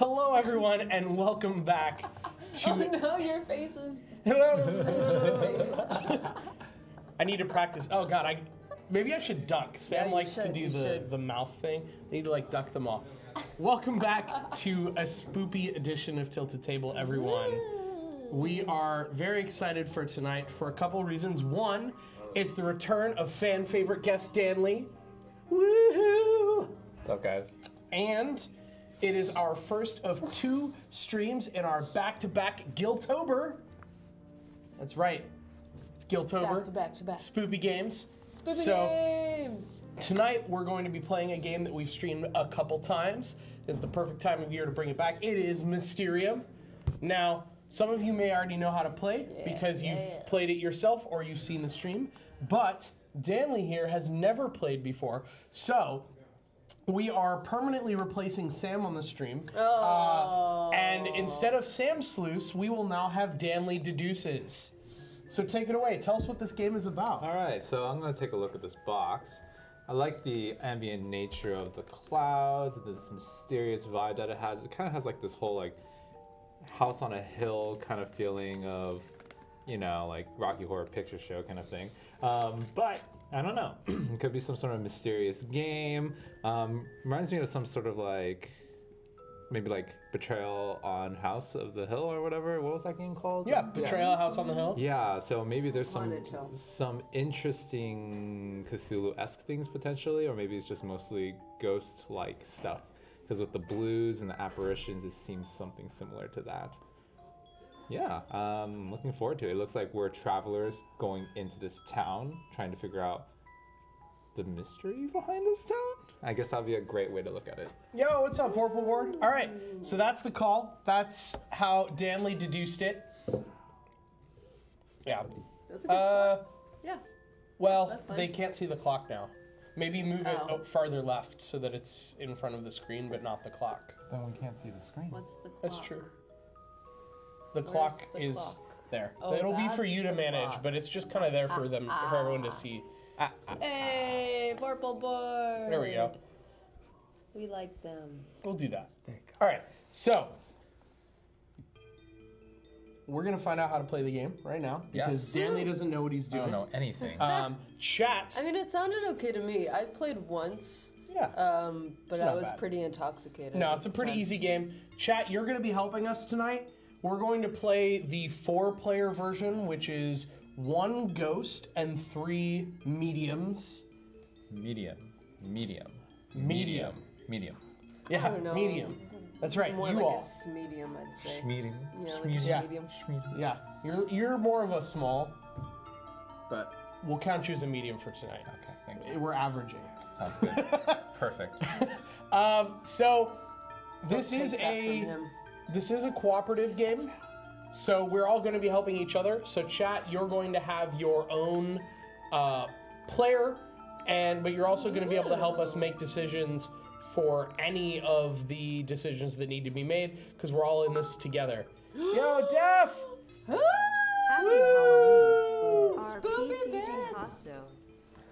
Hello, everyone, and welcome back to. Oh no, your face is. I need to practice. Oh God, I maybe I should duck. Sam Yeah, you likes to do the should. the mouth thing. I need to like duck them all. Welcome back to a spoopy edition of Tilted Table, everyone. We are very excited for tonight for a couple reasons. One, it's the return of fan favorite guest Danley. Woohoo! What's up, guys? And it is our first of two streams in our back-to-back Guiltober. That's right. It's Guiltober. Back to back to back. Spoopy games. Spoopy so games. tonight we're going to be playing a game that we've streamed a couple times. It's the perfect time of year to bring it back. It is Mysterium. Now, some of you may already know how to play because you've played it yourself or you've seen the stream, but Danley here has never played before. So, we are permanently replacing Sam on the stream. Uh, and instead of Sam Sluice, we will now have Danley Deduces. So take it away. Tell us what this game is about. All right, so I'm gonna take a look at this box. I like the ambient nature of the clouds, and this mysterious vibe that it has. It kind of has like this whole like house on a hill kind of feeling of, you know, like Rocky Horror Picture Show kind of thing. Um, but I don't know. it could be some sort of mysterious game. Um, reminds me of some sort of like. Maybe like Betrayal on House of the Hill or whatever. What was that game called? Yeah, Betrayal House on the Hill. Yeah, so maybe there's some some interesting Cthulhu-esque things potentially, or maybe it's just mostly ghost-like stuff. Because with the blues and the apparitions, it seems something similar to that. Yeah, um, I'm looking forward to it. It looks like we're travelers going into this town, trying to figure out the mystery behind this town. I guess that'd be a great way to look at it. Yo, what's up, Vorpal Ward? All right, so that's the call. That's how Danley deduced it. Yeah. That's a good Uh, score. Yeah. well, That's fine. they can't see the clock now. Maybe move it Oh. out farther left so that it's in front of the screen, but not the clock. Then we can't see the screen. What's the clock? That's true. The clock the is clock? there. Oh, It'll be for you to manage, clock. but it's just kind of there for them, for everyone to see. Hey, purple board. There we go. We like them. We'll do that. There you go. All right, so we're gonna find out how to play the game right now because Yes. Danley doesn't know what he's doing. I don't know anything. Um, chat. I mean, it sounded okay to me. I played once, Yeah. um, but I was bad. pretty intoxicated. No, it's a pretty time. easy game. Chat, you're going to be helping us tonight. We're going to play the four player version, which is one ghost and three mediums. Medium. Medium. Medium. Medium. Yeah, don't know. medium. That's right. More you like all. a s- medium, I'd say. Medium. Yeah, like a Yeah. medium. Yeah, you're you're more of a small, but we'll count you as a medium for tonight. Okay, thank you. We're averaging. Sounds good. Perfect. Um, so this Take is that from a him. This is a cooperative game. So we're all going to be helping each other. So chat, you're going to have your own uh, player, and but you're also going to be able to help us make decisions for any of the decisions that need to be made because we're all in this together. Yo, Def! Happy Woo! Halloween. Our Spoopy PCJ bits. Hosto.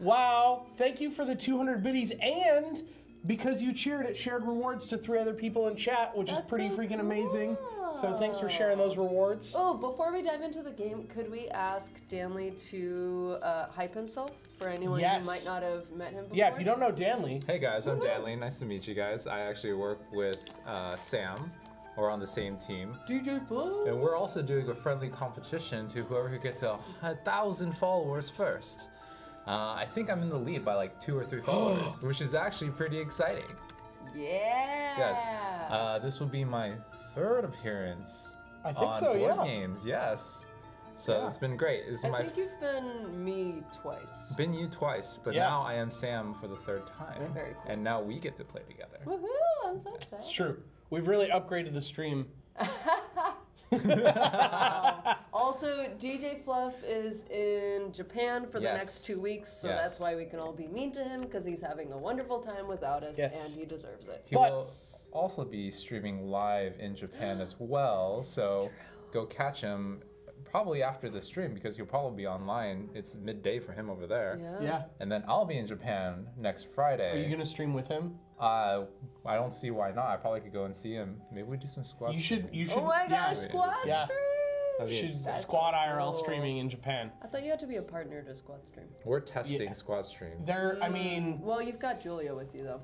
Wow, thank you for the 200 biddies and because you cheered, it shared rewards to three other people in chat, which is pretty so freaking amazing. So thanks for sharing those rewards. Oh, before we dive into the game, could we ask Danley to uh, hype himself for anyone Yes. who might not have met him before? Yeah, if you don't know Danley, hey guys, I'm Danley. Nice to meet you guys. I actually work with uh, Sam. We're on the same team. DJ Flow. And we're also doing a friendly competition to whoever could get to a thousand followers first. Uh, I think I'm in the lead by like two or three followers, which is actually pretty exciting. Yeah. Yes. Uh, this will be my third appearance I think on so, board yeah. games. Yes. So Yeah. it's been great. It's I my think you've been me twice. been you twice, but Yeah. now I am Sam for the third time. Very cool. And now we get to play together. Woohoo! I'm so excited. it's true. We've really upgraded the stream. Also, DJ Fluff is in Japan for the next two weeks, so Yes. that's why we can all be mean to him because he's having a wonderful time without us, Yes. and he deserves it. He But- will also be streaming live in Japan as well, so go catch him probably after the stream because he'll probably be online. It's midday for him over there. Yeah. Yeah. And then I'll be in Japan next Friday. Are you gonna stream with him? Uh, I don't see why not. I probably could go and see him. Maybe we do some squad. You should. You should. Oh my yeah, gosh, squad Yeah. stream! That'd Should. That's squad IRL cool. streaming in Japan. I thought you had to be a partner to squad stream. We're testing Yeah. squad stream. There. I mean, mm, Well, you've got Julia with you though.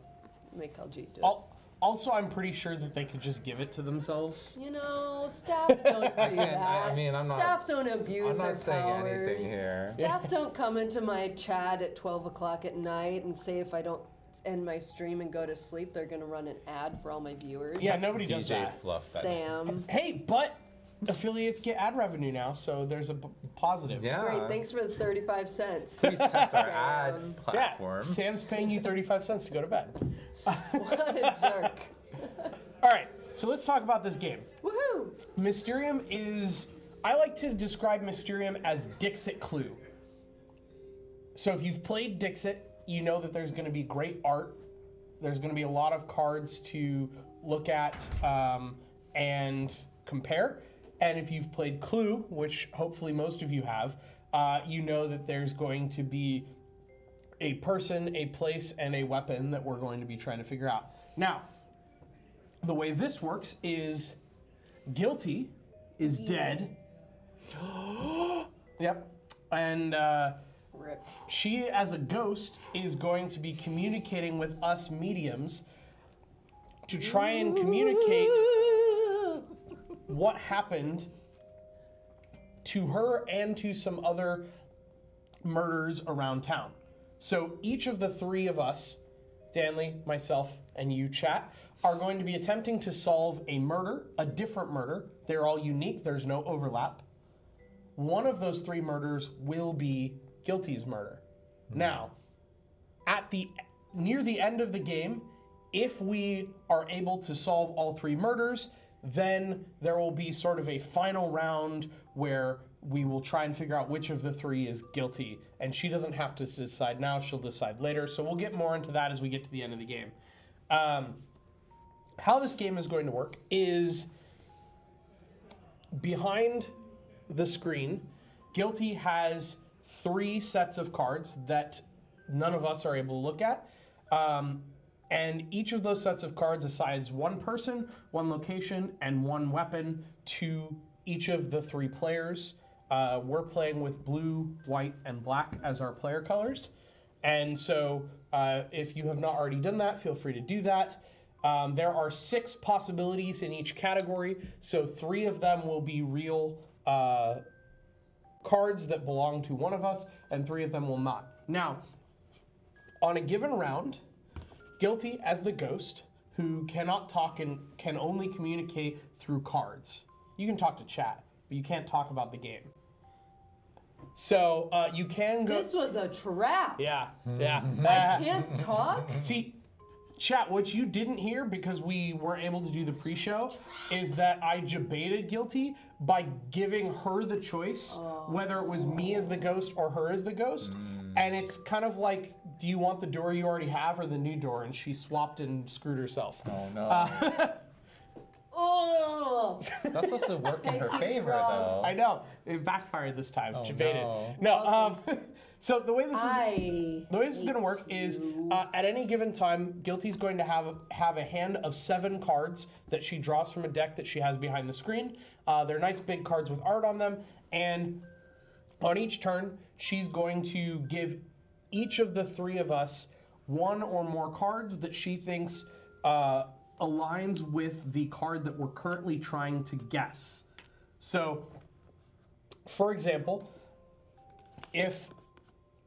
Make LG do it. al- also, I'm pretty sure that they could just give it to themselves. You know, staff don't do that. I, I mean, I'm not. Staff don't abuse I'm not their saying powers. anything here. Staff don't come into my chat at 12 o'clock at night and say if I don't end my stream and go to sleep, they're gonna run an ad for all my viewers. Yeah, nobody does DJ that. Fluff. That. Sam. Hey, but affiliates get ad revenue now, so there's a p- positive. Yeah. Great, thanks for the 35 cents. Please test our ad Sam. Yeah. platform. Sam's paying you 35 cents to go to bed. what a jerk. All right. So let's talk about this game. Woohoo! Mysterium is. I like to describe Mysterium as Dixit Clue. So if you've played Dixit, you know that there's going to be great art. There's going to be a lot of cards to look at um, and compare. And if you've played Clue, which hopefully most of you have, uh, you know that there's going to be a person, a place, and a weapon that we're going to be trying to figure out. Now, the way this works is guilty is dead. yep. And uh, Rip. she, as a ghost, is going to be communicating with us mediums to try and communicate what happened to her and to some other murders around town. So each of the three of us, Danley, myself, and you, chat, are going to be attempting to solve a murder, a different murder. They're all unique, there's no overlap. One of those three murders will be Guilty's murder. Hmm. Now, at the near the end of the game, if we are able to solve all three murders, then there will be sort of a final round where we will try and figure out which of the three is guilty. And she doesn't have to decide now, she'll decide later. So we'll get more into that as we get to the end of the game. Um, how this game is going to work is behind the screen, Guilty has three sets of cards that none of us are able to look at. Um, and each of those sets of cards assigns one person, one location, and one weapon to each of the three players. Uh, we're playing with blue, white, and black as our player colors. And so, uh, if you have not already done that, feel free to do that. Um, there are six possibilities in each category, so three of them will be real uh, cards that belong to one of us, and three of them will not. Now, on a given round, guilty as the ghost who cannot talk and can only communicate through cards. You can talk to chat, but you can't talk about the game. So uh, you can go. This was a trap. yeah, yeah. I can't talk. See, chat, what you didn't hear because we weren't able to do the pre show is that I debated guilty by giving her the choice whether it was me as the ghost or her as the ghost. And it's kind of like, do you want the door you already have or the new door? And she swapped and screwed herself. Oh no. Oh. That's supposed to work in her favor, Rob. though. I know. It backfired this time. Oh, debated. no. No, um, so the way this is. I. The way this is going to work is uh, at any given time, Guilty's going to have have a hand of seven cards that she draws from a deck that she has behind the screen. Uh, they're nice big cards with art on them, and on each turn, she's going to give each of the three of us one or more cards that she thinks uh, aligns with the card that we're currently trying to guess. So, for example, if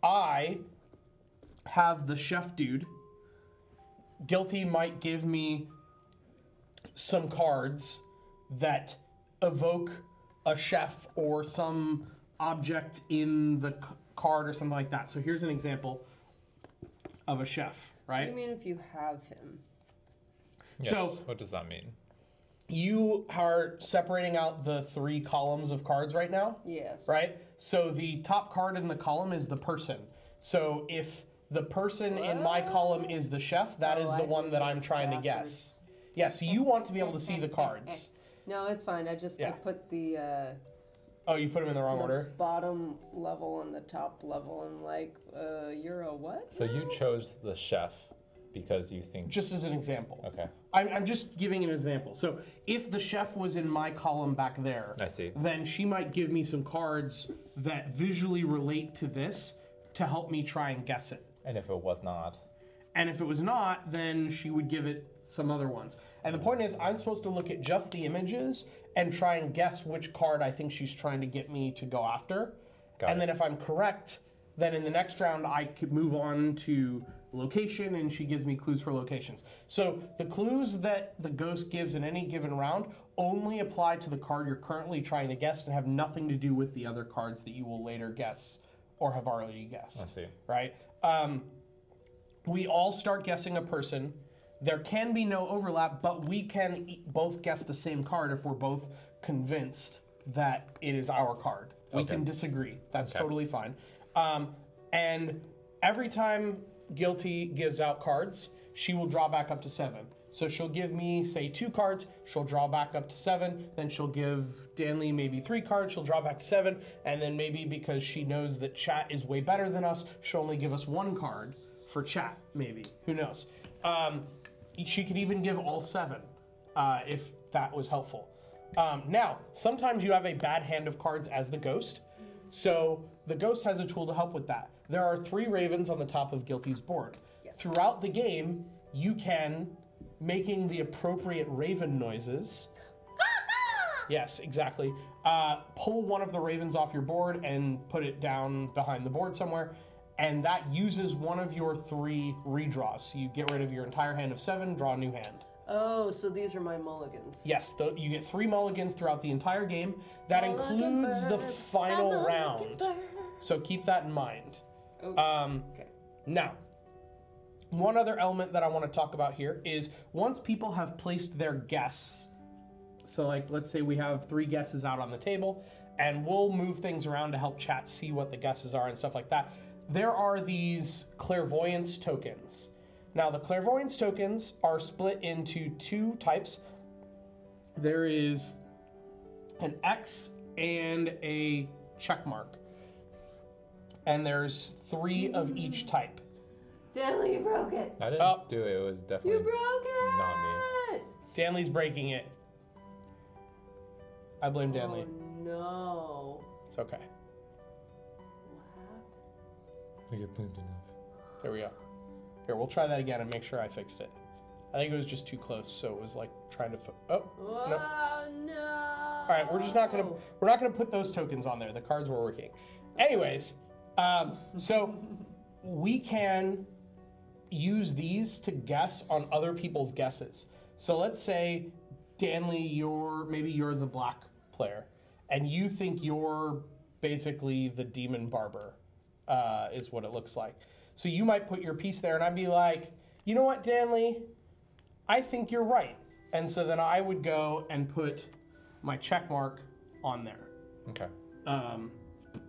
I have the chef dude, Guilty might give me some cards that evoke a chef or some object in the c- card or something like that. So here's an example of a chef, right? What do you mean if you have him? Yes. So- what does that mean? You are separating out the three columns of cards right now. Yes. right? So the top card in the column is the person. So if the person in my column is the chef, that Oh, is I the one that I'm this trying to backwards. guess. Yeah, so you want to be able to see the cards. No, it's fine. I just I Yeah. put the uh, Oh, you put them in the wrong the order. bottom level and the top level. I'm like, uh, you're a what? So you chose the chef because you think. Just as an example. Okay. I'm, I'm just giving an example. So if the chef was in my column back there, I see. then she might give me some cards that visually relate to this to help me try and guess it. And if it was not, And if it was not, then she would give it some other ones. And the point is, I'm supposed to look at just the images and try and guess which card I think she's trying to get me to go after. Got and it. then if I'm correct, then in the next round I could move on to location and she gives me clues for locations. So the clues that the ghost gives in any given round only apply to the card you're currently trying to guess and have nothing to do with the other cards that you will later guess or have already guessed I see. right? Um, we all start guessing a person. There can be no overlap, but we can e- both guess the same card if we're both convinced that it is our card. We Okay. can disagree. That's Okay. totally fine. Um, and every time Guilty gives out cards, she will draw back up to seven. So she'll give me, say, two cards, she'll draw back up to seven, then she'll give Danley maybe three cards, she'll draw back to seven, and then maybe because she knows that chat is way better than us, she'll only give us one card for chat, maybe. Who knows? Um, she could even give all seven uh, if that was helpful. Um, now, sometimes you have a bad hand of cards as the ghost, so the ghost has a tool to help with that. There are three ravens on the top of Guilty's board. Throughout the game, you can, making the appropriate raven noises, Yes, exactly. Uh, pull one of the ravens off your board and put it down behind the board somewhere, and that uses one of your three redraws. So you get rid of your entire hand of seven, draw a new hand. Oh, so these are my mulligans. Yes, th- you get three mulligans throughout the entire game. That includes the final round. So keep that in mind. Oh, Um, okay. now, one other element that I want to talk about here is once people have placed their guess, so like let's say we have three guesses out on the table, and we'll move things around to help chat see what the guesses are and stuff like that. There are these clairvoyance tokens. Now, the clairvoyance tokens are split into two types. There is an X and a check mark. And there's three of each mm. type. Danley, you broke it. I didn't Oh. do it. It was definitely. You definitely broke it. not me. Danley's breaking it. I blame Danley. Oh no. It's okay. I get blamed enough. There we go. Here, we'll try that again and make sure I fixed it. I think it was just too close, so it was like trying to. Fo- oh, no. Oh no. All right, we're just not gonna we're not gonna put those tokens on there. The cards were working. Anyways, um, so we can use these to guess on other people's guesses. So let's say Danley, you're maybe you're the black player, and you think you're basically the demon barber, uh, is what it looks like. So you might put your piece there, and I'd be like, you know what, Danley, I think you're right. And so then I would go and put my check mark on there. Okay. Um,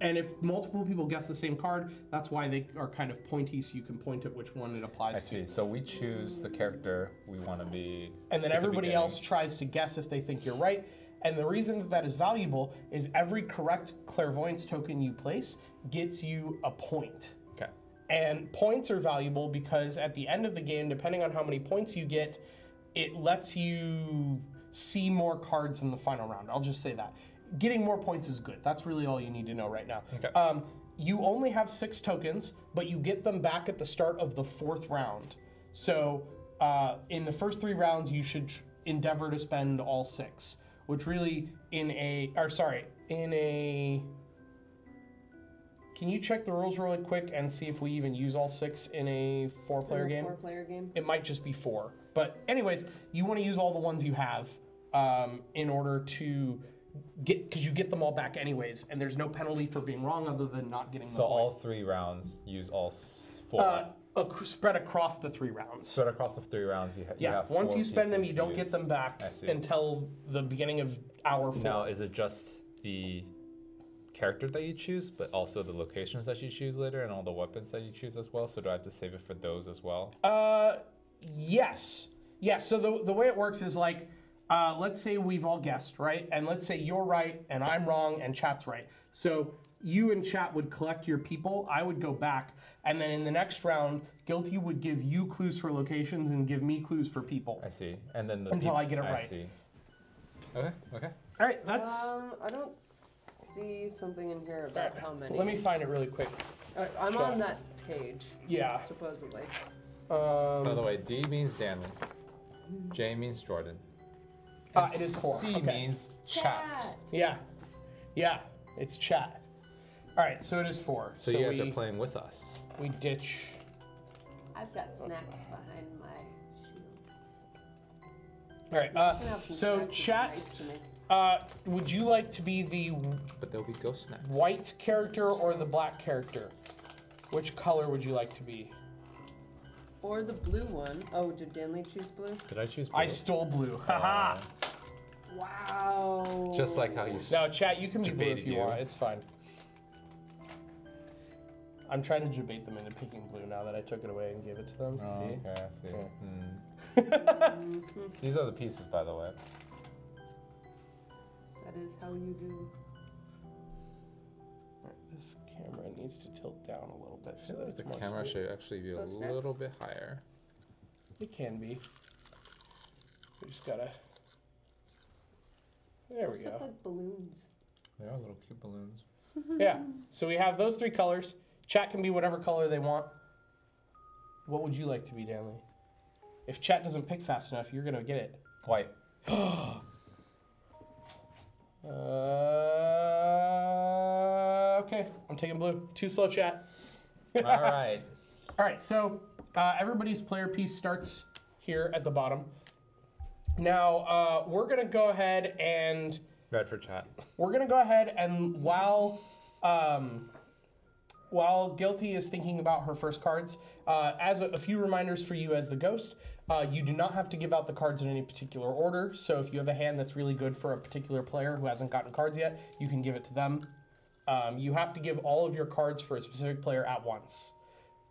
and if multiple people guess the same card, that's why they are kind of pointy, so you can point at which one it applies I to. see. So we choose the character we want to be. And then at the everybody beginning. else tries to guess if they think you're right. And the reason that that is valuable is every correct clairvoyance token you place gets you a point. Okay. And points are valuable because at the end of the game, depending on how many points you get, it lets you see more cards in the final round. I'll just say that. Getting more points is good. That's really all you need to know right now. Okay. Um, you only have six tokens, but you get them back at the start of the fourth round. So uh, in the first three rounds, you should endeavor to spend all six, which really in a, or sorry, in a can you check the rules really quick and see if we even use all six in a four-player game? Four player game. It might just be four. But anyways, you want to use all the ones you have um, in order to get because you get them all back anyways, and there's no penalty for being wrong other than not getting the So point. all three rounds use all s- four. uh, ac- spread across the three rounds. Spread across the three rounds, you, ha- you yeah, have. once four you spend them, you don't get them back until the beginning of hour four. Now, is it just the character that you choose, but also the locations that you choose later and all the weapons that you choose as well? So do I have to save it for those as well? Uh, yes, yes. So the the way it works is like, uh, let's say we've all guessed, right? And let's say you're right and I'm wrong and chat's right. So you and chat would collect your people. I would go back. And then in the next round, Guilty would give you clues for locations and give me clues for people. I see. And then the Until I get it right. see. Okay. Okay. All right, that's. Um, I don't see something in here about how many. Let me find it really quick. Uh, I'm Sure. on that page, Yeah. supposedly. By Um, the way, D means Danley. J means Jordan. Uh, it is four, C okay. means chat. yeah. Yeah. It's chat. All right, so it is four. So, you guys we, are playing with us. We ditch. I've got snacks behind my shield. All right. Uh, You can have some so snacks if you're chat. nice to me. Uh, would you like to be the But there'll be ghost snacks. white character or the black character? Which color would you like to be? Or the blue one. Oh, did Danley choose blue? Did I choose blue? I blue? stole blue. Haha. Wow. Just like how you s- no, chat. You can be blue if Debated you you. want. It's fine. I'm trying to debate them into picking blue now that I took it away and gave it to them. Oh, See? okay, I see. Yeah. Hmm. These are the pieces, by the way. That is how you do. This camera needs to tilt down a little bit so So that it's the more camera smooth. should actually be a Ghost snacks? little bit higher. It can be. We just gotta. There we Those look like balloons. They are little cute balloons. Yeah. So we have those three colors. Chat can be whatever color they want. What would you like to be, Danley? If chat doesn't pick fast enough, you're gonna get it. White. Uh, okay, I'm taking blue. Too slow, chat. All right. All right, so uh, everybody's player piece starts here at the bottom. Now uh, we're gonna go ahead and Red for chat. we're gonna go ahead and while um, while guilty is thinking about her first cards, uh, as a, a few reminders for you as the ghost, uh, you do not have to give out the cards in any particular order. So if you have a hand that's really good for a particular player who hasn't gotten cards yet, you can give it to them. Um, you have to give all of your cards for a specific player at once.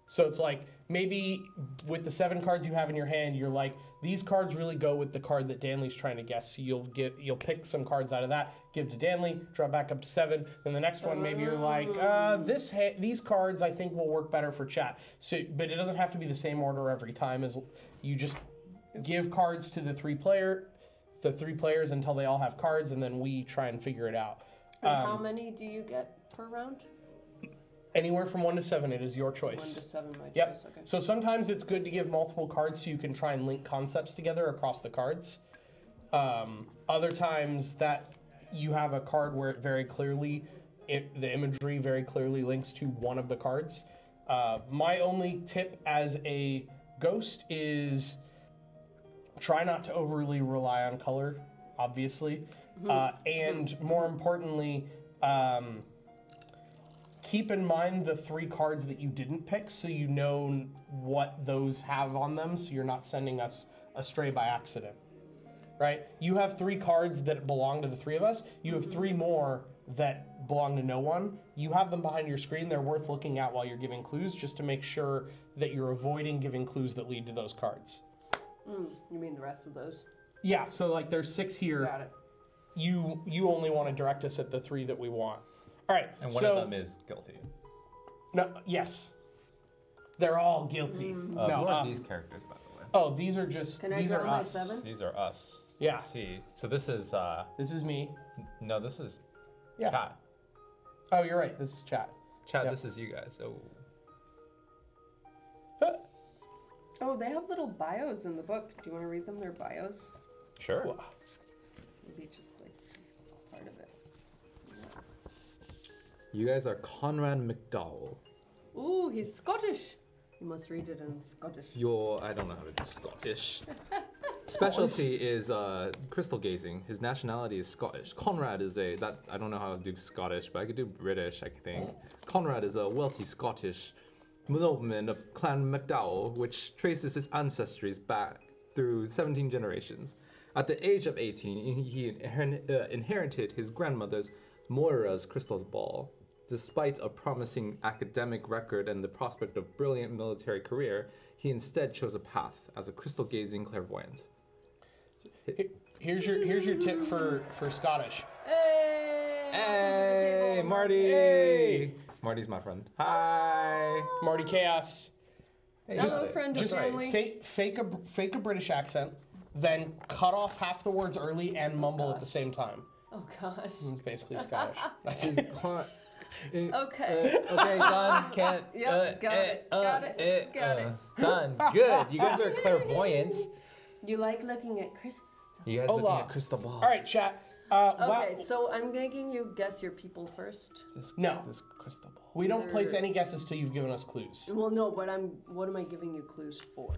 So it's like maybe with the seven cards you have in your hand, you're like these cards really go with the card that Danley's trying to guess. So you'll get you'll pick some cards out of that, give to Danley, drop back up to seven. Then the next one maybe you're like uh, this ha- these cards I think will work better for chat. So but it doesn't have to be the same order every time. As you just give cards to the three player, the three players until they all have cards, and then we try and figure it out. And Um, how many do you get per round? Anywhere from one to seven, it is your One choice. to seven, my Yep. choice. Okay. So sometimes it's good to give multiple cards so you can try and link concepts together across the cards. Um, other times that you have a card where it very clearly, it, the imagery very clearly links to one of the cards. Uh, my only tip as a ghost is try not to overly rely on color, obviously, uh, and more importantly. Um, keep in mind the three cards that you didn't pick so you know what those have on them so you're not sending us astray by accident right? You have three cards that belong to the three of us. You have three more that belong to no one. You have them behind your screen. They're worth looking at while you're giving clues just to make sure that you're avoiding giving clues that lead to those cards. Mm, you mean the rest of those? yeah so like there's six here. Got it. you you only want to direct us at the three that we want all right And one so of them is guilty. no yes they're all guilty Uh, no who are uh, these characters, by the way? Oh, these are just Can these draw are us. seven? These are us. Yeah. Let's see. So this is uh This is me. no, this is Yeah. chat. Oh, you're right. This is chat. Chat, Yep. this is you guys. Oh. Oh, they have little bios in the book. Do you want to read them? Their bios? Sure. Maybe just You guys are Conrad McDowell. Ooh, he's Scottish. You must read it in Scottish. Your I don't know how to do Scottish. Specialty is uh, crystal gazing. His nationality is Scottish. Conrad is a that I don't know how to do Scottish, but I could do British. I think Conrad is a wealthy Scottish nobleman of Clan MacDowell, which traces his ancestries back through 17 generations. At the age of 18, he inher- uh, inherited his grandmother's Moira's crystal ball. Despite a promising academic record and the prospect of brilliant military career, he instead chose a path as a crystal gazing clairvoyant. here's your here's your tip for for Scottish. Hey! welcome to the Hey. Marty. Hey. Marty's my friend. Hi. Marty Chaos. Hey, Hello, just- friend Just family. fake fake a fake a British accent, then cut off half the words early and mumble at the same time. Oh gosh. It's basically Scottish. That's Is cli- eh, Okay. uh, okay, done. Can't. Yep, uh, got eh, it, uh, got it, eh, got uh, it. Done. Good. You guys are clairvoyants. You like looking at Chris? You guys Hola. looking at crystal balls. All right, chat. Uh, wow- Okay, so I'm making you guess your people first. This, No. This crystal ball. we don't place any guesses till you've given us clues. Well, no, but I'm. What am I giving you clues for?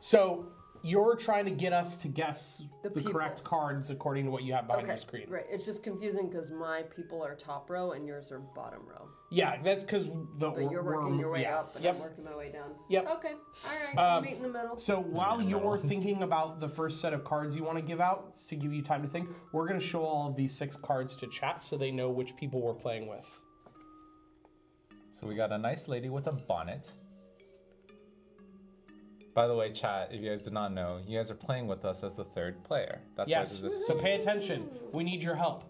So you're trying to get us to guess The the, people. correct cards according to what you have behind Okay, your screen. right. It's just confusing because my people are top row and yours are bottom row. Yeah, that's because the But you're working your way yeah. up, and Yep. I'm working my way down. Yep. Okay. All right. Um, meet in the middle. So while you're thinking about the first set of cards you want to give out to give you time to think, we're going to show all of these six cards to chat so they know which people we're playing with. So we got a nice lady with a bonnet. By the way, chat, if you guys did not know, you guys are playing with us as the third player. That's Yes, why there's so pay attention. We need your help.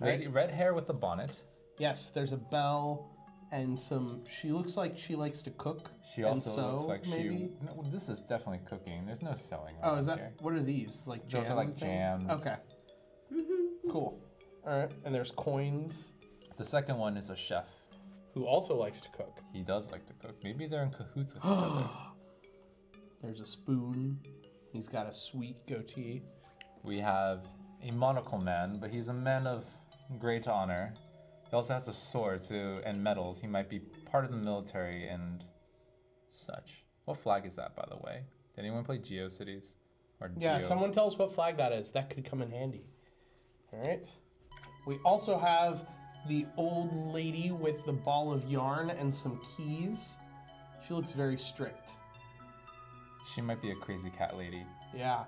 lady, red hair with a bonnet. Yes, there's a bell and some. She looks like she likes to cook. She and also sew, looks like maybe. she. No, this is definitely cooking. There's no sewing. Oh, is that here. what are these? Like jam Those are like thing? jams. Okay. Cool. All right, and there's coins. The second one is a chef. Who also likes to cook. He does like to cook. Maybe they're in cahoots with each other. There's a spoon. He's got a sweet goatee. We have a monocle man, but he's a man of great honor. He also has a sword too and medals. He might be part of the military and such. What flag is that, by the way? Did anyone play GeoCities? Or Yeah, Geo? someone tell us what flag that is. That could come in handy. All right. We also have the old lady with the ball of yarn and some keys. She looks very strict. She might be a crazy cat lady. Yeah.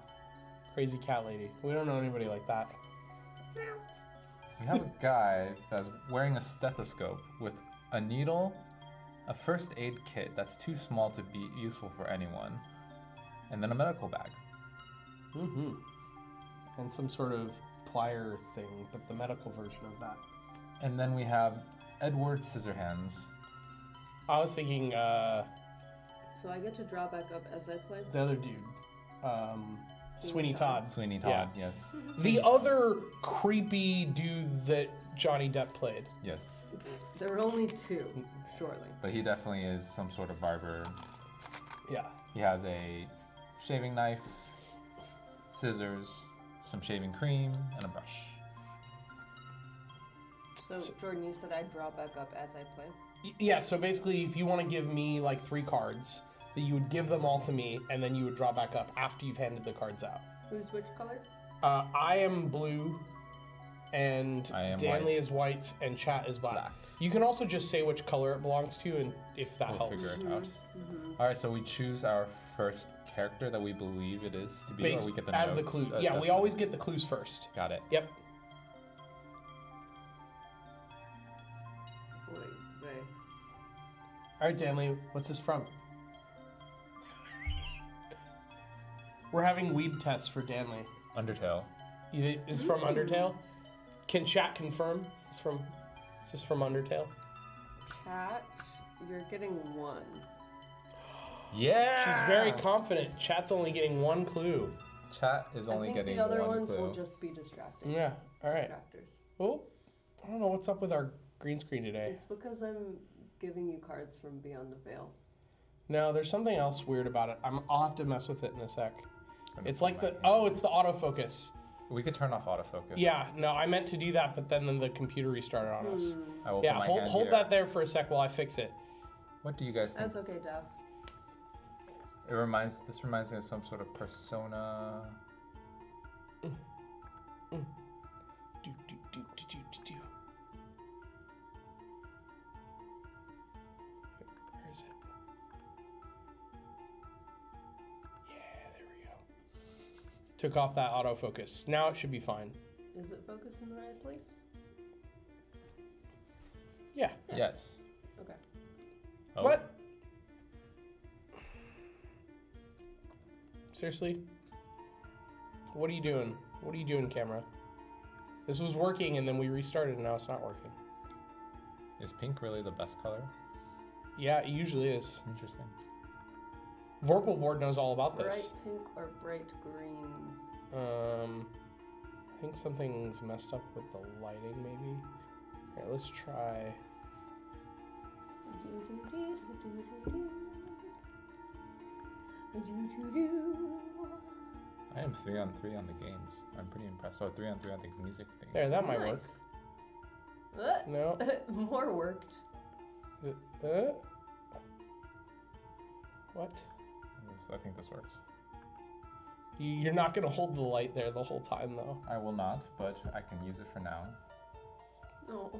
Crazy cat lady. We don't know anybody like that. We have a guy that's wearing a stethoscope with a needle, a first aid kit that's too small to be useful for anyone, and then a medical bag. Mm-hmm. And some sort of plier thing, but the medical version of that. And then we have Edward Scissorhands. I was thinking uh, So I get to draw back up as I play. the other dude, um, Sweeney Sweeney Todd. Sweeney Yeah. Todd, yes. The other creepy dude that Johnny Depp played. Yes. There are only two, surely. But he definitely is some sort of barber. Yeah. He has a shaving knife, scissors, some shaving cream, and a brush. So, Jordan, you said I draw back up as I play. Yeah, so basically, if you want to give me like three cards, that you would give them all to me, and then you would draw back up after you've handed the cards out. Who's which color? Uh, I am blue, and I am Danley white. is white, and Chat is black. Black. You can also just say which color it belongs to, and if that We'll helps. figure it out. All right, so we choose our first character that we believe it is to be, Base, or we get the as the notes, clue. uh, yeah, as we the- always get the clues first. got it. Yep. All right, Danley, what's this from? We're having weeb tests for Danley. Undertale. You, is this from Undertale? Can chat confirm? Is this from? Is this from Undertale? Chat, you're getting one. Yeah. She's very confident. Chat's only getting one clue. Chat is only I think getting the other one ones clue. will just be distracting. Yeah. All right. Distractors. Oh, I don't know what's up with our green screen today. It's because I'm giving you cards from Beyond the Veil. No, there's something else weird about it. I'm, I'll have to mess with it in a sec. Let me It's like my the hand. oh, it's the autofocus. We could turn off autofocus. Yeah. No, I meant to do that, but then the computer restarted on us. Hmm. I will Yeah. put my Hold hand hold here. that there for a sec while I fix it. What do you guys think? That's okay, Dav. It reminds. This reminds me of some sort of persona. Do do Took off that autofocus. Now it should be fine. Is it focused in the right place? Yeah. Yes. Okay. Oh, What? Seriously? what are you doing? What are you doing, camera? This was working and then we restarted and now it's not working. Is pink really the best color? Yeah, it usually is. Interesting. Vorpal board knows all about this. Bright pink or bright green? Um, I think something's messed up with the lighting, maybe. Here, let's try. I am three on three on the games. I'm pretty impressed. Oh, three on three on the music thing. There, that might work. work. No. More worked. Uh, uh? What? This- I think this works. You- You're not gonna hold the light there the whole time, though. I will not, but I can use it for now. No.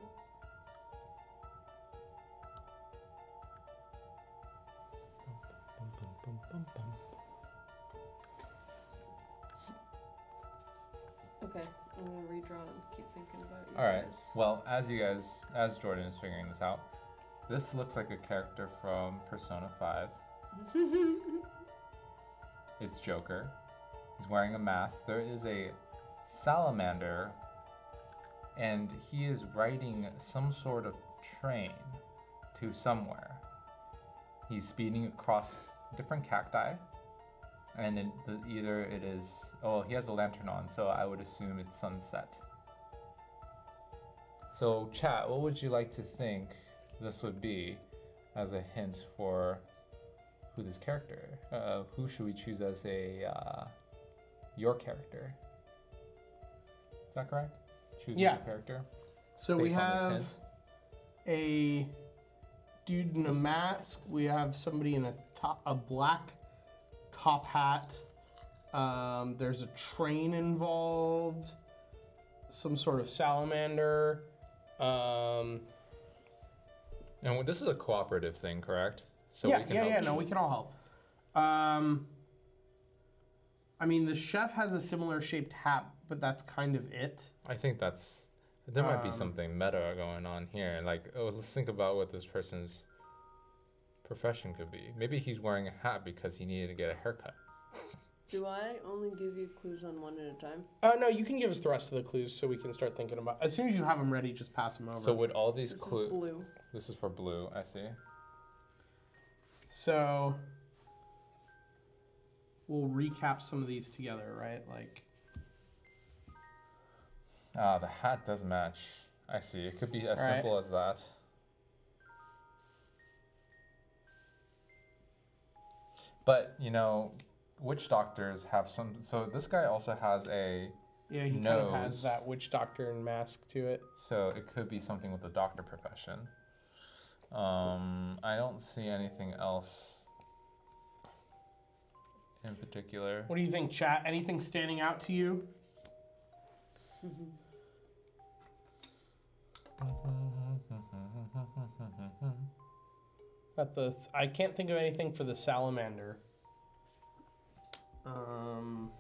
Okay, I'm gonna redraw and keep thinking about you All right. guys. Well, as you guys, as Jordan is figuring this out, this looks like a character from Persona 5. it's Joker. He's wearing a mask. There is a salamander, and he is riding some sort of train to somewhere. He's speeding across different cacti, and it, the, either it is oh he has a lantern on, so I would assume it's sunset. So, chat, what would you like to think this would be as a hint for who this character? Uh, who should we choose as a uh, your character? Is that correct? Choose Yeah. your character. So we based on this have hint. a dude in a mask. We have somebody in a top, a black top hat. Um, there's a train involved. Some sort of salamander. Um, And this is a cooperative thing, correct? So yeah, we can yeah, help yeah. No, we can all help. Um, I mean, the chef has a similar shaped hat, but that's kind of it. I think that's there might be Um, something meta going on here. Like, oh, let's think about what this person's profession could be. Maybe he's wearing a hat because he needed to get a haircut. Do I only give you clues on one at a time? Uh, no, you can give us the rest of the clues so we can start thinking about. As soon as you have them ready, just pass them over. So would all these This is clues? blue. This is for blue. I see. So we'll recap some of these together, right? Like, Ah, the hat does match. I see. It could be as right. simple as that. But you know, witch doctors have some. So this guy also has a. yeah, he kind of has that witch doctor and mask to it. So it could be something with the doctor profession. Um, I don't see anything else in particular. What do you think, chat? Anything standing out to you? At the, th- I can't think of anything for the salamander. Um,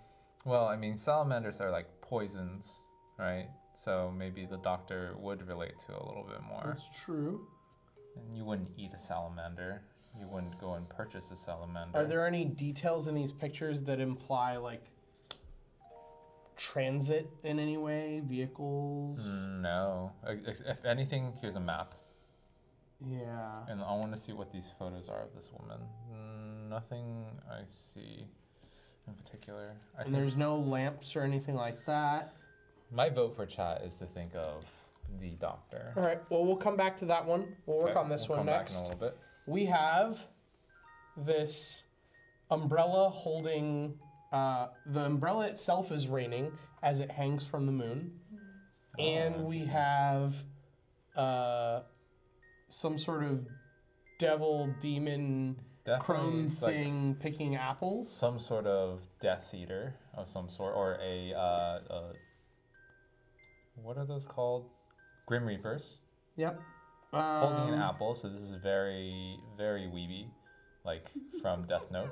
Well, I mean, salamanders are like poisons, right? So maybe the doctor would relate to a little bit more. that's true. And you wouldn't eat a salamander. You wouldn't go and purchase a salamander. Are there any details in these pictures that imply like transit in any way, vehicles? No. If anything, here's a map. Yeah. And I want to see what these photos are of this woman. Nothing I see in particular. I And there's no lamps or anything like that. my vote for chat is to think of the doctor. All right. Well, we'll come back to that one. We'll work Okay, on this we'll one next. A little bit. We have this umbrella holding. Uh, the umbrella itself is raining as it hangs from the moon, and we have uh, some sort of devil demon crone it's like thing picking apples. some sort of Death Eater of some sort, or a, uh, uh, what are those called? Grim Reapers. Yep. Holding an Um, apple, so this is very, very weeby, like from Death Note.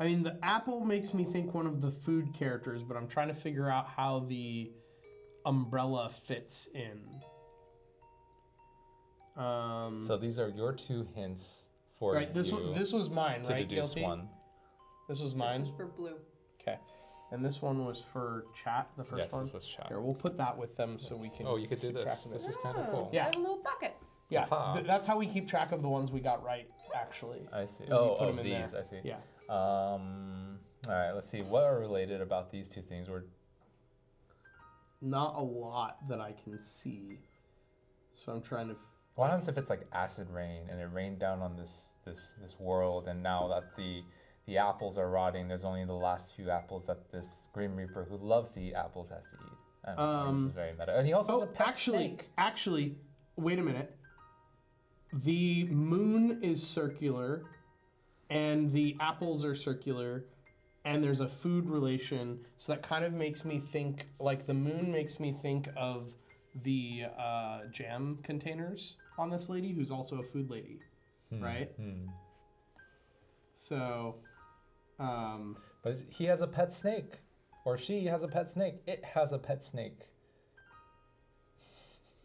I mean, the apple makes me think one of the food characters, but I'm trying to figure out how the umbrella fits in. Um, So these are your two hints for right, this you was this was mine, to right? deduce Guilty. one. This was mine. This is for blue. Okay. and this one was for chat. The first yes, one. this was chat. Here, we'll put that with them so we can. Oh, you could do keep this. This is kind of cool. Yeah. I have a little bucket. Yeah, Aha. th- that's how we keep track of the ones we got right. Actually. I see. you Oh, put oh 'em in there. these. I see. Yeah. Um. All right. Let's see. What are related about these two things? We're Not a lot that I can see. So I'm trying to. f- What happens if it's like acid rain and it rained down on this this this world, and now that the the apples are rotting, there's only the last few apples that this Grim Reaper who loves to eat apples has to eat. I don't know, this is Um, very meta. And he also has Oh, a pet actually, snake. actually, wait a minute. The moon is circular, and the apples are circular, and there's a food relation. So that kind of makes me think, like the moon makes me think of the uh, jam containers on this lady, who's also a food lady, right? Hmm. So, um, But he has a pet snake, or she has a pet snake. It has a pet snake.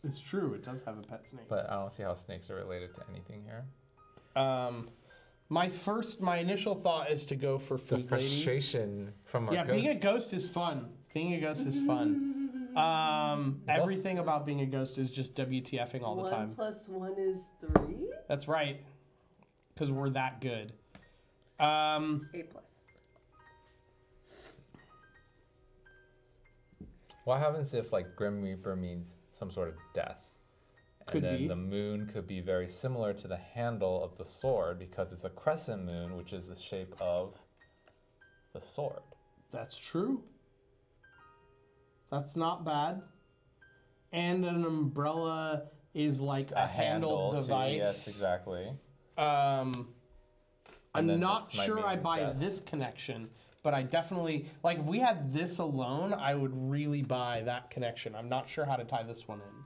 it's true. It does have a pet snake. But I don't see how snakes are related to anything here. Um, my first, my initial thought is to go for The food lady. frustration from our Yeah, ghost. being a ghost is fun. Being a ghost is fun. Um, It's also- everything about being a ghost is just WTFing all the one time. plus one is three. That's right. Because we're that good. Um, A plus. What happens if like Grim Reaper means some sort of death? Could and then be. the moon could be very similar to the handle of the sword because it's a crescent moon, which is the shape of the sword. that's true. That's not bad. And an umbrella is like a, handle to- device. yes, exactly. Um, I'm not sure I buy death. this connection, but I definitely like if we had this alone, I would really buy that connection. I'm not sure how to tie this one in.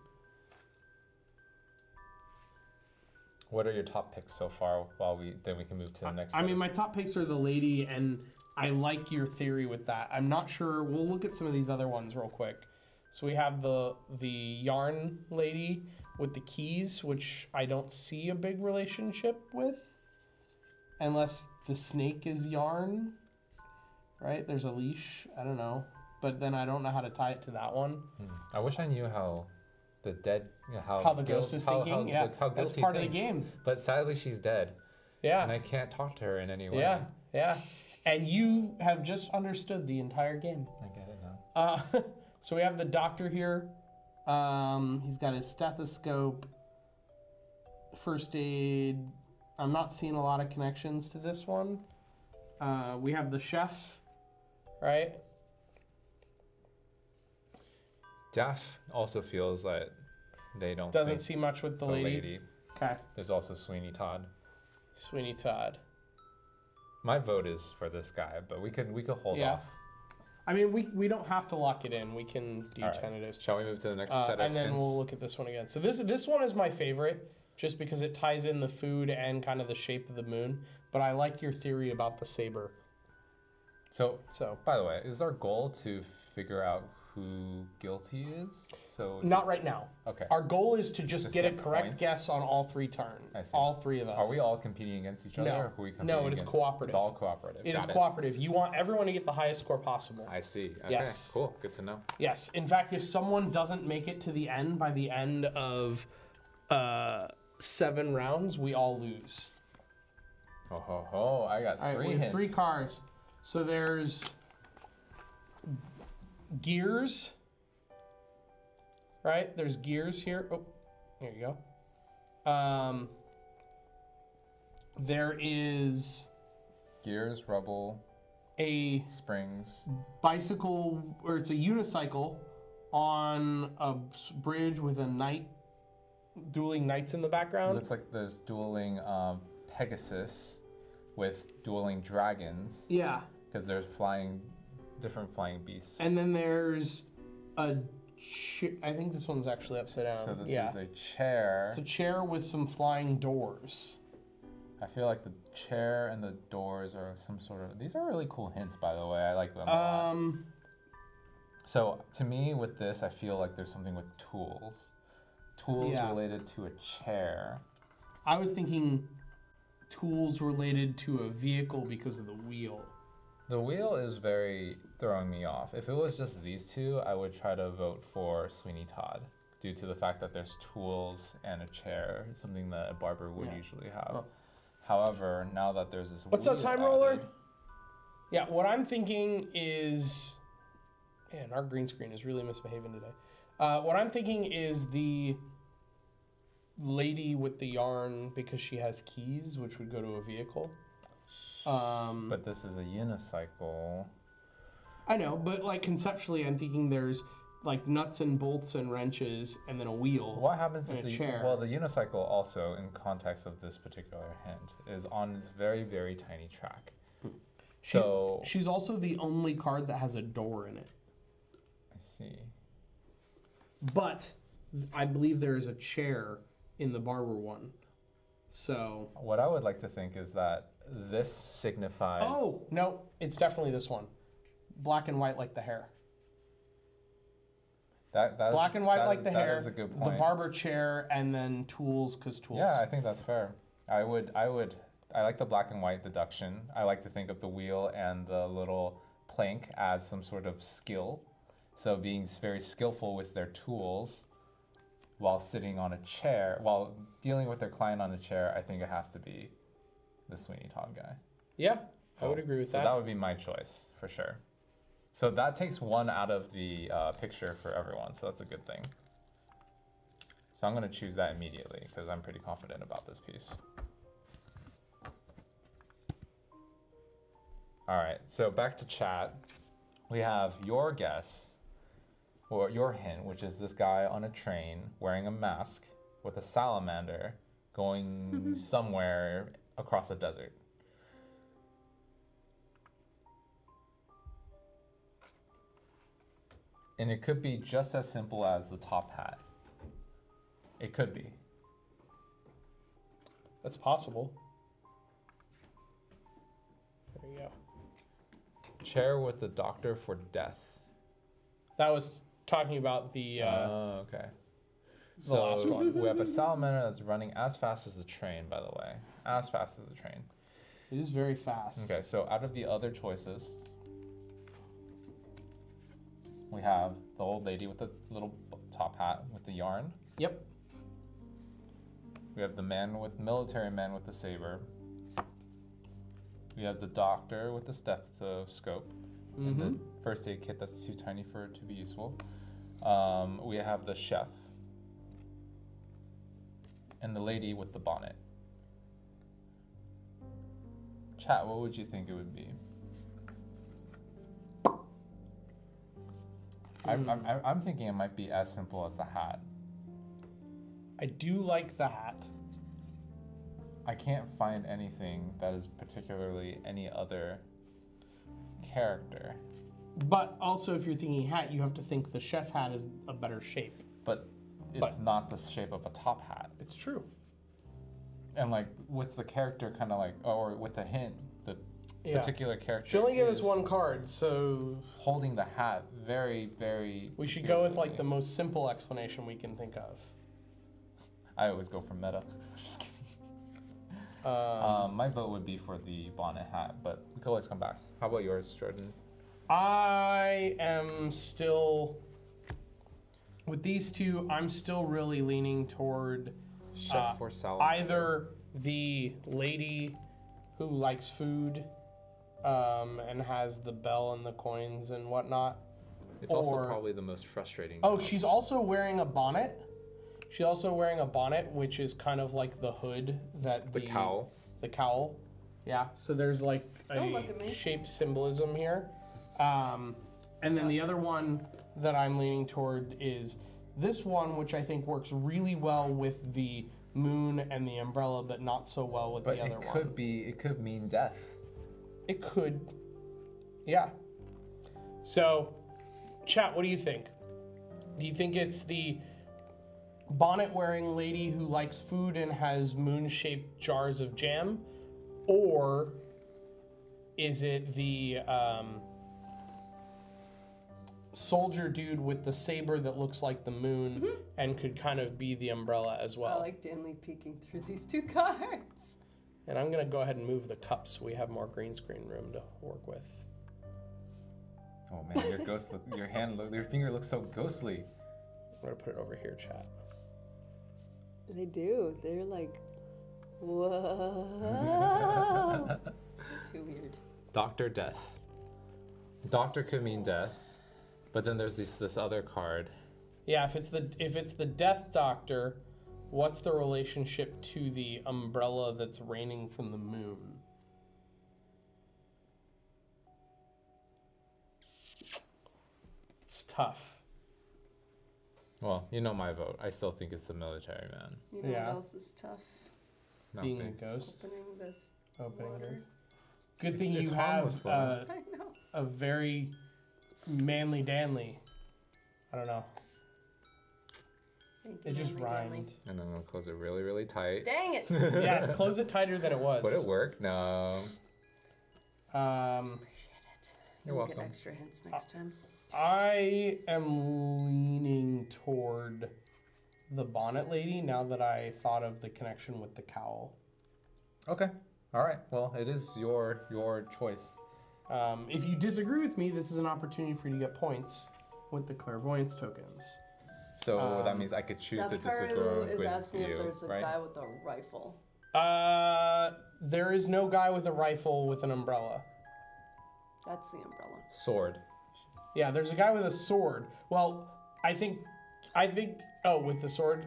What are your top picks so far? While we then we can move to the next. I set mean, my top picks are the lady, and I like your theory with that. I'm not sure. We'll look at some of these other ones real quick. So we have the the yarn lady with the keys, which I don't see a big relationship with, unless the snake is yarn. Right? There's a leash. I don't know, but then I don't know how to tie it to that one. Hmm. I wish I knew how the dead, you know, how How the guil- ghost is how- thinking. how- yeah, how that's part of the game. But sadly, she's dead, Yeah. and I can't talk to her in any way. Yeah, yeah. And you have just understood the entire game. I get it now. Uh, so we have the doctor here. Um, he's got his stethoscope, first aid. I'm not seeing a lot of connections to this one. Uh, we have the chef, right? Daff also feels that they don't Doesn't see much with the, the lady. lady. Okay, There's also Sweeney Todd. Sweeney Todd. My vote is for this guy, but we could we could hold Yeah. off. I mean, we, we don't have to lock it in. We can do All right. tentatives. Shall we move to the next Uh, set of and then hints? we'll look at this one again. So this this one is my favorite, just because it ties in the food and kind of the shape of the moon. But I like your theory about the saber. So, So by the way, is our goal to figure out who guilty is? So not right now. okay. Our goal is to just, Just get, a correct points? guess on all three turns. I see. All three of us. Are we all competing against each other? No. Or are we No, competing it is against? cooperative. It's all cooperative. It is Got cooperative. You want everyone to get the highest score possible. I see. Okay. Yes. Cool. Good to know. Yes. In fact, if someone doesn't make it to the end by the end of uh, seven rounds, we all lose. Ho ho ho! I got All right, three we have hints. three cars. So there's gears. Right? There's gears here. Oh, there you go. Um, there is Gears, rubble, a springs. bicycle, or it's a unicycle on a s- bridge with a knight, dueling knights in the It background. looks like there's dueling um, Pegasus with dueling dragons Yeah. because they're flying different flying beasts. And then there's a. I think this one's actually upside down. so this yeah. is a chair. It's a chair with some flying doors. I feel like the chair and the doors are some sort of. These are really cool hints, by the way. I like them a lot. Um, So to me, with this, I feel like there's something with tools. Tools Yeah. related to a chair. I was thinking tools related to a vehicle because of the wheel. The wheel is very throwing me off. If it was just these two, I would try to vote for Sweeney Todd due to the fact that there's tools and a chair, something that a barber would Yeah. usually have. Oh. However, now that there's this What's up, wheel time roller? added- Yeah, what I'm thinking is, man, our green screen is really misbehaving today. Uh, what I'm thinking is the lady with the yarn because she has keys, which would go to a vehicle. Um, But this is a unicycle. I know, but like conceptually, I'm thinking there's like nuts and bolts and wrenches, and then a wheel. What happens if a the chair. well the unicycle also in context of this particular hint is on this very very tiny track. She- So she's also the only card that has a door in it. I see. But I believe there is a chair in the barber one. So. What I would like to think is that this signifies Oh no, it's definitely this one. Black and white like the hair. that that is- Black and white that like the that hair. is a good The barber chair and then tools because tools. Yeah, I think that's fair. I would I would I like the black and white deduction. I like to think of the wheel and the little plank as some sort of skill. So being very skillful with their tools while sitting on a chair, while dealing with their client on a chair, I think it has to be the Sweeney Todd guy. yeah, I would agree with that. so that. that would be my choice for sure. So that takes one out of the uh, picture for everyone. So that's a good thing. So I'm gonna choose that immediately because I'm pretty confident about this piece. All right, so back to chat. We have your guess, or your hint, which is this guy on a train wearing a mask with a salamander going mm-hmm. somewhere across a desert. And it could be just as simple as the top hat. It could be. That's possible. There you go. Chair with the doctor for death. That was talking about the. Uh, Oh, okay. the last So one. we have a salamander that's running as fast as the train, by the way. As fast as the train. it is very fast. Okay, so out of the other choices, we have the old lady with the little top hat with the yarn. Yep. We have the man with military man with the saber. We have the doctor with the stethoscope and Mm-hmm. the first aid kit that's too tiny for it to be useful. Um, we have the chef and the lady with the bonnet. Chat, what would you think it would be? I'm, I'm, I'm- I'm thinking it might be as simple as the hat. I do like the hat. I can't find anything that is particularly any other character. But also, if you're thinking hat, you have to think the chef hat is a better shape. But it's But- not the shape of a top hat. It's true. And like with the character kind of like or with the hint, the Yeah. particular character She only gave us is one card, so holding the hat very, very we should go with like the most simple explanation we can think of. I always go for meta. Just kidding. Um, Um, my vote would be for the bonnet hat, but we could always come back. How about yours, Jordan? I am still with these two. I'm still really leaning toward Chef Uh, for salad. either the lady who likes food um, and has the bell and the coins and whatnot. It's also probably the most frustrating. Oh, she's also wearing a bonnet. She's also wearing a bonnet, which is kind of like the hood that the cowl. The cowl. Yeah. So there's like Don't look at a shape symbolism here. Um, and then the other one that I'm leaning toward is this one, which I think works really well with the moon and the umbrella, but not so well with But the other one. it could one. be. It could mean death. It could. Yeah. So, chat, what do you think? Do you think it's the bonnet wearing lady who likes food and has moon shaped jars of jam? Or is it the um, soldier dude with the saber that looks like the moon mm-hmm. and could kind of be the umbrella as well. I like Danley peeking through these two cards. and I'm going to go ahead and move the cups so we have more green screen room to work with. Oh man, your ghost look, your hand look, your finger looks so ghostly. I'm gonna put it over here, chat. They do. They're like, whoa. Too weird. Doctor Death. Doctor could mean death, but then there's this this other card. Yeah, if it's the if it's the Death Doctor, what's the relationship to the umbrella that's raining from the moon? It's tough. Well, you know my vote. I still think it's the military man. You know Yeah. what else is tough? Not Being a ghost. Opening this Opening water. this. Good thing It's you have uh, a very manly Danly. I don't know. It just Manly rhymed. And then I'm gonna close it really, really tight. Dang it! Yeah, close it tighter than it was. Would it work? No. Um, You're We'll welcome. Get extra hints next time. I am leaning toward the bonnet lady now that I thought of the connection with the cowl. Okay. All right. Well, it is your your choice. Um, if you disagree with me, this is an opportunity for you to get points with the clairvoyance tokens. So that Um, means I could choose to Daftaru disagree is with asking if there's a right? guy with a rifle. Uh, there is no guy with a rifle with an umbrella. That's the umbrella. Sword. Yeah, there's a guy with a sword. Well, I think, I think. Oh, with the sword.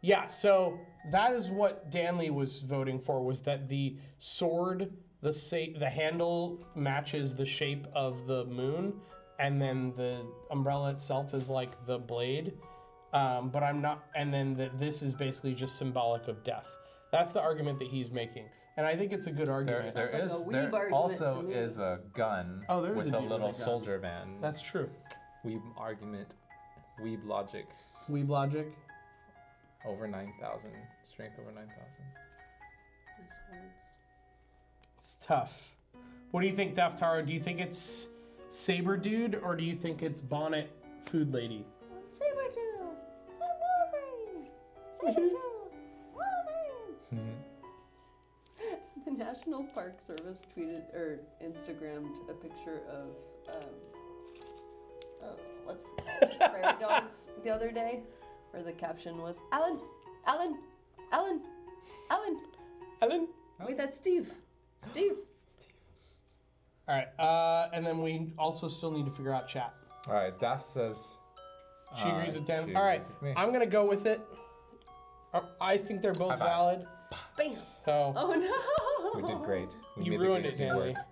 Yeah. So that is what Danley was voting for. Was that the sword? The sa- the handle matches the shape of the moon, and then the umbrella itself is like the blade. Um, but I'm not. And then that this is basically just symbolic of death. That's the argument that he's making, and I think it's a good There, argument. there like a is weeb there argument also to me. is a gun Oh, there is with a a, dude with a little gun. soldier man. That's true. weeb argument, weeb logic. Weeb logic. Over nine thousand strength over nine thousand. Nice words. It's tough. What do you think, Daftaro? Do you think it's Saber Dude or do you think it's Bonnet Food Lady? Sabretooth! I'm Wolverine! Sabretooth! Wolverine! the National Park Service tweeted or Instagrammed a picture of um, uh, what's it called? prairie dogs the other day, where the caption was Alan, Alan, Alan, Alan. Ellen? Wait, that's Steve. Steve. Steve. All right. Uh, and then we also still need to figure out chat. All right. Daft says. She uh, agrees with Dan. All right. agrees with me. I'm going to go with it. Uh, I think they're both High five. valid. Bam. So Oh no. We did great. We you made the ruined it, grease scene Danley. work.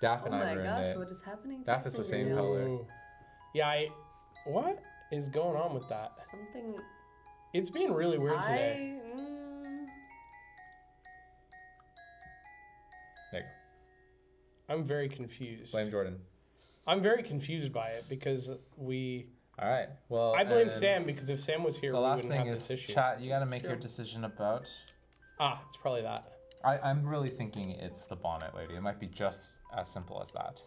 Daft Oh and I my ruined gosh, it. what is happening? to Daff my is the same fingernails? color. Ooh. Yeah, I. What is going on with that? Something It's being really weird today. I. I'm very confused. Blame Jordan. I'm very confused by it because we. All right. Well, I blame Sam because if Sam was here, The we last wouldn't thing have is this issue. chat. You got to It's make your decision about. Ah, it's probably that. I, I'm really thinking it's the bonnet lady. It might be just as simple as that.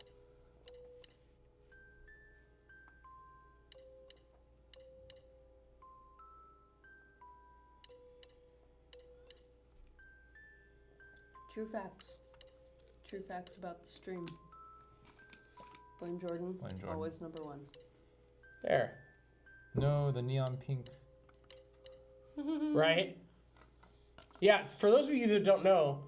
True facts. True facts about the stream. Blame Jordan. Blame Jordan. Always number one. There. No, the neon pink. right? Yeah, for those of you that don't know,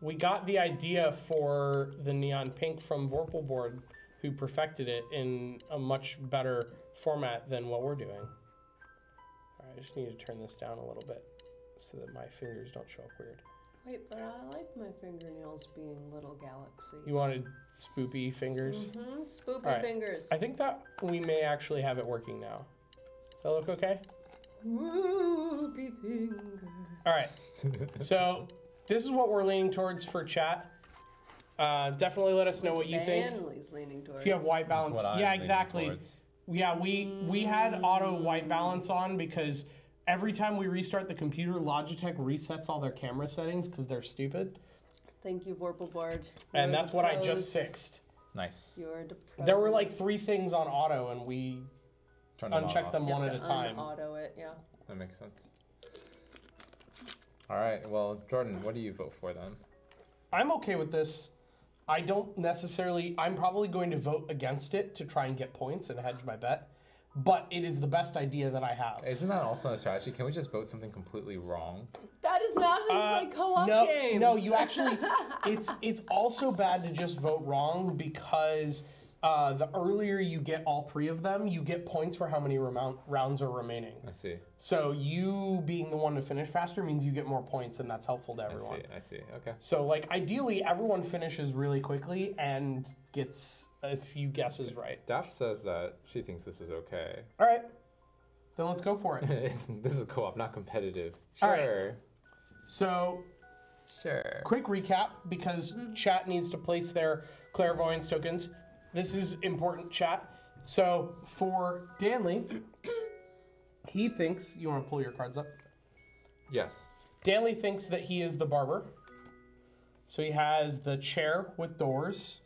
we got the idea for the neon pink from Vorpal Board, who perfected it in a much better format than what we're doing. All right, I just need to turn this down a little bit so that my fingers don't show up weird. Wait, but I like my fingernails being little galaxies. You wanted spoopy fingers? Mm-hmm. Spoopy Alright. fingers. I think that we may actually have it working now. Does that look okay? Spoopy fingers. All right. so this is what we're leaning towards for chat. Uh, definitely let us know what you think. Manly's leaning towards. If you have white That's balance, what I'm yeah, exactly. towards. Yeah, we we had auto white balance on because every time we restart the computer, Logitech resets all their camera settings because they're stupid, Thank you, Vorpal Board. and You're that's the what I just fixed. Nice. You're the There were like three things on auto, and we Turn them on unchecked off. them You one have at a to time. Auto it, yeah. That makes sense. All right. Well, Jordan, what do you vote for then? I'm okay with this. I don't necessarily. I'm probably going to vote against it to try and get points and hedge my bet. But it is the best idea that I have. Isn't that also a strategy? Can we just vote something completely wrong? That is not how Uh, you play co-op no, games. no, you actually. It's it's also bad to just vote wrong because uh, the earlier you get all three of them, you get points for how many rounds are remaining. I see. So you being the one to finish faster means you get more points, and that's helpful to everyone. I everyone. see. I see. Okay. So like ideally, everyone finishes really quickly and gets a few guesses right. Daft says that she thinks this is okay. All right, then let's go for it. it's, this is co-op, not competitive. All right. Sure. So Sure. quick recap because mm-hmm. chat needs to place their clairvoyance tokens. This is important, chat. So for Danley, he thinks you want to pull your cards up. Yes. Danley thinks that he is the barber. So he has the chair with doors,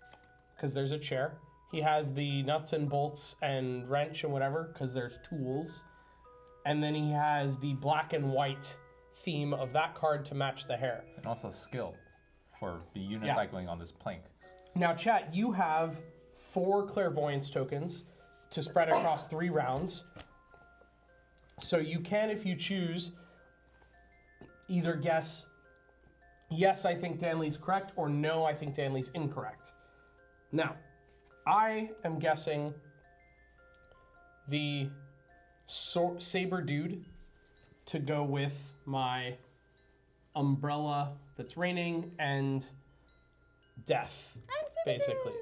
because there's a chair. He has the nuts and bolts and wrench and whatever, because there's tools. And then he has the black and white theme of that card to match the hair. And also skill for be unicycling on this plank. Now, chat, you have four clairvoyance tokens to spread across three rounds. So you can, if you choose, either guess, yes, I think Danley's correct, or no, I think Danley's incorrect. Now, I am guessing the sor- saber dude to go with my umbrella that's raining and death, basically.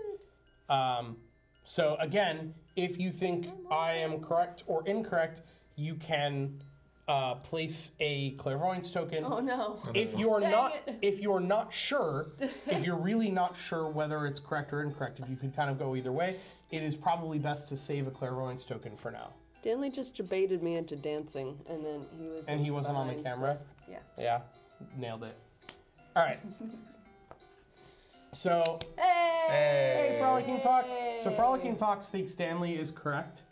Um, so again, if you think I am correct or incorrect, you can uh, place a clairvoyance token. Oh no. If you're Dang not, it. if you're not sure, if you're really not sure whether it's correct or incorrect, if you could kind of go either way, it is probably best to save a clairvoyance token for now. Danley just debated me into dancing, and then he was. And he wasn't on the behind camera. Yeah. Yeah, nailed it. All right. So Hey! Hey, Frolicking Fox. So Frolicking Fox thinks Danley is correct.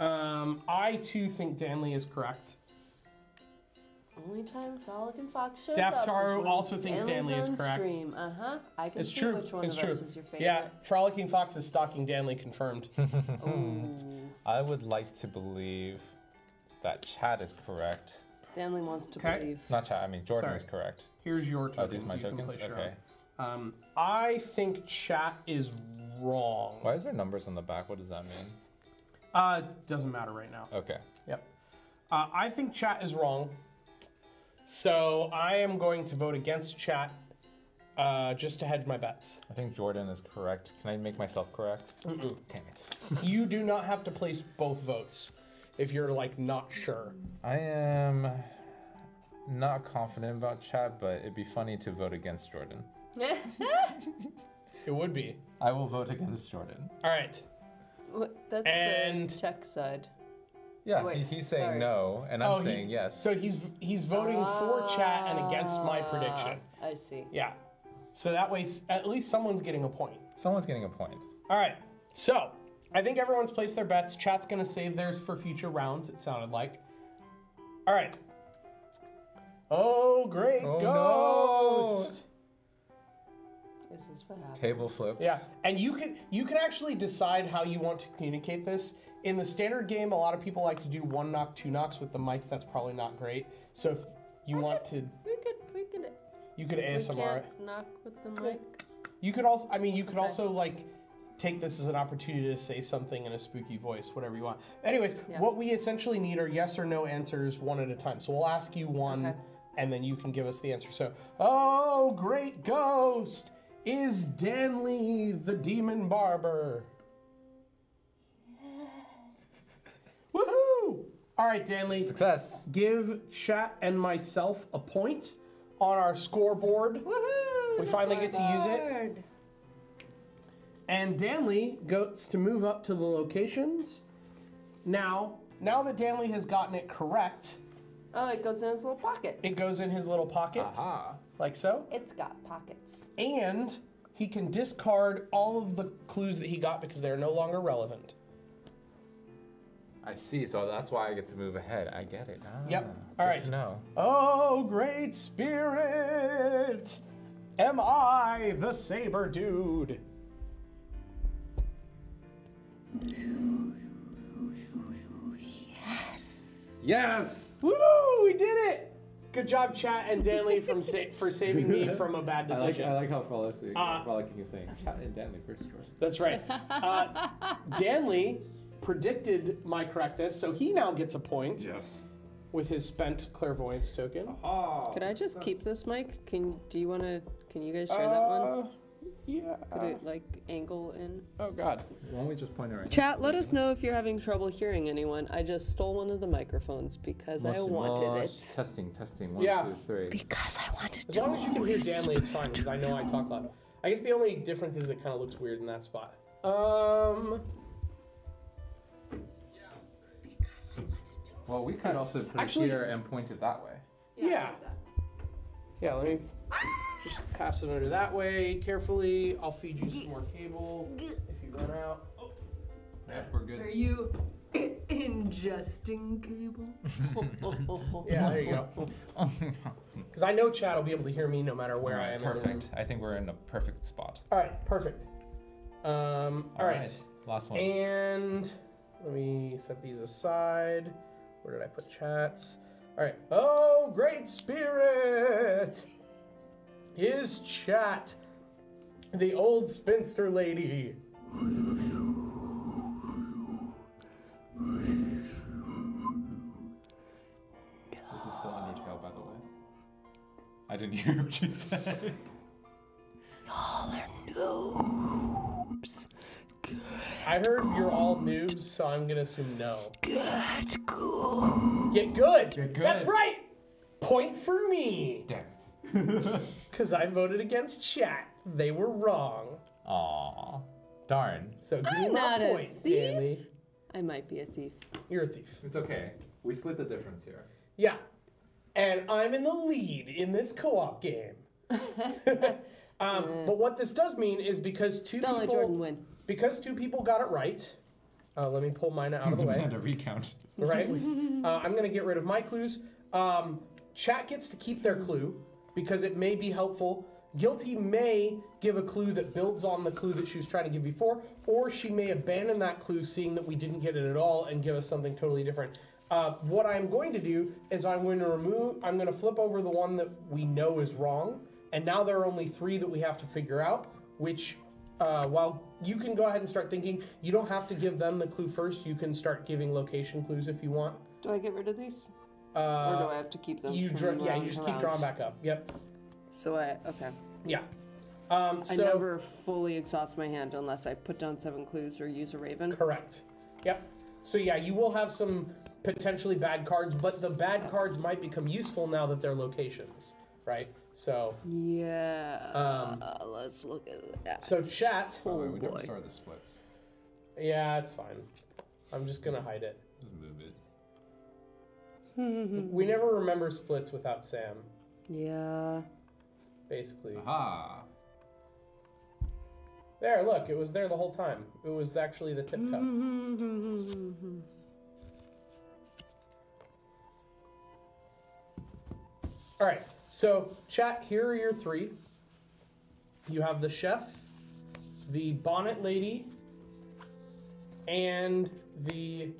Um, I too think Danley is correct. Only time Frolic Fox shows Daft up Taro also thinks Danley is on correct. Stream. Uh huh. I can It's see true. which one It's of true. us is your favorite. Yeah, Frolicking Fox is stalking Danley confirmed. I would like to believe that Chad is correct. Danley wants to Okay. believe. Not Chad, I mean Jordan Sorry. is correct. Here's your Are tokens. these my you tokens? place your Okay. Um, I think chat is wrong. Why is there numbers on the back? What does that mean? Uh, doesn't matter right now. Okay. Yep. Uh, I think chat is wrong. So I am going to vote against chat uh, just to hedge my bets. I think Jordan is correct. Can I make myself correct? Damn it. you do not have to place both votes if you're like not sure. I am not confident about chat, but it'd be funny to vote against Jordan. It would be. I will vote against Jordan. All right. What- That's And- the check side. Yeah, Wait, he, he's saying sorry. no, and I'm Oh, he- saying yes. So he's he's voting for chat and against my prediction. Ah, I see. Yeah. So that way, s- at least someone's getting a point. Someone's getting a point. All right. So I think everyone's placed their bets. Chat's gonna save theirs for future rounds. It sounded like. All right. Oh, great Oh, ghost! This is what happens. Table flips. Yeah, and you can you can actually decide how you want to communicate this. In the standard game, a lot of people like to do one knock, two knocks with the mics. That's probably not great. So if you want to, We could, we could. you could We ASMR it. can't knock with the mic. You could also, I mean, you could also like take this as an opportunity to say something in a spooky voice, whatever you want. Anyways, Yeah. what we essentially need are yes or no answers one at a time. So we'll ask you one, Okay. and then you can give us the answer. So, oh, great ghost, is Danley the demon barber? Woohoo! All right, Danley, Success. give chat and myself a point on our scoreboard. Woohoo! We finally get to use it? And Danley goes to move up to the locations. Now, now that Danley has gotten it correct, Oh, it goes in his little pocket. it goes in his little pocket, Aha. Like so. It's got pockets. And he can discard all of the clues that he got because they're no longer relevant. I see. So that's why I get to move ahead. I get it. Ah, Yep. All right. To know. Oh, great spirit! Am I the saber dude? Yes. Yes. Woo! We did it! Good job, chat and Danley, from sa- for saving me from a bad I like, decision. I like how Frolicking, Uh, Frolicking is saying, chat and Danley first choice. That's right. Uh, Danley predicted my correctness, so he now gets a point Yes. with his spent clairvoyance token. Could I just keep this mic? Can do you want to? Can you guys share that one? Uh, Yeah. Could it like angle in? Oh God. Why don't we just point it right Chat, let us know if you're having trouble hearing anyone. I just stole one of the microphones because I Mostly- wanted well, it. Testing, testing. One, Yeah. two, three. Because I wanted As to. long as you can hear Danley, it's fine because I know I talk loud. I guess the only difference is it kind of looks weird in that spot. Um. Well, we could also put Actually- it here and point it that way. Yeah. Yeah. Let me just pass it under that way carefully. I'll feed you some more cable if you run out. Oh, Yeah, we're good. Are you ingesting cable? yeah. There you go. Because I know Chad will be able to hear me no matter where I am. in the room. perfect. I think we're in a perfect spot. All right. Perfect. Um. all right. Last one. And let me set these aside. Where did I put chats? All right. Oh, great spirit is chat, the old spinster lady. This is still on your tail, by the way. I didn't hear what you said. Y'all are noobs. Good I heard you're all noobs, so I'm gonna assume no. Get good. Get good. Get That's right. Point for me, Dance. because I voted against chat. They were wrong. Aw. Darn. So give me I'm my not a point, thief. Danny. I might be a thief. You're a thief. It's okay. We split the difference here. Yeah. And I'm in the lead in this co-op game. um, but what this does mean is because 2 Don't let people Jordan win. because two people got it right. Uh, let me pull mine out of the way. Demand a recount. Right. Uh, I'm gonna get rid of my clues. Um, chat gets to keep their clue because it may be helpful. Guilty may give a clue that builds on the clue that she was trying to give before, or she may abandon that clue, seeing that we didn't get it at all, and give us something totally different. Uh, what I'm going to do is I'm going to remove, I'm going to flip over the one that we know is wrong, and now there are only three that we have to figure out. Which, uh, while you can go ahead and start thinking, you don't have to give them the clue first. You can start giving location clues if you want. Do I get rid of these? Uh, or do I have to keep them? you from draw, yeah, you just to keep drawing back up. Yep. So I okay. Yeah. Um, I never fully exhaust my hand unless I put down seven clues or use a raven. correct. Yep. So yeah, you will have some potentially bad cards, but the bad cards might become useful now that they're locations, right? So Yeah. Um, uh, let's look at that. so chat. By the way, Oh we never boy. started the splits. Yeah, it's fine. I'm just gonna hide it. Just move it. We never remember splits without Sam, Yeah. basically. Aha. There, look, it was there the whole time. It was actually the tip cup. All right, so chat, here are your three. You have the chef, the bonnet lady, and the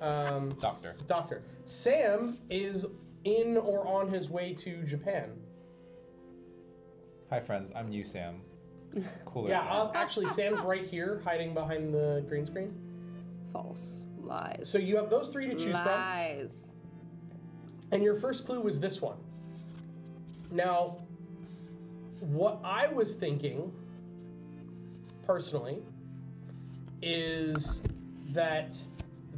um, Doctor. doctor. Sam is in or on his way to Japan. Hi, friends. I'm you, Sam. Cooler Yeah, Sam. I'll, actually, Sam's right here, hiding behind the green screen. False. Lies. So you have those three to choose from. Lies. And your first clue was this one. Now, what I was thinking, personally, is that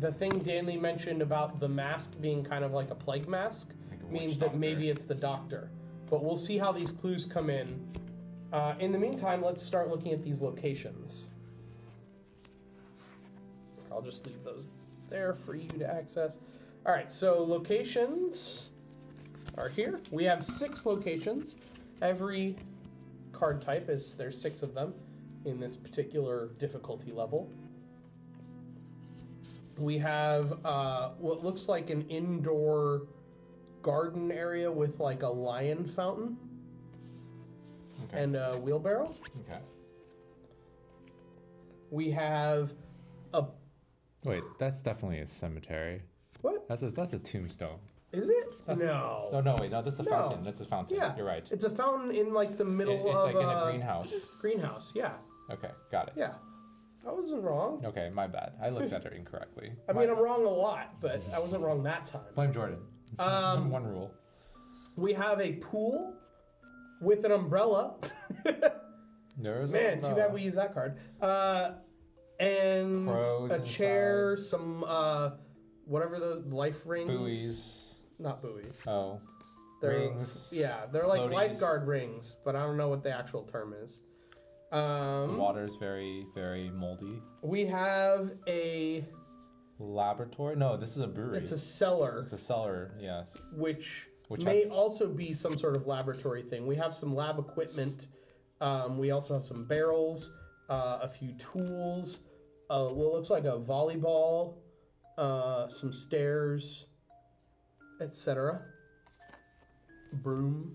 the thing Danley mentioned about the mask being kind of like a plague mask means that maybe it's the doctor. But we'll see how these clues come in. Uh, in the meantime, let's start looking at these locations. I'll just leave those there for you to access. All right, so locations are here. We have six locations. Every card type is there's six of them in this particular difficulty level. We have uh, what looks like an indoor garden area with like a lion fountain. Okay. and a wheelbarrow. Okay. We have a Wait, that's definitely a cemetery. what That's a that's a tombstone. is it? That's- no. Oh no, wait, no, that's a No. fountain. That's a fountain. Yeah, You're right. It's a fountain in like the It- middle it's of like in a greenhouse. Greenhouse, yeah, Okay, got it. yeah. I wasn't wrong. Okay, my bad. I looked at it incorrectly. I mean, I'm wrong a lot, but I wasn't wrong that time. Blame Jordan. Um, One rule. we have a pool with an umbrella. There's Man, too bad we used that card. Uh, and Crows a chair, inside. some uh, whatever those life rings. buoys. Not buoys. Oh, they're, rings. Yeah, they're like Floaties. lifeguard rings, but I don't know what the actual term is. The Um, water's very very moldy. we have a. Laboratory? No, this is a brewery. It's a cellar, It's a cellar. Yes. which, Which may has- also be some sort of laboratory thing. We have some lab equipment. Um, we also have some barrels, uh, a few tools, uh, what looks like a volleyball, uh, some stairs, etc. Broom.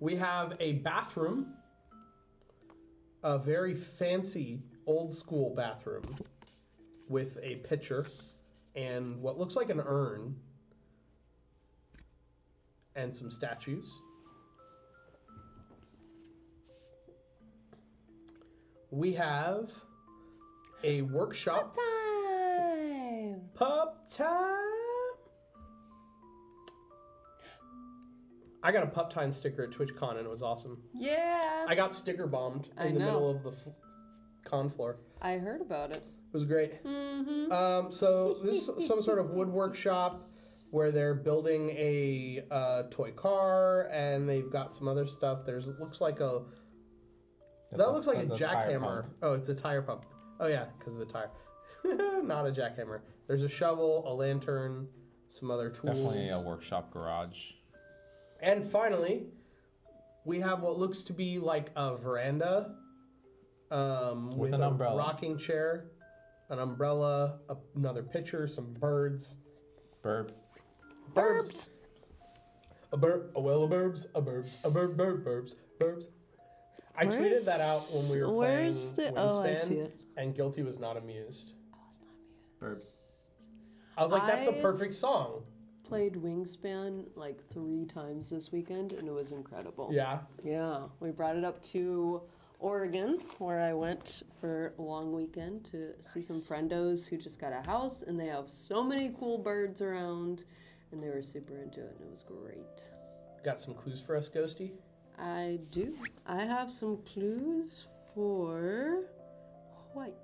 We have a bathroom, a very fancy old school bathroom with a pitcher and what looks like an urn and some statues. We have a workshop. Time. Pup time. I got a pup time sticker at TwitchCon and it was awesome. Yeah. I got sticker bombed in I the know. middle of the f- con floor. I heard about it. It was great. Mm-hmm. Um, so this is some sort of wood workshop where they're building a uh, toy car and they've got some other stuff. There's looks like a That's that looks like a jackhammer. Oh, it's a tire pump. Oh yeah, because of the tire. Not a jackhammer. There's a shovel, a lantern, some other tools. Definitely a workshop garage. And finally, we have what looks to be like a veranda um, With an a umbrella. rocking chair, an umbrella, a, another pitcher, some birds. Burbs. Burbs. A burb, a well of burbs, a burbs, a burb, burb, burbs, burbs. I tweeted that out when we were playing the? Wingspan, Oh, I see it. and Guilty was not amused. Burbs. I was like, that's the perfect song. Played Wingspan like three times this weekend, and it was incredible. Yeah. Yeah, we brought it up to Oregon, where I went for a long weekend to see some friendos who just got a house, and they have so many cool birds around, and they were super into it, and it was great. Got some clues for us, Ghosty? I do. I have some clues for white.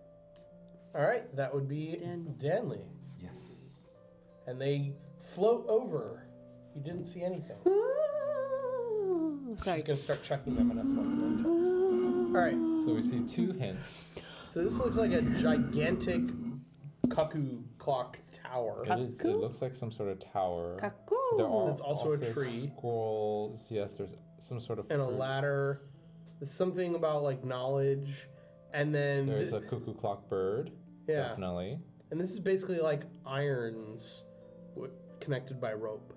All right, that would be Dan- Danley. Yes. And they float over. You didn't see anything. Ooh, sorry. She's gonna start chucking them at us like nunchucks. All right, So we see two hints. so this looks like a gigantic cuckoo clock tower. It is. It looks like some sort of tower. Cuckoo. There are That's also a tree. Scrolls. Yes, there's some sort of. and a ladder. There's something about like knowledge, and then There's thi- a cuckoo clock bird. yeah, Definitely. and this is basically like irons w- connected by rope.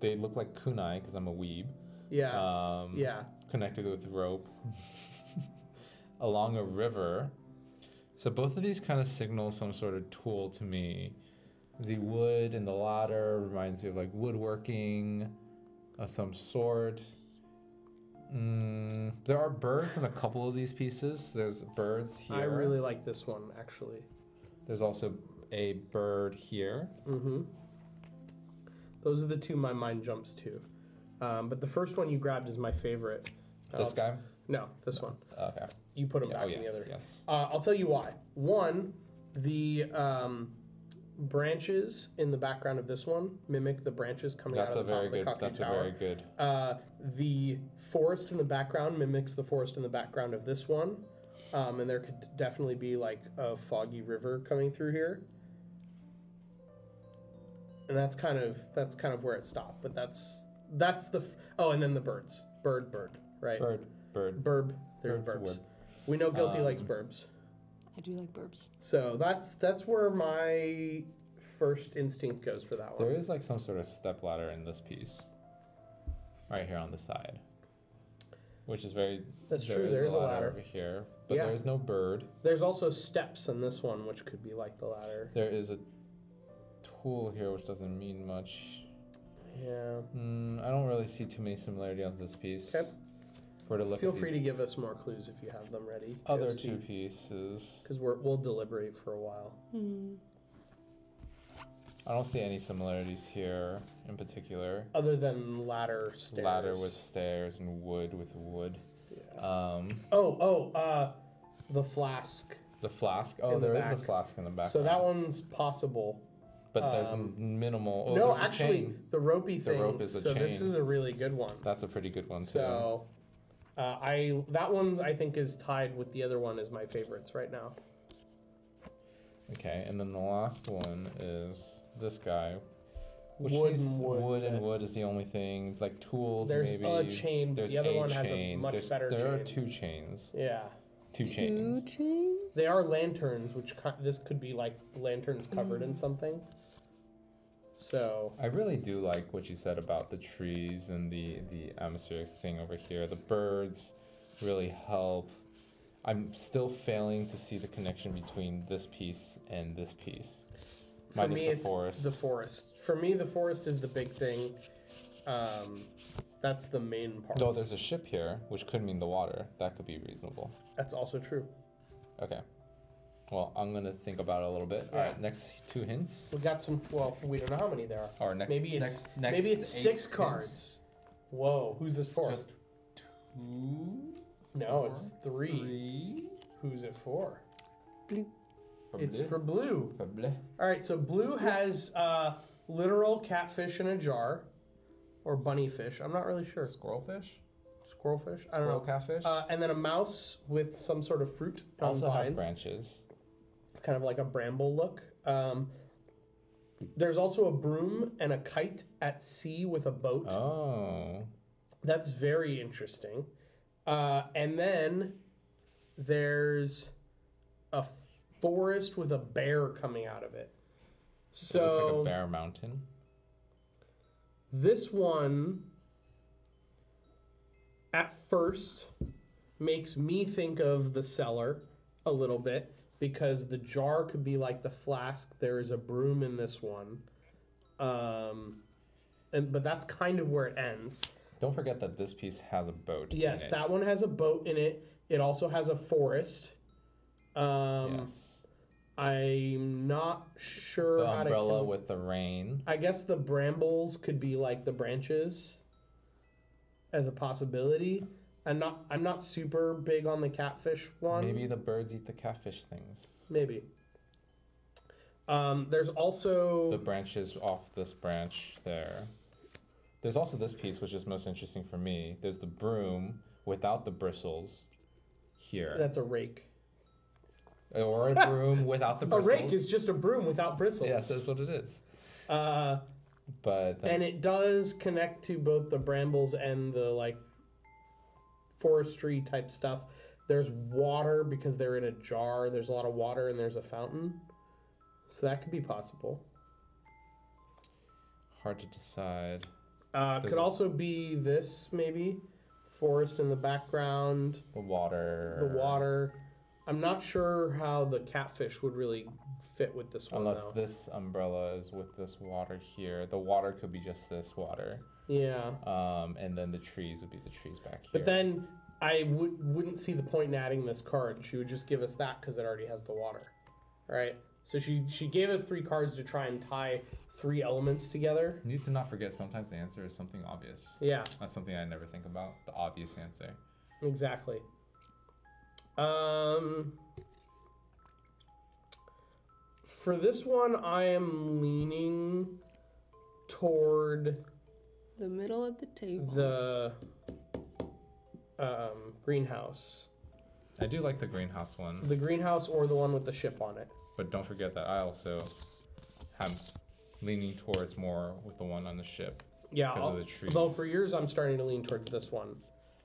They- look like kunai because I'm a weeb. Yeah, Um, yeah. Connected with rope along a river. So both of these kind of signal some sort of tool to me. The wood and the ladder reminds me of like woodworking of some sort. Mm, there are birds in a couple of these pieces. There's birds here. I really like this one actually. There's also a bird here. Mm-hmm. Those are the two my mind jumps to. Um, but the first one you grabbed is my favorite. This guy. No, this one. Okay. You put them Yeah, back oh in the yes, other. yes. Uh, I'll tell you why. One, the um, branches in the background of this one mimic the branches coming That's out a of the top very of the good. That's a tower. very good. Uh, the forest in the background mimics the forest in the background of this one. Um, and there could definitely be like a foggy river coming through here. And that's kind of that's kind of where it stopped. But that's that's the f- oh, and then the birds, bird, bird, right? Bird. Bird. Burb. There's Bird's burbs. We know guilty likes Um, burbs. I do like burbs. So that's that's where my first instinct goes for that one. There is like some sort of step ladder in this piece. Right here on the side. which is very. That's there true, there is a ladder. over here, but Yeah. there is no bird. There's also steps in this one, which could be like the ladder. There is a tool here, which doesn't mean much. Yeah. Mm, I don't really see too many similarities on this piece. Okay. We're to look Feel free these to give us more clues if you have them ready. other two pieces, Because we're we'll deliberate for a while. Hmm. I don't see any similarities here in particular. Other than ladder stairs. Ladder with stairs and wood with wood. Yeah. Um, Oh, oh, uh, the flask. the flask. Oh, In the there is a flask in the back. So that one's possible. But there's um, minimal. Oh, no, actually, the ropey thing. The rope is a so this is a really good one. That's a pretty good one too. So, uh, I that one I think is tied with the other one as my favorites right now. Okay, and then the last one is this guy. Which Wood and wood, wood and wood is the only thing. Like tools, There's maybe. a chain, but There's the other a one has a much There's- better There are two chains. Yeah, Two Two chains. chains. they are lanterns, which this could be like lanterns covered Hmm. in something. So I really do like what you said about the trees and the the atmospheric thing over here. The birds really help. I'm still failing to see the connection between this piece and this piece. for Minus me, the it's forest. the forest. For me, the forest is the big thing. Um, that's the main part. No, there's a ship here, which could mean the water. That could be reasonable. That's also true. Okay. Well, I'm gonna think about it a little bit. All right, next two hints. We got some. Well, we don't know how many there are. Or next. maybe it's next, next maybe it's eight six hints. cards. Whoa, who's this for? Just two. no, it's three. Three. Who's it for? For It's blue. for blue. For blue. All right, so blue has uh, literal catfish in a jar, or bunny fish. I'm not really sure. Squirrel fish. Squirrelfish. Squirrelfish. I don't Squirrel know. catfish. Uh, and then a mouse with some sort of fruit on also has vines, branches. Kind of like a bramble look. Um, there's also a broom and a kite at sea with a boat. Oh. That's very interesting. Uh, and then there's a forest with a bear coming out of it. So it looks like a bear mountain. this one, at first, makes me think of the cellar a little bit because the jar could be like the flask. There is a broom in this one, um, and but that's kind of where it ends. Don't forget that this piece has a boat. in Yes, that one has a boat in it. It also has a forest. Um, Yes. I'm not sure The how umbrella com- with the rain. I guess the brambles could be like the branches, as a possibility. I'm not. I'm not super big on the catfish one. Maybe the birds eat the catfish things. Maybe. Um, there's also The branches off this branch there. There's also this piece, which is most interesting for me. There's the broom without the bristles here. that's a rake. or a broom without the bristles. A rake is just a broom without bristles. Yes, that's what it is. Uh, But then, and it does connect to both the brambles and the like forestry type stuff. There's water because they're in a jar. There's a lot of water and there's a fountain. So that could be possible. hard to decide. Uh, could also be this maybe forest in the background, The water. the water. I'm not sure how the catfish would really fit with this one Unless though. this umbrella is with this water here. The water could be just this water. Yeah. Um, and then the trees would be the trees back here. But then I would wouldn't see the point in adding this card. She would just give us that because it already has the water, right? So she she gave us three cards to try and tie three elements together. You need to not forget sometimes the answer is something obvious. Yeah, That's something I never think about. The obvious answer. exactly. Um, for this one, I am leaning toward The middle of the table. the um, greenhouse, I do like the greenhouse one, the greenhouse, or the one with the ship on it. but don't forget that I also am leaning towards more with the one on the ship Yeah, because of I'll- the trees. Though for years, I'm starting to lean towards this one.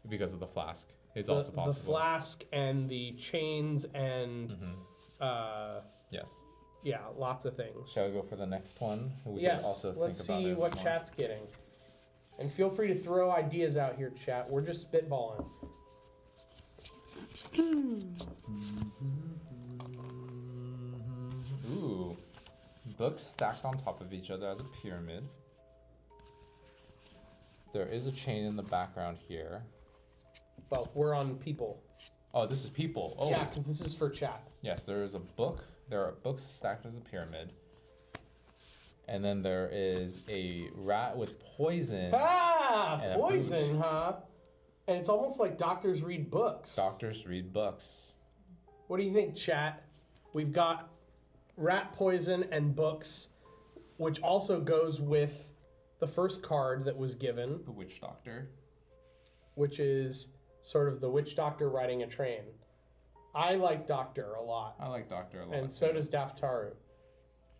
because of the flask. It's The, also the possible. flask and the chains and Mhm. uh, Yes. yeah, lots of things. Shall we go for the next one? We yes, can also let's think see it what more. chat's getting. And feel free to throw ideas out here, chat. We're just spitballing. Ooh. Books stacked on top of each other as a pyramid. There is a chain in the background here. Well, we're on people. Oh, this is people. Oh, Yeah, because this is for chat. yes, there is a book. There are books stacked as a pyramid. And then there is a rat with poison. Ah, And poison, huh? And it's almost like doctors read books. Doctors read books. What do you think, chat? We've got rat poison and books, which also goes with the first card that was given, The witch doctor. which is sort of the witch doctor riding a train. I like Doctor a lot, I like Doctor a lot. and so too. does Daftaru.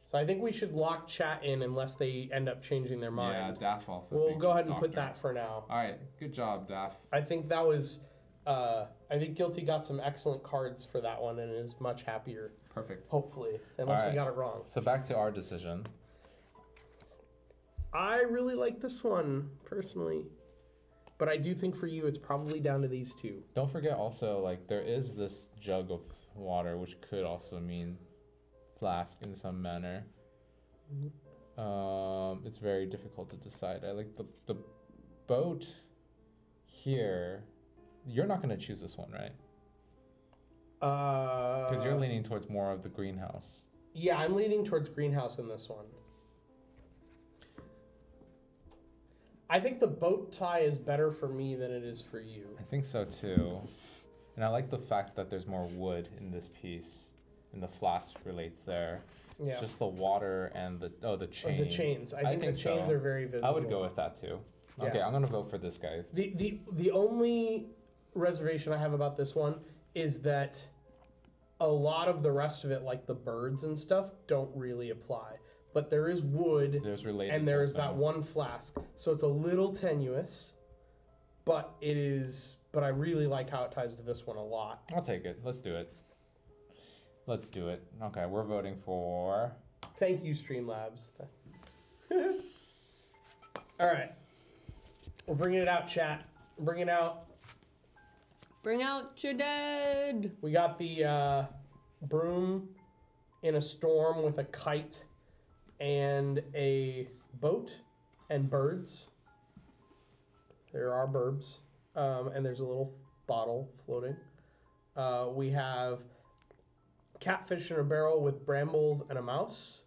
So I think we should lock chat in unless they end up changing their mind. Yeah. Daff also. we'll go ahead and put that for now. All right, good job, Daff. I think that was. Uh, I think Guilty got some excellent cards for that one and is much happier, Perfect. hopefully, unless we got it wrong. So back to our decision. I really like this one personally, but I do think for you it's probably down to these two. Don't forget also, like, there is this jug of water, which could also mean flask in some manner. Um, it's very difficult to decide. I like the the boat here. You're not gonna choose this one, right? Uh, Because you're leaning towards more of the greenhouse. Yeah, I'm leaning towards greenhouse in this one. I think the boat tie is better for me than it is for you. I think so too. And I like the fact that there's more wood in this piece, and the flask relates there. Yeah. It's just the water and the oh the oh, Or chain. the chains. I I think, think the chains so. are very visible. I would go with that too. Okay, I'm gonna vote for this guy. The the the only reservation I have about this one is that a lot of the rest of it, like the birds and stuff, don't really apply. But there is wood There's related. and there is that things. one flask, so it's a little tenuous, but it is. But I really like how it ties to this one a lot. I'll take it. Let's do it. Let's do it. Okay, we're voting for. Thank you, Streamlabs. All right, we're bringing it out, chat. Bring it out. Bring out your dead. We got the uh, broom in a storm with a kite and a boat and birds. There are burbs, um, and there's a little bottle floating. Uh, we have catfish in a barrel with brambles and a mouse.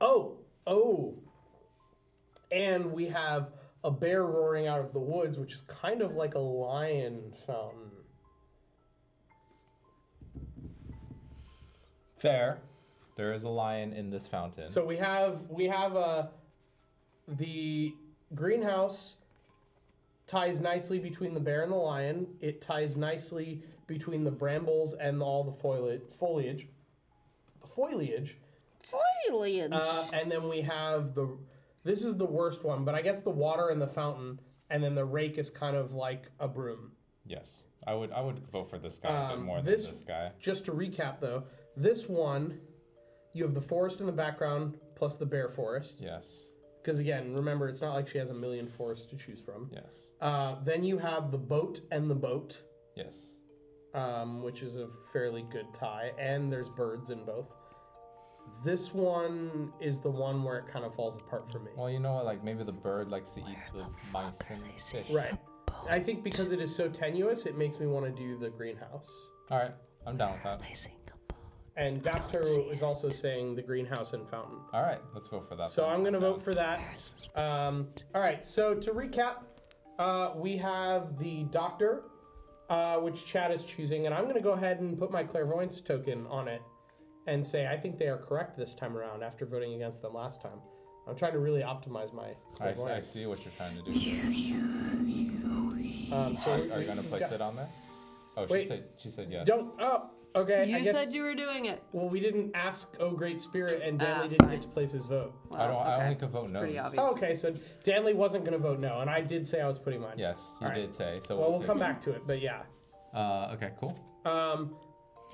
Oh, oh. And we have a bear roaring out of the woods, which is kind of like a lion fountain. Fair. There is a lion in this fountain. So we have we have uh, the greenhouse ties nicely between the bear and the lion. It ties nicely between the brambles and all the foliage. Foliage. The foliage. Foliage. Uh, and then we have the. This is the worst one, but I guess the water and the fountain, and then the rake is kind of like a broom. yes, I would. I would vote for this guy a bit Um, more this- than this guy. Just to recap, though, this one, you have the forest in the background plus the bear forest. Yes. Because again, remember, it's not like she has a million forests to choose from. Yes. Uh, then you have the boat and the boat, Yes. Um, which is a fairly good tie, and there's birds in both. This one is the one where it kind of falls apart for me. Well, you know what? Like maybe the bird likes to eat the mice and fish. Right. I think because it is so tenuous, it makes me want to do the greenhouse. All right. I'm down with that. And Dafter is also saying the greenhouse and fountain. All right. Let's vote for that. So. I'm going to vote for that. Um, all right. So to recap, uh, we have the doctor, uh, which Chad is choosing, and I'm going to go ahead and put my clairvoyance token on it and say I think they are correct this time around after voting against them last time. I'm trying to really optimize my I see, I see what you're trying to do. Um, so Are, are you gonna place got- it on there? Oh, she Wait. said. She said yes. Don't. Oh, okay. I you guess. said you were doing it. well, we didn't ask Oh Great Spirit, and Danley Ah, didn't fine. get to place his vote. Well, I don't. I okay. only could vote no. pretty obvious. Oh, okay, so Danley wasn't going to vote no, and I did say I was putting mine. Yes, you All right. did say. So Well, we'll take come it. back to it, but yeah. Uh, okay, cool. Um,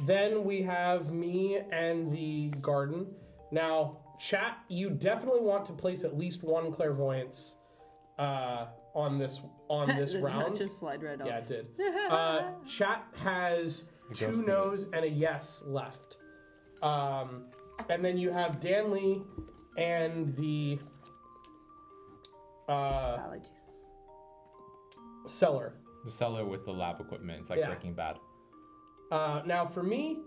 then we have me and the garden. Now, chat, you definitely want to place at least one clairvoyance uh, on this on this that round. just slide right off. Yeah, it did. Uh, chat has It two goes to no's and a yes left. Um, and then you have Danley and the uh, Apologies. cellar. The cellar with the lab equipment. It's like Yeah. Breaking Bad. Uh, now, for me,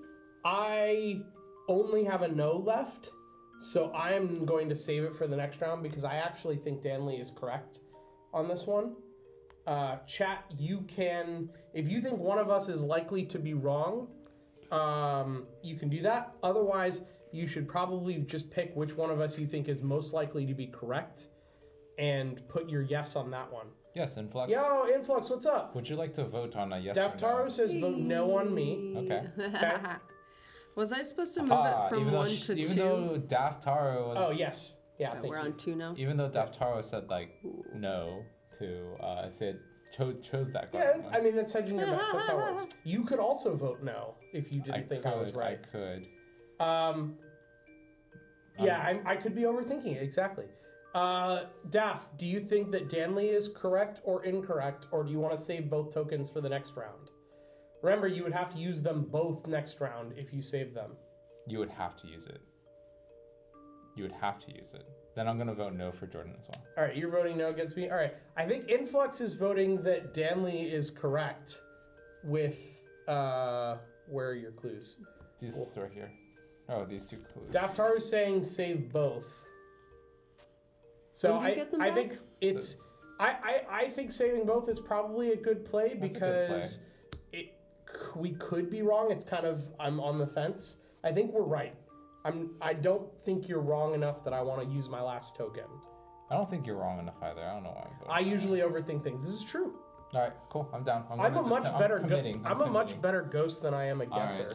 I only have a no left, so I am going to save it for the next round because I actually think Danley is correct on this one. Uh, chat, you can, if you think one of us is likely to be wrong, um, you can do that. Otherwise, you should probably just pick which one of us you think is most likely to be correct and put your yes on that one. Yes, Influx. Yo, Influx, what's up? Would you like to vote on a yes or no? Daftaro says vote no on me. Okay. Okay. Was I supposed to move it from even though one sh- to even two? though Daftaro was Oh, yes. Yeah, Uh, thank we're you. on two now. even though Daftaro said like no to uh I said cho- chose that Yeah, card. I mean that's hedging your bets. That's how it works. You could also vote no if you didn't I think could, I was right. I could. Um, yeah, I, I could be overthinking it exactly. Uh, Daff, do you think that Danley is correct or incorrect, or do you want to save both tokens for the next round? Remember, you would have to use them both next round if you save them. You would have to use it. You would have to use it. Then I'm gonna vote no for Jordan as well. All right, you're voting no against me. All right, I think Influx is voting that Danley is correct. With uh, where are your clues? These right here. Oh, these two clues. Daftar is saying save both. So When do you I, get them I back? think it's I, I I think saving both is probably a good play That's a good play. because it we could be wrong. It's kind of I'm on the fence. I think we're right. I'm I don't think you're wrong enough that I want to use my last token. I don't think you're wrong enough either. I don't know why I'm voting. I for that. usually overthink things. This is true. All right, cool. I'm down. I'm, I'm gonna a just- much I'm better go- committing. I'm, a much better ghost than I am a guesser. right.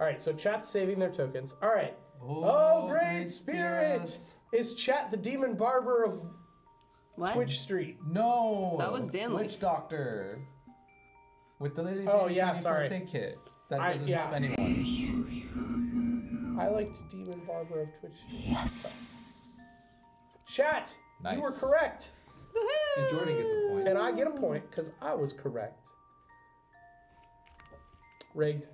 All right, so chat's saving their tokens. All right. Oh, oh, great spirit! Is chat the demon barber of What? Twitch Street? No. That was Danley. Witch Doctor. With the lady. Oh, Baby yeah, Tiny sorry. First aid kit. That I- doesn't yeah. help anyone. I liked demon barber of Twitch Yes. Chat, you were Nice. correct, And Jordan gets a point. and I get a point because I was correct. Rigged.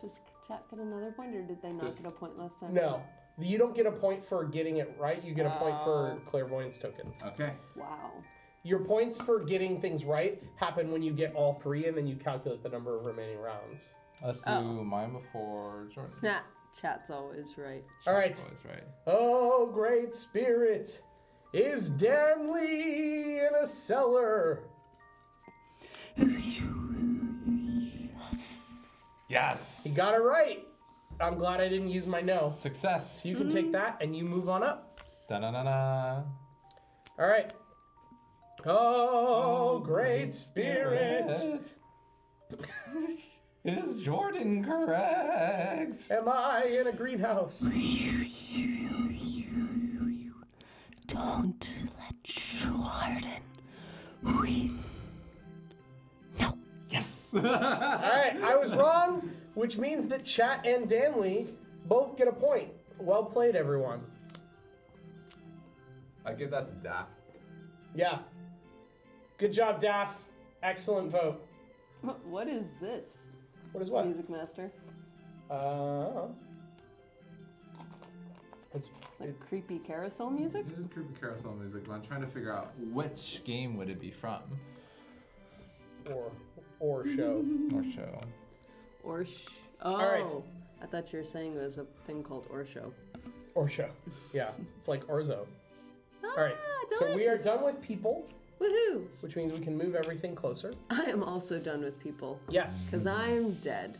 Does chat get another point, or did they not get a point last time? No, you don't get a point for getting it right. You get a point for clairvoyance tokens. Okay. Wow. Your points for getting things right happen when you get all three, and then you calculate the number of remaining rounds. Let's do Oh. mine before Jordan. Nah, chat's always right. All right. Always right. Oh, great spirit, is Danley in a cellar? Yes. He got it right. I'm glad I didn't use my no. Success. So you can take that and you move on up. Da na na na. All right. Oh, great spirit. Is Jordan correct? Am I in a greenhouse? Don't let Jordan win. No. Yes. All right, I was wrong, which means that Chat and Danley both get a point. Well played, everyone. I give that to Daff. Yeah. Good job, Daff. Excellent vote. What- What is this? What is what? Music Master. Uh, it's Like creepy carousel music? It is creepy carousel music, but I'm trying to figure out. Which game would it be from? or or show. Or show? Or sh- Oh, right. I thought you were saying it was a thing called or show. Or show. Yeah, it's like Orzo. All right. Ah, So we are done with people, Woohoo! which means we can move everything closer. I am also done with people Yes. because I'm dead.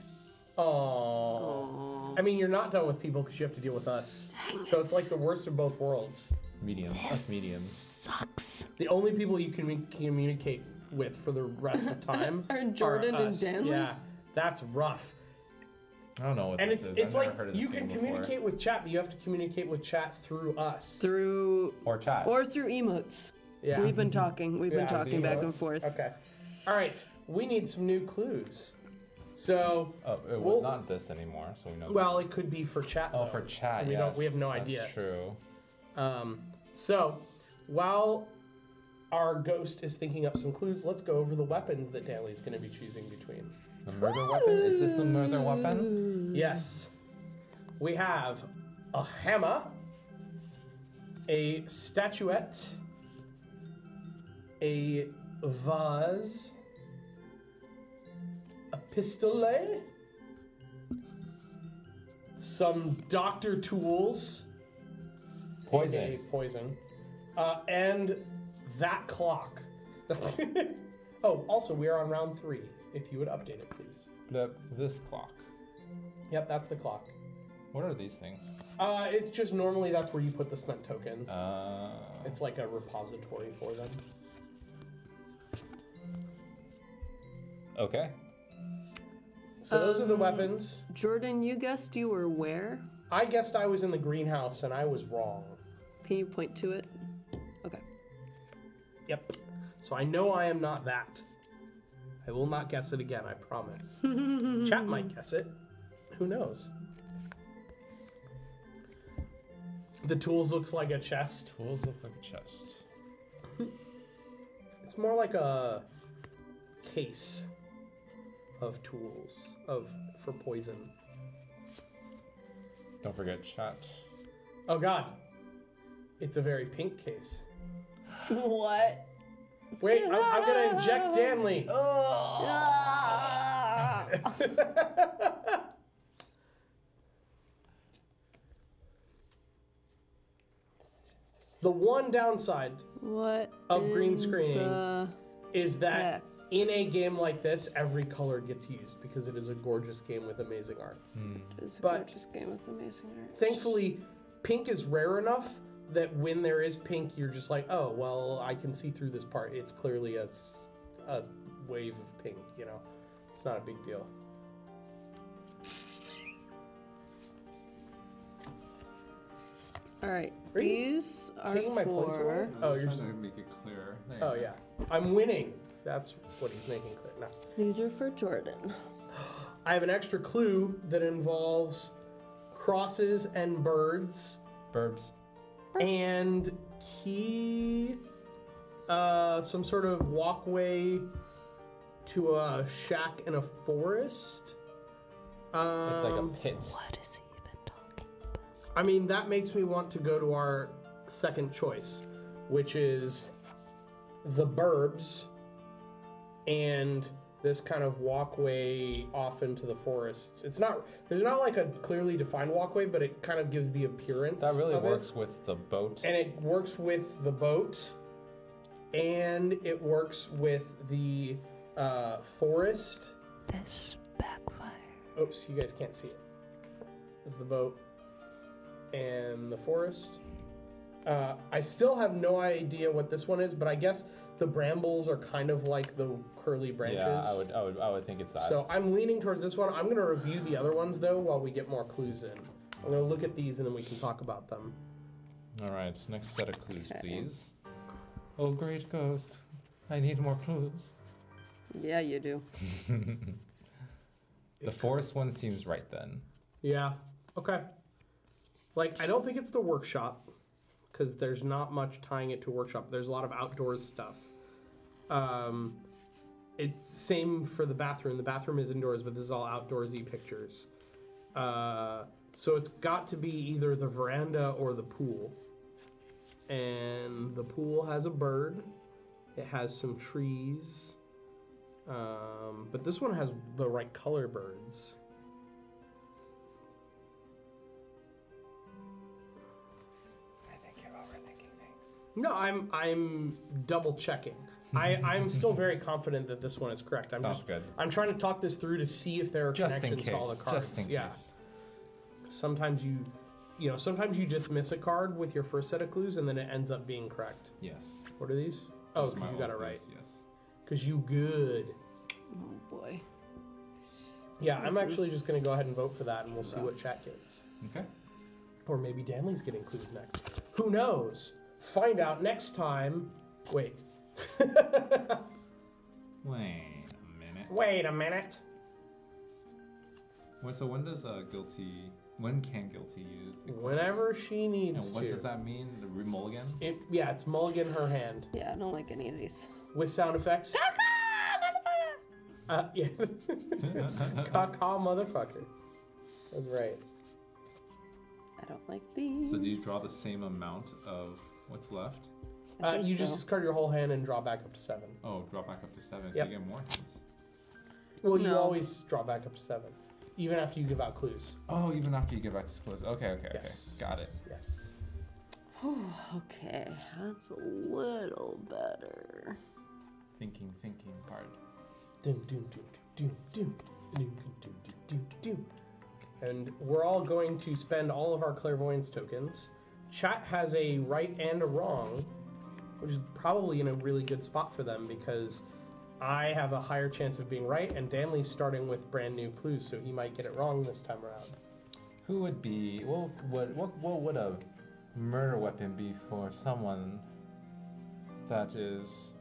Aww. Aww. I mean, you're not done with people because you have to deal with us. Dang So it's like the worst of both worlds. Medium. Us mediums. Sucks. The only people you can communicate with for the rest of time Are Jordan and us. Danley? Yeah, that's rough. I don't know what And this it's is. it's I've never like heard of this you game can before. communicate with chat, but you have to communicate with chat through us. Through Or chat. or through emotes. Yeah. We've been talking. We've Yeah, been talking back and forth. Okay. All right. We need some new clues. So, oh, it was Well- not this anymore, so we know. well, it could be for chat. Oh, though. for chat. We yes, don't. We have no idea. that's. True. Um, so, while our ghost is thinking up some clues, let's go over the weapons that Danley's going to be choosing between. The murder weapon? Is this the murder weapon? Yes. We have a hammer, a statuette, a vase, a pistolet, some doctor tools, Poison. aka poison, uh, and that clock. oh, also, we are on round three. If you would update it, please. The this clock. Yep, that's the clock. What are these things? Uh, it's just normally that's where you put the spent tokens. Uh, it's like a repository for them. Okay. So those are the Um, weapons. Jordan, you guessed you were where? I guessed I was in the greenhouse and I was wrong. Can you point to it? Okay. Yep. So I know I am not that. I will not guess it again, I promise. Chat might guess it. Who knows? The tools looks like a chest. Tools look like a chest. It's more like a case of tools of for poison. Don't forget chat. Oh god. It's a very pink case. What? Wait, I'm, I'm gonna inject Danley. the one downside What? Of green screening. the- is that Heck. In a game like this, every color gets used because it is a gorgeous game with amazing art. Hmm. It's a But- gorgeous game with amazing art. Thankfully, pink is rare enough that when there is pink, you're just like, oh, well, I can see through this part. It's clearly a, a wave of pink, you know? It's not a big deal. All right. Are you These are taking my points away? for. Oh, you're just, to make it clear. oh, yeah. I'm winning. That's what he's making clear. No. These are for Jordan. I have an extra clue that involves crosses and birds Burbs. and key uh, some sort of walkway to a shack in a forest. Um, It's like a pit. What is he even talking about? I mean, that makes me want to go to our second choice, which is the Burbs and this kind of walkway off into the forest. It's not, there's not like a clearly defined walkway, but it kind of gives the appearance. That really of it. works with the boat. And it works with the boat, and it works with the uh, forest. This backfire. Oops, you guys can't see it. This is the boat and the forest. Uh, I still have no idea what this one is, but I guess the brambles are kind of like the curly branches. Yeah, I would, I would, I would think it's that. So I'm leaning towards this one. I'm going to review the other ones though while we get more clues in. I'm going to look at these and then we can talk about them. All right, next set of clues, Okay. please. Oh, great ghost. I need more clues. Yeah, you do. The forest one seems right then. Yeah. Okay. Like, I don't think it's the workshop because there's not much tying it to workshop. There's a lot of outdoors stuff. Um, it's same for the bathroom. The bathroom is indoors, but this is all outdoorsy pictures. Uh, so it's got to be either the veranda or the pool. And the pool has a bird. It has some trees. Um, but this one has the right color birds. I think you're overthinking things. No, I'm I'm double checking. I I'm still very confident that this one is correct. I'm Sounds just good. I'm trying to talk this through to see if there are Just in connections case. to all the cards. Just in yeah. case. Sometimes you you know, sometimes you just miss a card with your first set of clues and then it ends up being correct. Yes. What are these? Oh, Those are because my you got it old right. clues, Yes. Because you good. Oh boy. Yeah, I'm This actually just gonna go ahead and vote for that and we'll see what chat gets. Okay. Or maybe Danley's getting clues next. Who knows? Find out next time. Wait. Wait a minute. Wait a minute. Wait, so when does uh, guilty When can guilty use? the Whenever she needs And what to. does that mean? The re- mulligan? It, yeah, it's mulligan her hand Yeah, I don't like any of these. with sound effects. Kaka motherfucker! Uh, yeah. Caca motherfucker. That's right. I don't like these. So do you draw the same amount of what's left? I Uh, think you just discard your whole hand and draw back up to seven. Oh, draw back up to seven, so Yep. you get more hands. Well, you always draw back up to seven, even after you give out clues. Oh, even after you give back to clues. Okay, okay, Yes. okay. Got it. Yes. okay, that's a little better. Thinking, thinking hard. Dum, dum, dum, dum, dum, dum, dum, dum, dum, dum. And we're all going to spend all of our clairvoyance tokens. Chat has a right and a wrong, which is probably in a really good spot for them because I have a higher chance of being right, and Danley's starting with brand new clues, so he might get it wrong this time around. Who would be what what what what would a murder weapon be for someone that is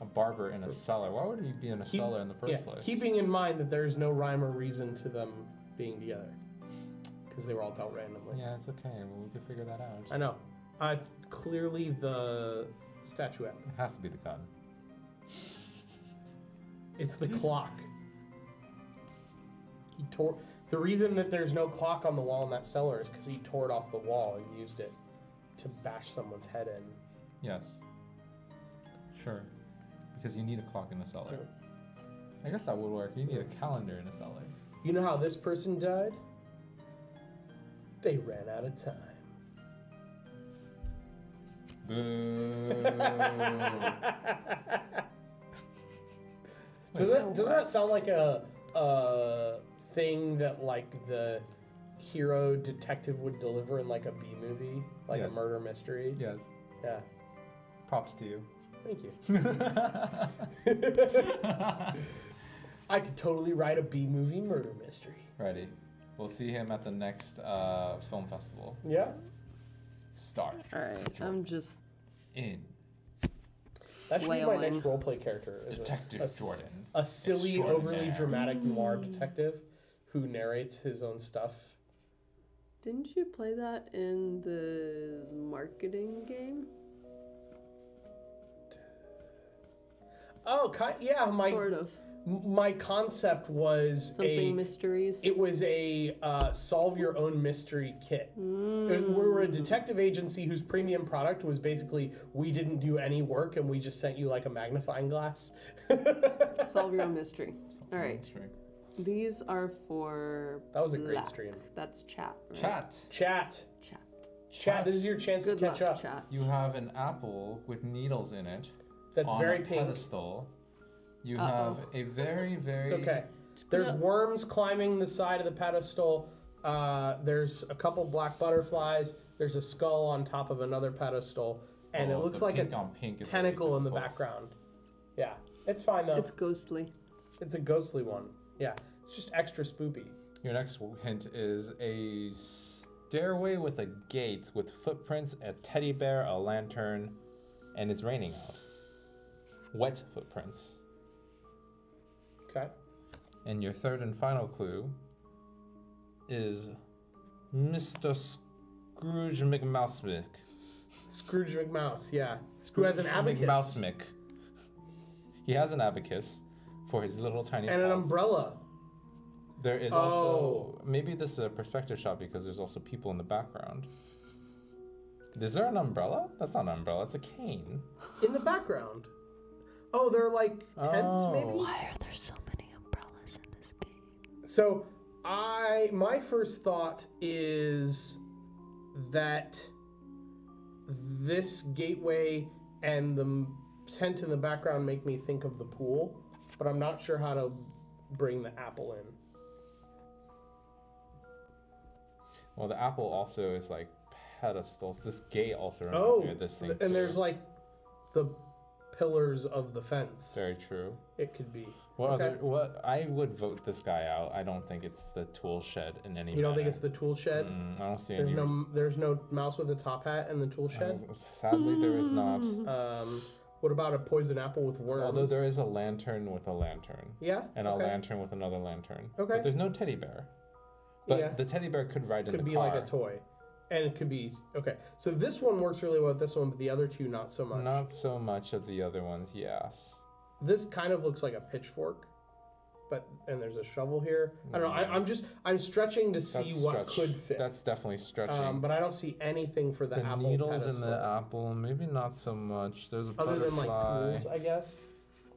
a barber in a cellar? Why would he be in a Keep- cellar in the first yeah, place? keeping in mind that there's no rhyme or reason to them being together because they were all dealt randomly. Yeah, it's okay. Well, we can figure that out. I know. Uh, it's clearly the statuette. It has to be the gun. It's the clock. He tore. The reason that there's no clock on the wall in that cellar is because he tore it off the wall and used it to bash someone's head in. Yes. Sure. Because you need a clock in a cellar. I guess that would work. You need a calendar in a cellar. You know how this person died? They ran out of time. Boo. Does that does that sound like a a thing that like the hero detective would deliver in like a B movie, like Yes. a murder mystery? yes. Yeah. Props to you. Thank you. I could totally write a B movie murder mystery. Ready. We'll see him at the next uh, film festival. Yeah. Star. Alright, I'm just. In. That should be my next roleplay character. Is a s- Detective a, s- Jordan. A silly, overly dramatic noir hmm. detective who narrates his own stuff. Didn't you play that in the marketing game? Oh, ki- yeah. My sort of. M- my concept was Something a. mysteries. It was a uh, solve your own mystery kit. It was- We were a detective agency whose premium product was basically we didn't do any work and we just sent you like a magnifying glass. Solve your own mystery. Alright, String. these are for. That was a great black. stream. That's chat. Right? Chat. Chat, Chat. chat. This is your chance Good to catch luck, up. chat. You have an apple with needles in it. That's on very a pink. pedestal. You Uh-oh. have a very, very. It's okay. There's worms climbing the side of the pedestal. Uh, there's a couple black butterflies. There's a skull on top of another pedestal, and it Oh, looks the like pink a on pink is really tentacle in the difficult. background. Yeah, it's fine though. It's ghostly. It's a ghostly one. Yeah, it's just extra spoopy. Your next hint is a stairway with a gate with footprints, a teddy bear, a lantern, and it's raining out. Wet footprints. Okay. And your third and final clue is Mr. Scrooge McMousemick. Scrooge McMouse. Yeah. Who has an abacus McMousemick. He has an abacus for his little tiny and an paws. umbrella. There is Oh. also maybe this is a perspective shot because there's also people in the background. Is there an umbrella? That's not an umbrella. It's a cane. in the background. Oh, they're like tents, Oh. maybe. Why are there so many So, I my first thought is that this gateway and the tent in the background make me think of the pool, but I'm not sure how to bring the apple in. Well, the apple also is like pedestals. This gate also reminds Oh, me of oh, this thing. and too. there's like the pillars of the fence. very true. It could be. What Okay. other? What I would vote this guy out. I don't think it's the tool shed in any. You don't think it's the tool shed? Mm, I don't see There's any. no there's no mouse with a top hat in the tool shed. Sadly, there is not. Um, what about a poison apple with worms? Although there is a lantern with a lantern, Yeah. and okay. a lantern with another lantern. Okay. But there's no teddy bear. But Yeah. the teddy bear could ride in could the be like a toy, and it could be okay. So this one works really well with this one, but the other two not so much. Not so much of the other ones, yes. This kind of looks like a pitchfork, but and there's a shovel here. I don't know. I, I'm just I'm stretching to see That's what stretch. could fit. That's definitely stretching. um, but I don't see anything for the, the apple needles pedestal. in the apple, maybe not so much. There's a other than butterfly. like tools, I guess.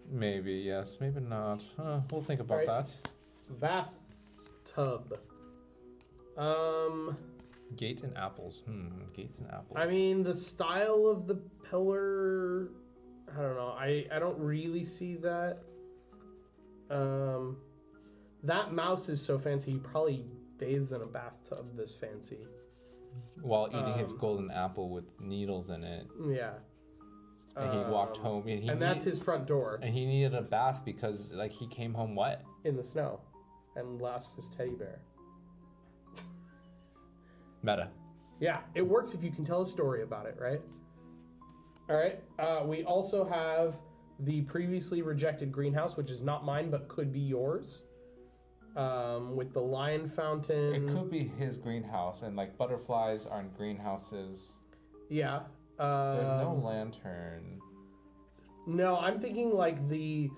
Maybe yes, maybe not. Huh, we'll think about Right. that. Bathtub. Um, Gates and apples. Hmm. Gates and apples. I mean the style of the pillar. I don't know. I I don't really see that. Um, that mouse is so fancy. He probably bathes in a bathtub. This fancy. while eating his um, golden apple with needles in it, Yeah. and he walked Um, home. And, he and that's his front door And he needed a bath because like he came home wet. in the snow, and lost his teddy bear. Meta. Yeah, it works if you can tell a story about it, right? All right. Uh, we also have the previously rejected greenhouse, which is not mine but could be yours. Um, with the lion fountain. It could be his greenhouse, and like butterflies are in greenhouses. Yeah. Uh, There's no lantern. No, I'm thinking like the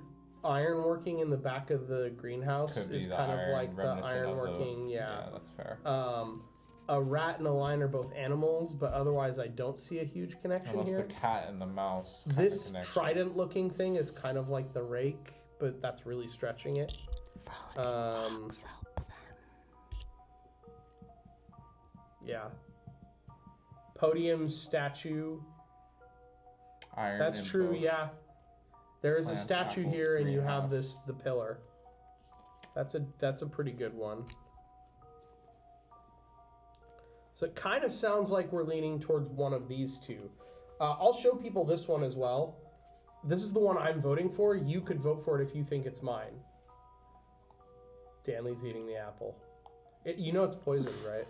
ironworking in the back of the greenhouse is the kind of like the of ironworking. Yeah. Yeah, that's fair. Um, a rat and a lion are both animals, but otherwise I don't see a huge connection Unless here. the cat and the mouse. This trident looking thing is kind of like the rake, but that's really stretching it. Um, fox help them. yeah. Podium statue. Iron That's true, yeah. There is a statue apples, here and you have this the pillar. That's a that's a pretty good one. So it kind of sounds like we're leaning towards one of these two. Uh, I'll show people this one as well. This is the one I'm voting for. You could vote for it if you think it's mine. Danley's eating the apple. It, you know it's poisoned, right?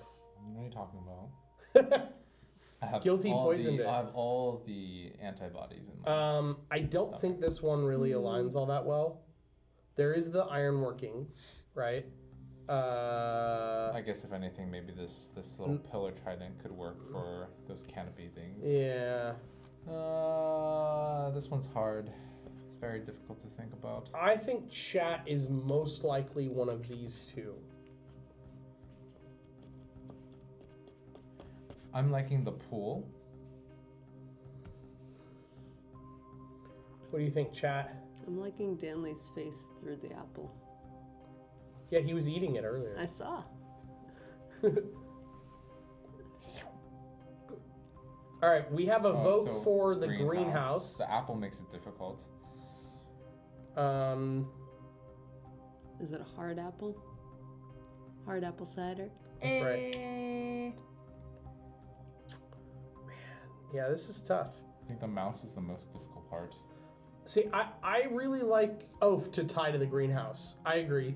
What are you talking about? I have Guilty all poisoned the, it. I have all the antibodies in my. Um, I don't Stop think this one really aligns all that well. There is the iron working, right? Uh, I guess if anything, maybe this this little pillar trident could work for those canopy things. yeah. Uh, this one's hard. It's very difficult to think about. I think chat is most likely one of these two. I'm liking the pool. What do you think, chat? I'm liking Danley's face through the apple. Yeah, he was eating it earlier. I saw. All right, we have a Oh, vote so for the greenhouse. The apple makes it difficult. Um, Is it a hard apple? Hard apple cider? That's right. Eh. yeah, this is tough. I think the mouse is the most difficult part. See, I, I really like oaf to tie to the greenhouse. I agree.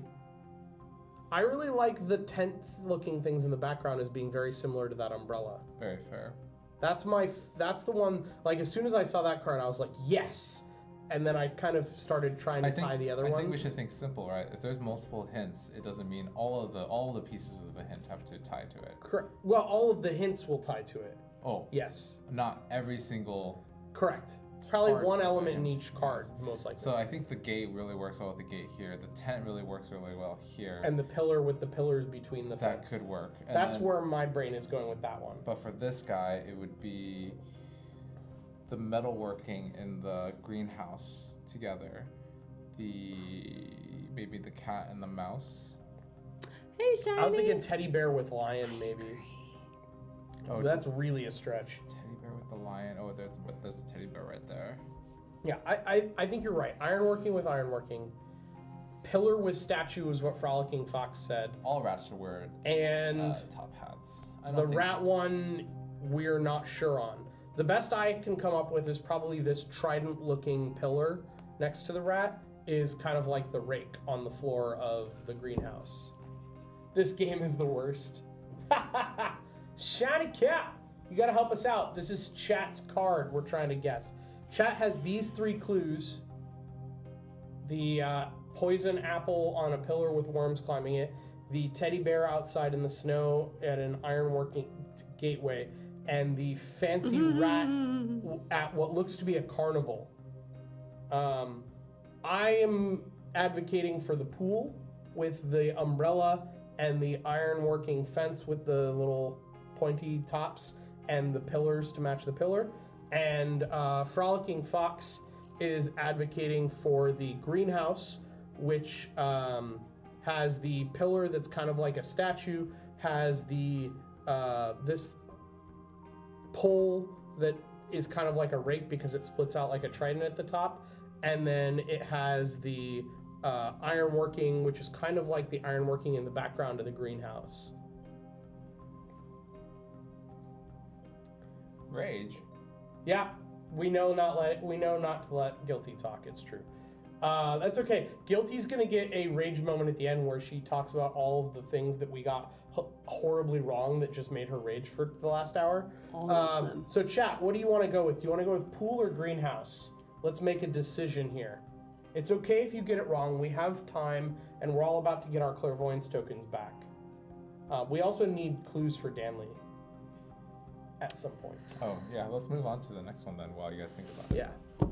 I really like the tent looking things in the background as being very similar to that umbrella. Very fair. That's my that's the one like as soon as I saw that card I was like, "Yes." And then I kind of started trying to I think tie the other I ones. I think we should think simple, right? If there's multiple hints, it doesn't mean all of the all of the pieces of the hint have to tie to it. Correct. Well, all of the hints will tie to it. Oh, Yes. not every single. Correct. It's probably Part one element in each card, yes. most likely. So I think the gate really works well with the gate here. The tent really works really well here. and the pillar with the pillars between the that fence. could work. And That's then- where my brain is going with that one. But for this guy, it would be the metalworking in the greenhouse together. The maybe the cat and the mouse. Hey, Shiny! I was thinking teddy bear with lion, maybe. Oh, That's really a stretch. Teddy bear with the lion. Oh, there's but there's a teddy bear right there. Yeah, I, I, I think you're right. Ironworking with ironworking. Pillar with statue is what Frolicking Fox said. All rats should wear And uh, top hats. I don't the rat one, we're not sure on. The best I can come up with is probably this trident looking pillar next to the rat is kind of like the rake on the floor of the greenhouse. This game is the worst. Shiny cat! You gotta help us out. This is chat's card we're trying to guess. Chat has these three clues the uh, poison apple on a pillar with worms climbing it, the teddy bear outside in the snow at an ironworking gateway, and the fancy rat at what looks to be a carnival. Um, I am advocating for the pool with the umbrella and the ironworking fence with the little pointy tops and the pillars to match the pillar. And uh, Frolicking Fox is advocating for the greenhouse, which um, has the pillar that's kind of like a statue, has the uh, this pole that is kind of like a rake because it splits out like a trident at the top, and then it has the uh, ironworking, which is kind of like the ironworking in the background of the greenhouse. Rage. Yeah, we know not let we know not to let guilty talk. It's true. Uh, that's okay. Guilty's gonna get a rage moment at the end where she talks about all of the things that we got ho- horribly wrong that just made her rage for the last hour. All of Um, them. So, chat, what do you want to go with? Do you want to go with pool or greenhouse? Let's make a decision here. It's okay if you get it wrong. We have time, and we're all about to get our clairvoyance tokens back. Uh, we also need clues for Danley at some point. Oh yeah, let's move on to the next one then. While you guys think about it. Yeah.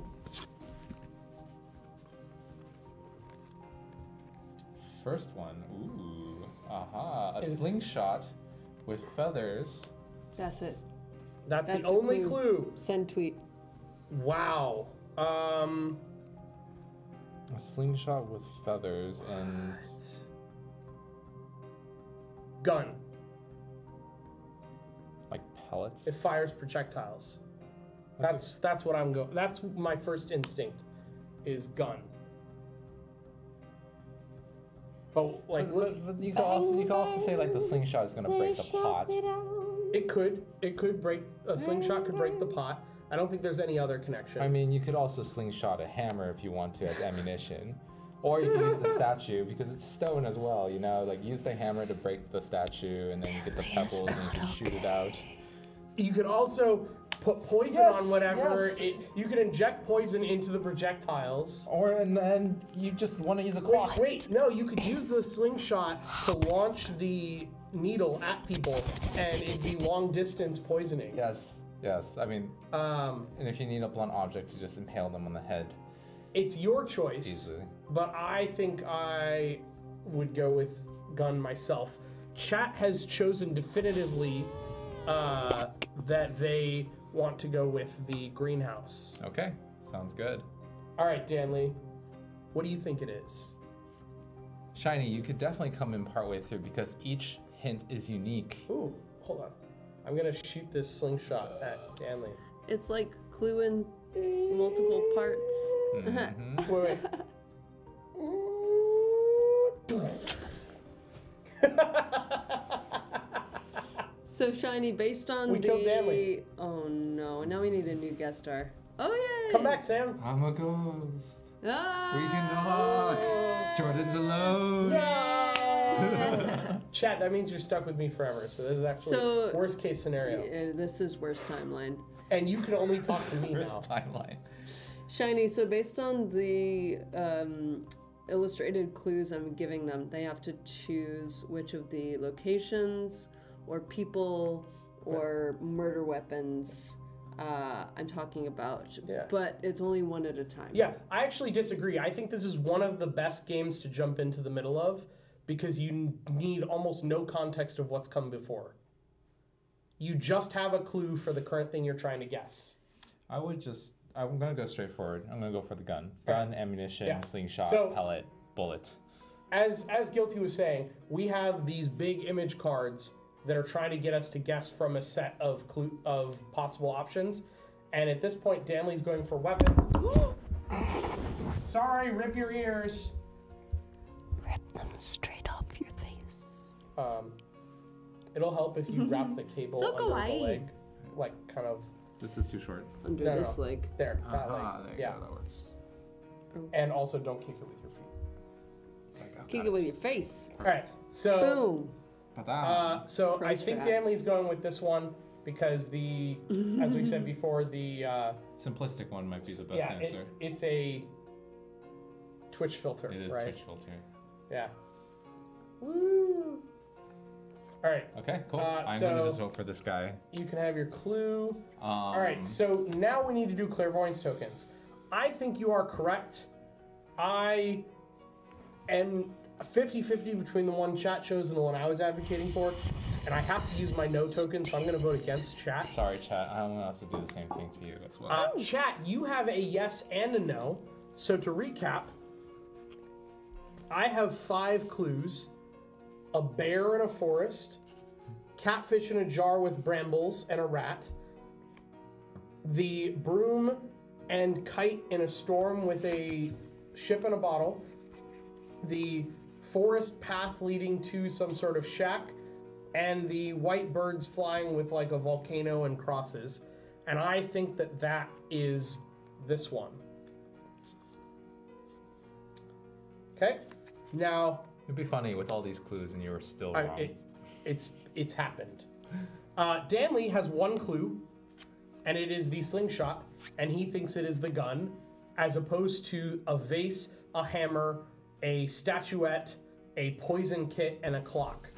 First one. Ooh. Aha. A Is- slingshot with feathers. That's it. That's, That's the the only clue. clue. Send tweet. Wow. Um. A slingshot with feathers and Gun. Like pellets. It fires projectiles. That's That's that's what I'm going. That's my first instinct, is gun. But like, But, but, but you could also you could also say like the slingshot is gonna break the pot. it could it could break a slingshot could break the pot. I don't think there's any other connection. I mean, you could also slingshot a hammer if you want to as ammunition. Or you can use the statue because it's stone as well, you know, like use the hammer to break the statue and then you get the pebbles and you can shoot it out. You could also put poison Yes, on whatever. yes. It, you could inject poison into the projectiles. Or and then you just want to use a Wait, wait, no, you could use the slingshot to launch the needle at people and it'd be long distance poisoning. Yes, yes. I mean, Um, and if you need a blunt object to just impale them on the head it's your choice, easily. but I think I would go with gun myself. Chat has chosen definitively uh, that they want to go with the greenhouse. Okay, sounds good. All right, Danley, what do you think it is? Shiny, you could definitely come in partway through because each hint is unique. Ooh, hold on. I'm gonna shoot this slingshot at Danley. It's like clue in multiple parts. Mhm. Wait, wait. So shiny, based on We the. killed Danley. Oh no! Now we need a new guest star. Oh yeah. Come back, Sam. I'm a ghost. Ah! We can talk. Jordan's alone. No. Chat, that means you're stuck with me forever. So this is actually So- worst case scenario. Yeah, this is worst timeline. And you can only talk to me First now. timeline. Shiny, so based on the um, illustrated clues I'm giving them, they have to choose which of the locations or people or murder weapons uh, I'm talking about. Yeah. But it's only one at a time. Yeah, I actually disagree. I think this is one of the best games to jump into the middle of because you need almost no context of what's come before. You just have a clue for the current thing you're trying to guess. I would just. I'm gonna go straight forward. I'm gonna go for the gun. Gun, ammunition, Yeah. slingshot, So- pellet, bullet. As as Guilty was saying, we have these big image cards that are trying to get us to guess from a set of clue of possible options. And at this point, Danley's going for weapons. Sorry, rip your ears. Rip them straight off your face. Um, it'll help if you wrap the cable So under the leg, like kind of This is too short. Under No, this no. leg. there, that Ah, leg. there you yeah, go. That works. and also don't kick it with your feet. Kick it with your face. All right, so Boom. Ta-da. uh, so I think rats. Danley's going with this one because the, as we said before, the uh, Simplistic one might be the best yeah, it- it's a Twitch filter, it is right? Twitch filter. Yeah. Woo! All right, Okay, cool. Uh, I'm so- gonna just vote for this guy. you can have your clue. Um, All right, so now we need to do clairvoyance tokens. I think you are correct. I am 50 50 between the one chat chose and the one I was advocating for, and I have to use my no token, so I'm going to vote against chat. Sorry, chat. I'm gonna have to do the same thing to you as well. Uh, chat, you have a yes and a no. So to recap, I have five clues a bear in a forest, catfish in a jar with brambles and a rat, the broom and kite in a storm with a ship in a bottle, the forest path leading to some sort of shack, and the white birds flying with like a volcano and crosses. And I think that that is this one. Okay. Now, It'd be funny with all these clues and you were still I, wrong. it, it's it's happened. Uh, Danley has one clue, and it is the slingshot, and he thinks it is the gun, as opposed to a vase, a hammer, a statuette, a poison kit, and a clock.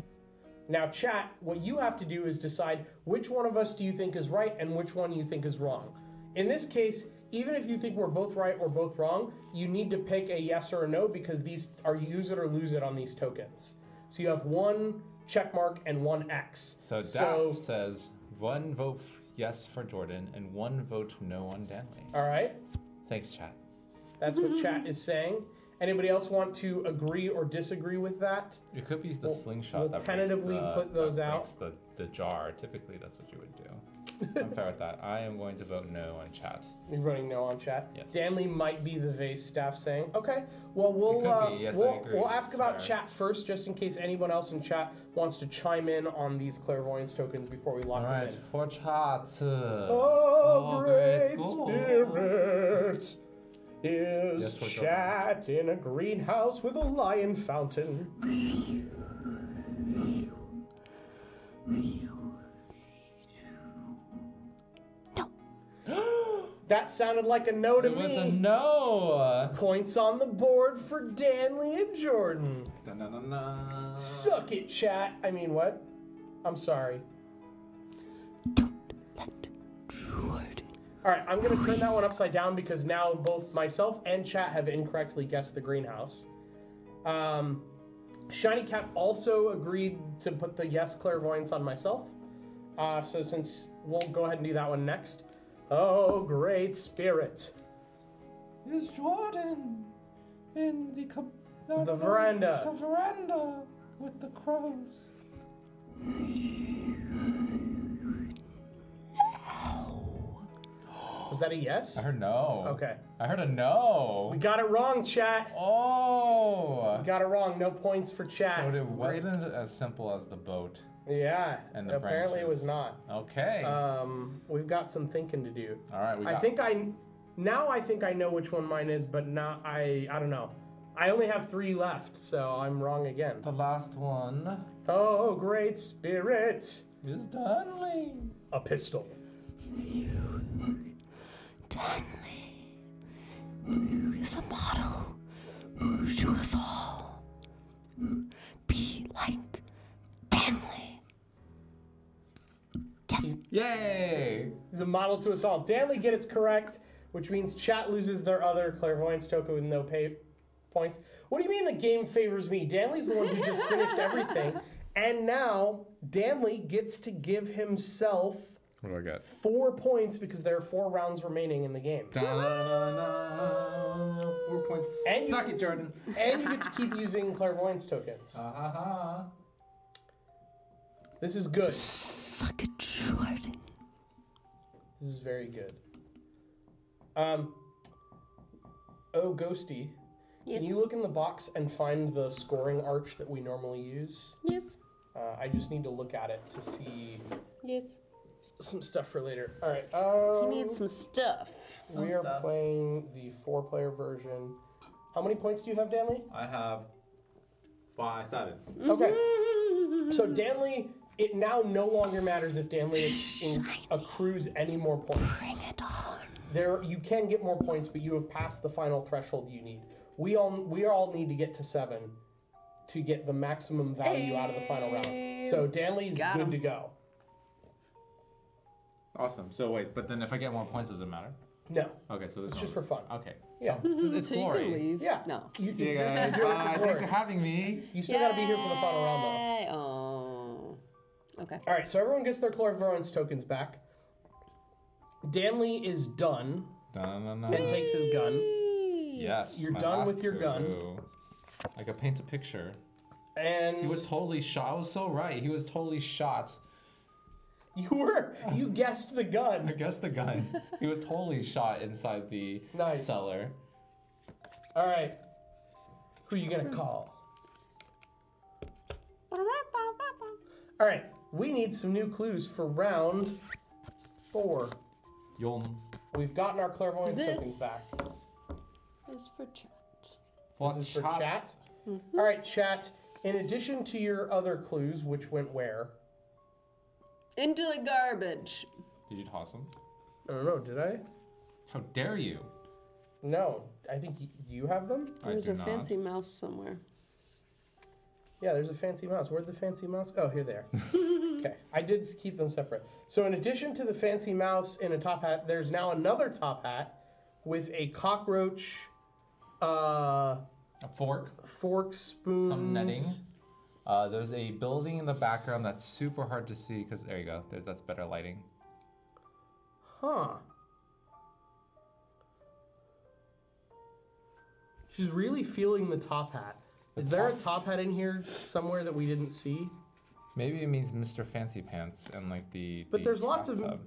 Now, chat, what you have to do is decide which one of us do you think is right and which one you think is wrong. In this case, even if you think we're both right or both wrong, you need to pick a yes or a no because these are use it or lose it on these tokens. So you have one check mark and one X. so Daph so says one vote yes for Jordan and one vote no on Danley. all right, Thanks, chat. that's what chat is saying. Anybody else want to agree or disagree with that? It could be the We'll- slingshot we'll that breaks tentatively the, put those that breaks The, the jar. Typically, that's what you would do. I'm fair with that. I am going to vote no on chat. You're voting no on chat. Yes. Danley might be the vase staff saying, okay, well we'll could uh, be, yes, I we'll, agree, we'll ask it's about fair. chat first, just in case anyone else in chat wants to chime in on these clairvoyance tokens before we lock All them right, in. for chat. uh, Oh, great spirit is Yes, we're going. chat in a greenhouse with a lion fountain. No. That sounded like a no to It was me. a no. Points on the board for Danley and Jordan. Da-na-na-na. Suck it, chat. I mean, what? I'm sorry. Don't let Jordan. All right, I'm gonna turn that one upside down because now both myself and chat have incorrectly guessed the greenhouse. Um, Shiny Cap also agreed to put the yes clairvoyance on myself. Uh, so since we'll go ahead and do that one next. Oh, great spirit. Is Jordan in the com- The veranda. The veranda with the crows. Was that a yes? I heard no. Okay. I heard a no. We got it wrong, chat. Oh. We got it wrong. No points for chat. So it wasn't as simple as the boat. Yeah. And the apparently it was not. Okay. Um, we've got some thinking to do. All right. We I think I now I think I know which one mine is, but not I I don't know. I only have three left, so I'm wrong again. the last one Oh, great spirit! is Danley. A pistol. Danley is a model to us all. Be like Danley. Yes. Yay! He's a model to us all. Danley get it correct, which means chat loses their other clairvoyance token with no pay points. What do you mean the game favors me? Danley's the one who just finished everything, and now Danley gets to give himself What do I got? four points because there are four rounds remaining in the game. Four points. And you- Suck it, Jordan. And you get to keep using clairvoyance tokens. Ha ha. This is good. Suck it, Jordan. This is very good. Um. Oh, Ghosty, Yes. can you look in the box and find the scoring arch that we normally use? Yes. Uh, I just need to look at it to see Yes. Some stuff for later. All right. Um, He needs some stuff. we are playing the four-player version. How many points do you have, Danley? I have five, seven. Okay. So Danley, it now no longer matters if Danley accrues any more points. Bring it on. There, you can get more points, but you have passed the final threshold you need. We all we all need to get to seven to get the maximum value out of the final round. So Danley's Got good him. to go. Awesome. So wait, but then if I get more points, does it matter? No, Okay, so this it's just for fun. Okay. Yeah. So it's, it's so you glory. can leave. Yeah. No. You, See you you guys. still, Bye. Thanks for having me. You still got to be here for the final round though. Yay. Oh. Okay. All right, so everyone gets their clairvoyance tokens back. Danley is done Dun-dun-dun. and takes his gun. Yes. You're done with your gun. I could paint a picture. And He was totally shot. I was so right. He was totally shot. you were you guessed the gun. I guessed the gun. he was totally shot inside the Nice. cellar. All right, who are you gonna call? All right, we need some new clues for round four. Yum. We've gotten our clairvoyance tokens This back. is for chat. This is for chat. All right, chat. In addition to your other clues, which went where? Into the garbage. Did you toss them? I don't know. Did I? How dare you? No. I think y- you have them? I There's do a not. fancy mouse somewhere. Yeah, there's a fancy mouse. Where'd the fancy mouse? Oh, here they are. okay, I did s- keep them separate. So, in addition to the fancy mouse in a top hat, there's now another top hat with a cockroach, uh, A fork. fork, spoons. Some netting. Uh, there's a building in the background that's super hard to see because there you go. There's that's better lighting. Huh. She's really feeling the top hat. Is there a top hat in here somewhere that we didn't see? Maybe it means Mr. Fancy Pants and like the. But the there's lots of- bathtub.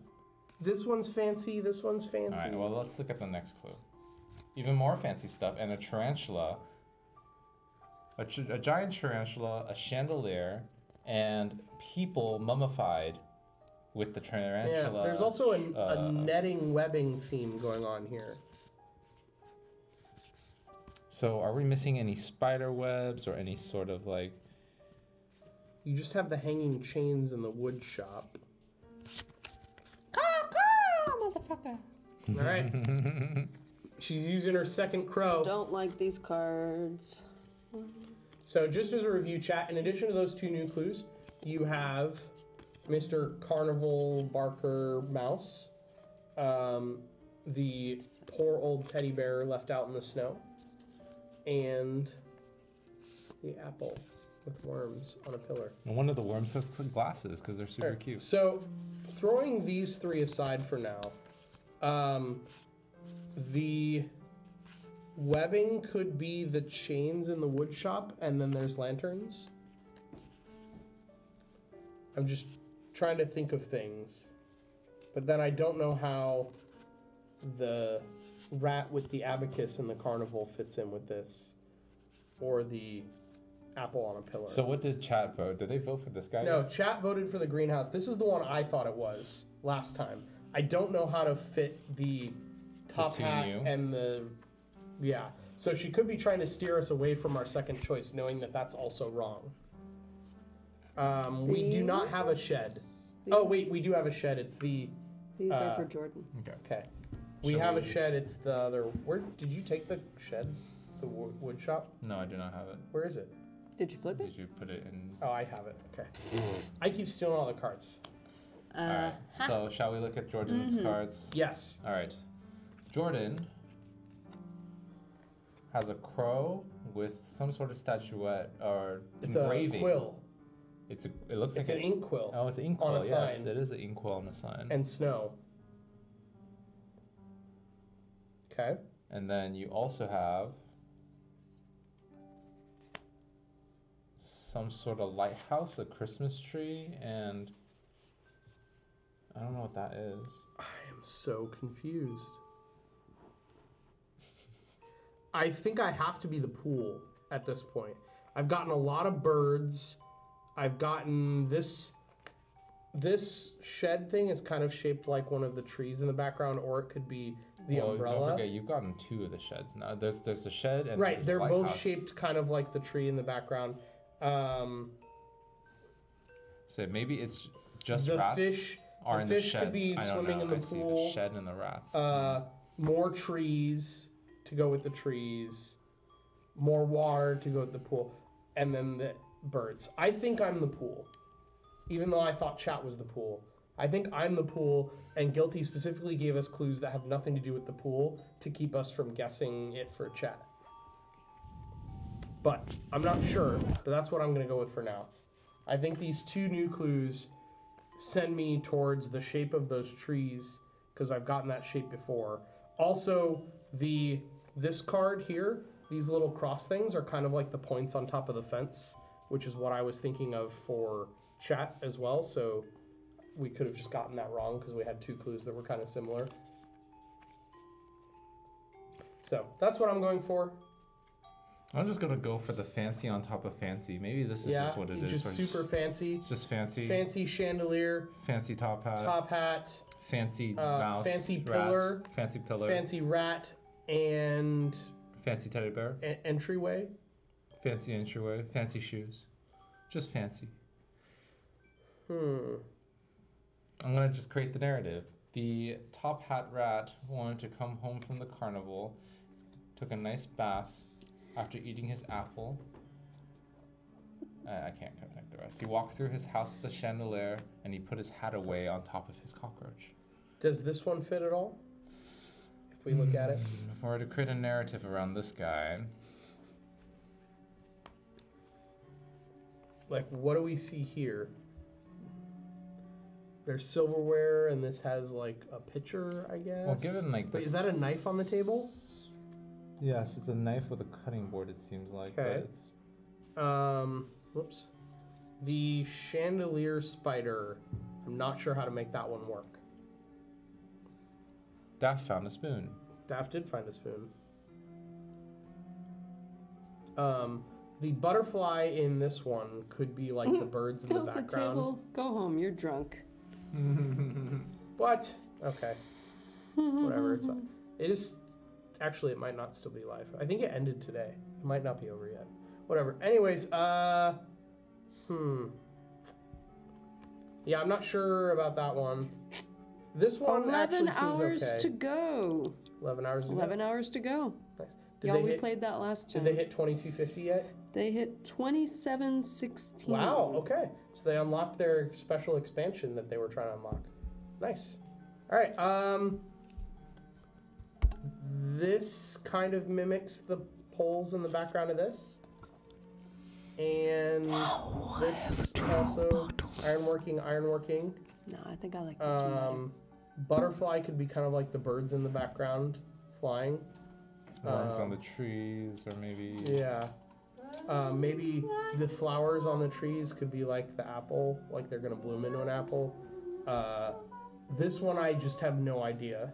This one's fancy. This one's fancy. All right. Well, let's look at the next clue. Even more fancy stuff and a tarantula. A, tr- a giant tarantula, a chandelier, and people mummified with the tarantula. yeah. tarantula. There's also a, a uh, netting webbing theme going on here. So, are we missing any spider webs or any sort of like? You just have the hanging chains in the wood shop. motherfucker. All right. She's using her second crow. Don't like these cards. So, just as a review chat, in addition to those two new clues, you have Mr. Carnival Barker Mouse, um, the poor old teddy bear left out in the snow, and the apple with worms on a pillar. And one of the worms has glasses because they're super cute. So, throwing these three aside for now, um, the webbing could be the chains in the wood shop, and then there's lanterns. I'm just trying to think of things, but then I don't know how the rat with the abacus and the carnival fits in with this, or the apple on a pillar. So, what did chat vote? Did they vote for this guy? No, chat voted for the greenhouse. This is the one I thought it was last time. I don't know how to fit the top two hat new? and the yeah. So she could be trying to steer us away from our second choice, knowing that that's also wrong. Um, we do not have a shed. Oh wait, we do have a shed. It's the These uh, are for Jordan. Okay. okay. We Shall have a we- shed. It's the other. Where did you take the shed? The wo- wood shop. No, I do not have it. Where is it? Did you flip it? Did you put it in? Oh, I have it. Okay. I keep stealing all the cards. Uh, All right. So, shall we look at Jordan's Mm-hmm. cards? Yes. All right. Jordan has a crow with some sort of statuette or It's engraving. a quill. It's a. It looks It's like an a- ink quill. Oh, it's an ink on a quill. Yes, sign. it is an ink quill on the sign. and snow. Okay. And then you also have some sort of lighthouse, a Christmas tree, and I don't know what that is. I am so confused. I think I have to be the pool at this point. I've gotten a lot of birds. I've gotten this this shed thing is kind of shaped like one of the trees in the background, or it could be the well, umbrella. Don't forget, you've gotten two of the sheds now. There's there's a shed and Right, they're both shaped kind of like the tree in the background. Um, So maybe it's just the rats fish, are the in fish the could be swimming know. in the I see pool. the shed and the rats. uh, more trees to go with the trees, more water to go with the pool. and then the birds. I think I'm the pool, even though I thought chat was the pool. I think I'm the pool, and Guilty specifically gave us clues that have nothing to do with the pool to keep us from guessing it for chat. But I'm not sure, but that's what I'm going to go with for now. I think these two new clues send me towards the shape of those trees because I've gotten that shape before. Also, the this card here, these little cross things are kind of like the points on top of the fence, which is what I was thinking of for chat as well. So we could have just gotten that wrong because we had two clues that were kind of similar. So that's what I'm going for. I'm just gonna go for the fancy on top of fancy. Maybe this is yeah, just what it is. just so it's super fancy. Just fancy. Fancy chandelier, fancy top hat. top hat, fancy uh, mouse. fancy rat, pillar, Fancy pillar. fancy rat, and fancy teddy bear. a- entryway. Fancy entryway. Fancy shoes. Just fancy. Hmm. I'm gonna just create the narrative. The top hat rat wanted to come home from the carnival, took a nice bath after eating his apple. I I can't connect the rest. He walked through his house with a chandelier and he put his hat away on top of his cockroach. Does this one fit at all? If we look at it. If I were to create a narrative around this guy, like what do we see here there's silverware and this has like a pitcher i guess well, given like Wait, this, is that a knife on the table Yes, it's a knife with a cutting board. It seems like. but Okay. it's- um whoops the chandelier spider i'm not sure how to make that one work Daft found a spoon. daft did find a spoon. Um the butterfly in this one could be like the birds in the Tilt the background. table. Go home. You're drunk. what? Okay. Whatever. It's fine. It is actually it might not still be live i think it ended today. It might not be over yet. Whatever. Anyways uh hmm. Yeah i'm not sure about that one this one actually seems hours okay to go. 11 hours ago. Eleven hours to go. nice did Y'all, they we hit played that last did they hit 2250 yet They hit twenty-seven sixteen. wow okay so they unlocked their special expansion that they were trying to unlock nice all right um this kind of mimics the poles in the background of this and this also ironworking ironworking No, I think I like this one. Butterfly could be kind of like the birds in the background flying. Worms Um, on the trees, or maybe. yeah. Um, maybe the flowers on the trees could be like the apple like they're gonna bloom into an apple. Uh, this one i just have no idea.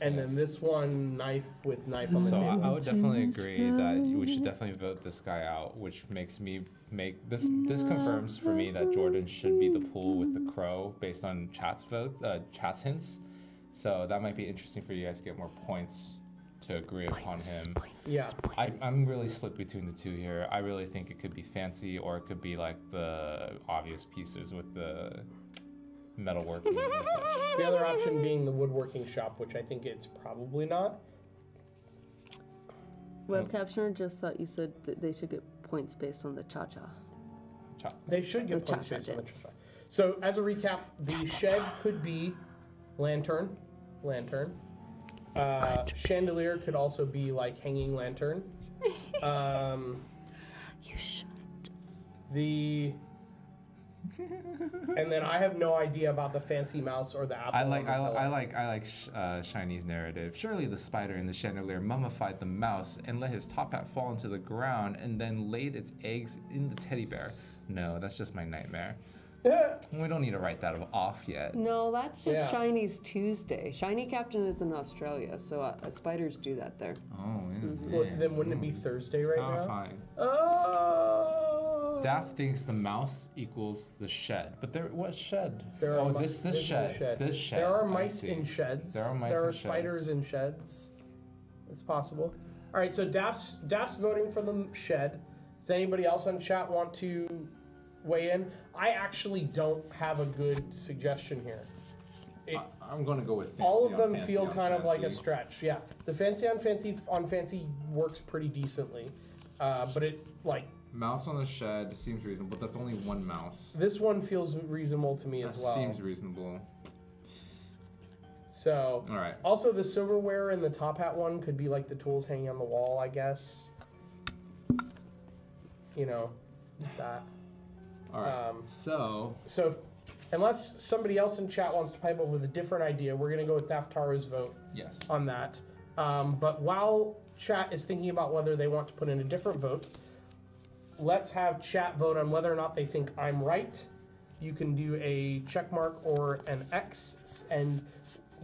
And then this one knife with knife on the So I, table. I would definitely agree that we should definitely vote this guy out, which makes me make this this confirms for me that Jordan should be the pool with the crow based on chat's vote, uh, chat's hints. So that might be interesting for you guys to get more points to agree upon him. yeah I, I'm really split between the two here. I really think it could be fancy or it could be like the obvious pieces with the metalworking and such. the other option being the woodworking shop which i think it's probably not Web captioner just thought you said that they should get points based on the cha cha. Cha- They should get The points cha-cha based on the dance. cha-cha. So as a recap, the shed could be lantern, lantern. Uh, chandelier could also be like hanging lantern. Um, You should. the and then I have no idea about the fancy mouse or the apple. I like the I. I like I like sh- uh, Shiny's narrative. Surely the spider in the chandelier mummified the mouse and let his top hat fall into the ground and then laid its eggs in the teddy bear. No, that's just my nightmare. We don't need to write that off yet. No, that's just Yeah. Shiny's Tuesday. Shiny Captain is in Australia, so uh, uh, spiders do that there. Oh, yeah. Well, then wouldn't it be Thursday right Oh, now? fine. Oh. Daft thinks the mouse equals the shed, but there what shed? There oh, are this this, is shed, shed. This shed. There are mice in sheds. There are mice There in are spiders sheds. in sheds. It's possible. All right, so Daft's Daft's voting for the shed. Does anybody else on chat want to weigh in? I actually don't have a good suggestion here. It, I, I'm gonna go with fancy all of them feel kind of like a stretch. Yeah, the fancy on fancy on fancy works pretty decently. uh, but it like Mouse on the shed seems reasonable, but that's only one mouse. this one feels reasonable to me That as well. seems reasonable. so All right. also the silverware and the top hat one could be like the tools hanging on the wall, I guess. You know, that. All right. Um, so So, if, unless somebody else in chat wants to pipe up with a different idea, we're gonna go with Daftaro's vote yes. on that. Um, but while chat is thinking about whether they want to put in a different vote, let's have chat vote on whether or not they think I'm right. You can do a check mark or an X, and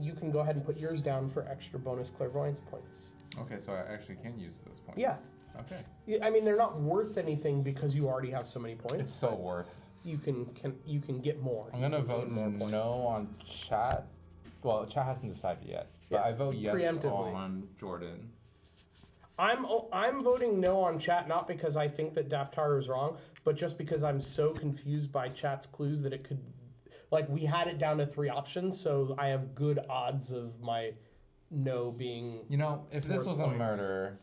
you can go ahead and put yours down for extra bonus clairvoyance points. Okay, so I actually can use those points. Yeah. Okay. Yeah, I mean, they're not worth anything because you already have so many points. It's so worth. You can, can you can get more. I'm gonna vote gain more points. no on chat. Well, chat hasn't decided yet, but Yeah, I vote yes preemptively. on Jordan. I'm I'm voting no on chat not because I think that Daftar is wrong, but just because I'm so confused by chat's clues that it could like we had it down to three options, so I have good odds of my no being You know, if this More was a points. murder,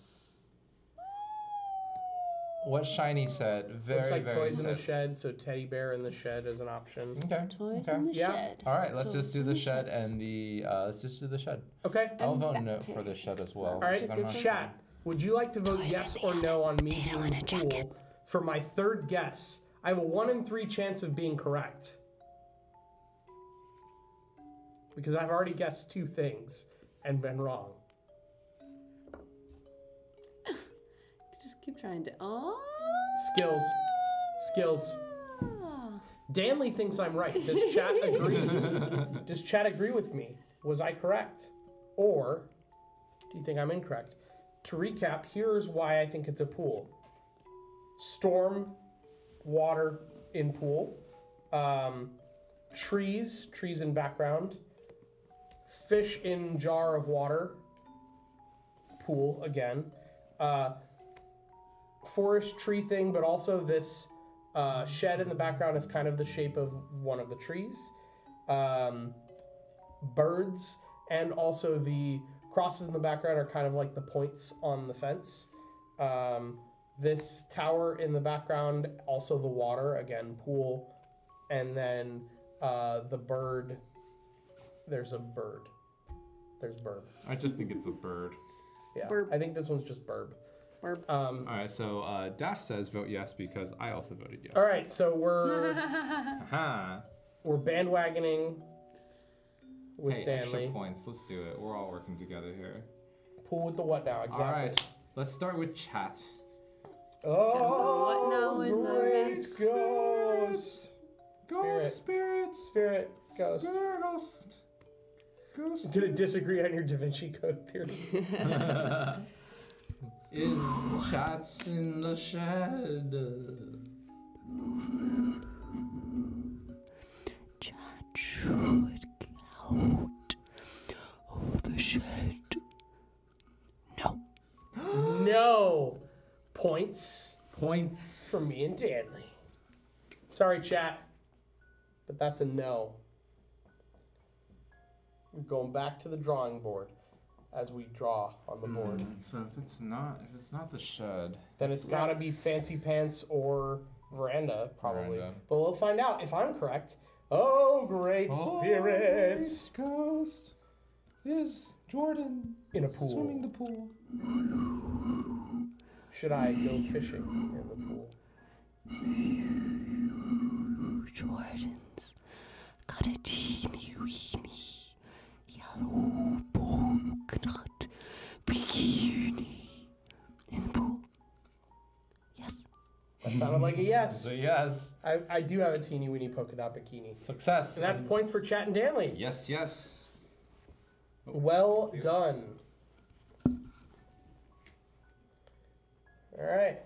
what Shiny said very, looks like very toys in the shed, so teddy bear in the shed is an option. Okay. Toys okay. in the Yeah. shed. All right, let's Toys just do the the shed and the. Uh, let's just do the shed. Okay. I'll And vote no too. for the shed as well. All right, because I'm chat. Would you like to vote Toys yes or no on me Dino being in a the jacket. for my third guess? I have a one in three chance of being correct. Because I've already guessed two things and been wrong. Just keep trying to. Oh. Skills. Skills. Danley thinks I'm right. Does chat agree? Does chat agree with me? Was I correct? Or do you think I'm incorrect? To recap, here's why I think it's a pool. Storm, water in pool, um, trees, trees in background, fish in jar of water, pool again, uh, forest tree thing, but also this uh, shed in the background is kind of the shape of one of the trees. Um, birds, and also the crosses in the background are kind of like the points on the fence. Um, this tower in the background, also the water, again, pool, and then uh, the bird. There's a bird. There's burb. I just think it's a bird. Yeah, Burb. I think this one's just burb. Burb. Um, All right, so uh, Dash says vote yes because I also voted yes. all right, so we're Aha. we're bandwagoning with Hey, extra points. Let's do it. We're all working together here. Pool with the what now? Exactly. All right, let's start with chat. Oh, what now in the great mix? ghost. Spirit. spirit, Spirit, ghost. spirit, ghost, ghost. I'm gonna disagree on your Da Vinci Code theory. Is chats in the shed? Chad should get out of the shed. No. no points Points for me and Danley. Sorry, chat, but that's a no. We're going back to the drawing board as we draw on the board. Hmm, so if it's not, if it's not the shed, Then it's got to be fancy pants or veranda, probably. Veranda. But we'll find out if I'm correct. Oh, great spirits ghost is Jordan in a pool. swimming the pool. Should I go fishing in the pool? Jordan's got a teeny weeny yellow polka dot bikini That sounded like a yes. So yes, I, I do have a teeny weeny polka dot bikini. success. And that's points for Chat and Danley. yes, yes. Well done. All right.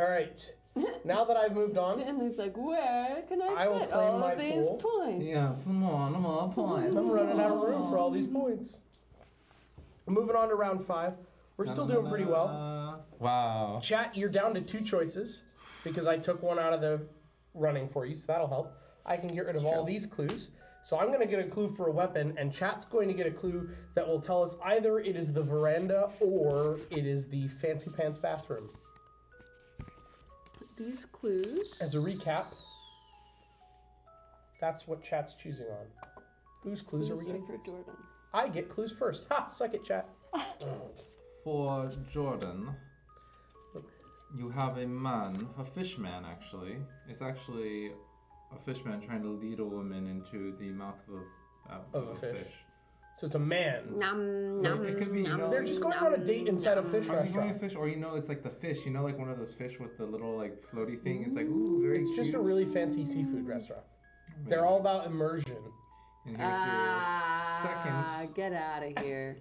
All right. Now that I've moved on, And he's like, where can I, I will fit all my of these pool. points? come on, more points. I'm running out of room for all these points. Moving on to round five. We're still doing pretty well. Wow. Chat, you're down to two choices because I took one out of the running for you, so that'll help. I can get rid of all these clues. So I'm going to get a clue for a weapon, and chat's going to get a clue that will tell us either it is the veranda or it is the fancy pants bathroom. These clues. As a recap, that's what chat's choosing on. Whose clues are we Clues getting? for Jordan. I get clues first. Ha! Suck it, chat. For Jordan, you have a man, a fishman actually. It's actually a fishman trying to lead a woman into the mouth of a, uh, Of a fish. So it's a man. Nom, So nom, it could be, you know- They're just going on a date inside a nom. fish Are you going restaurant. to fish, or you know, it's like the fish. You know, like one of those fish with the little like floaty thing. It's like ooh, very. It's just a really fancy seafood restaurant. They're all about immersion. And here's Ah, your second. get out of here.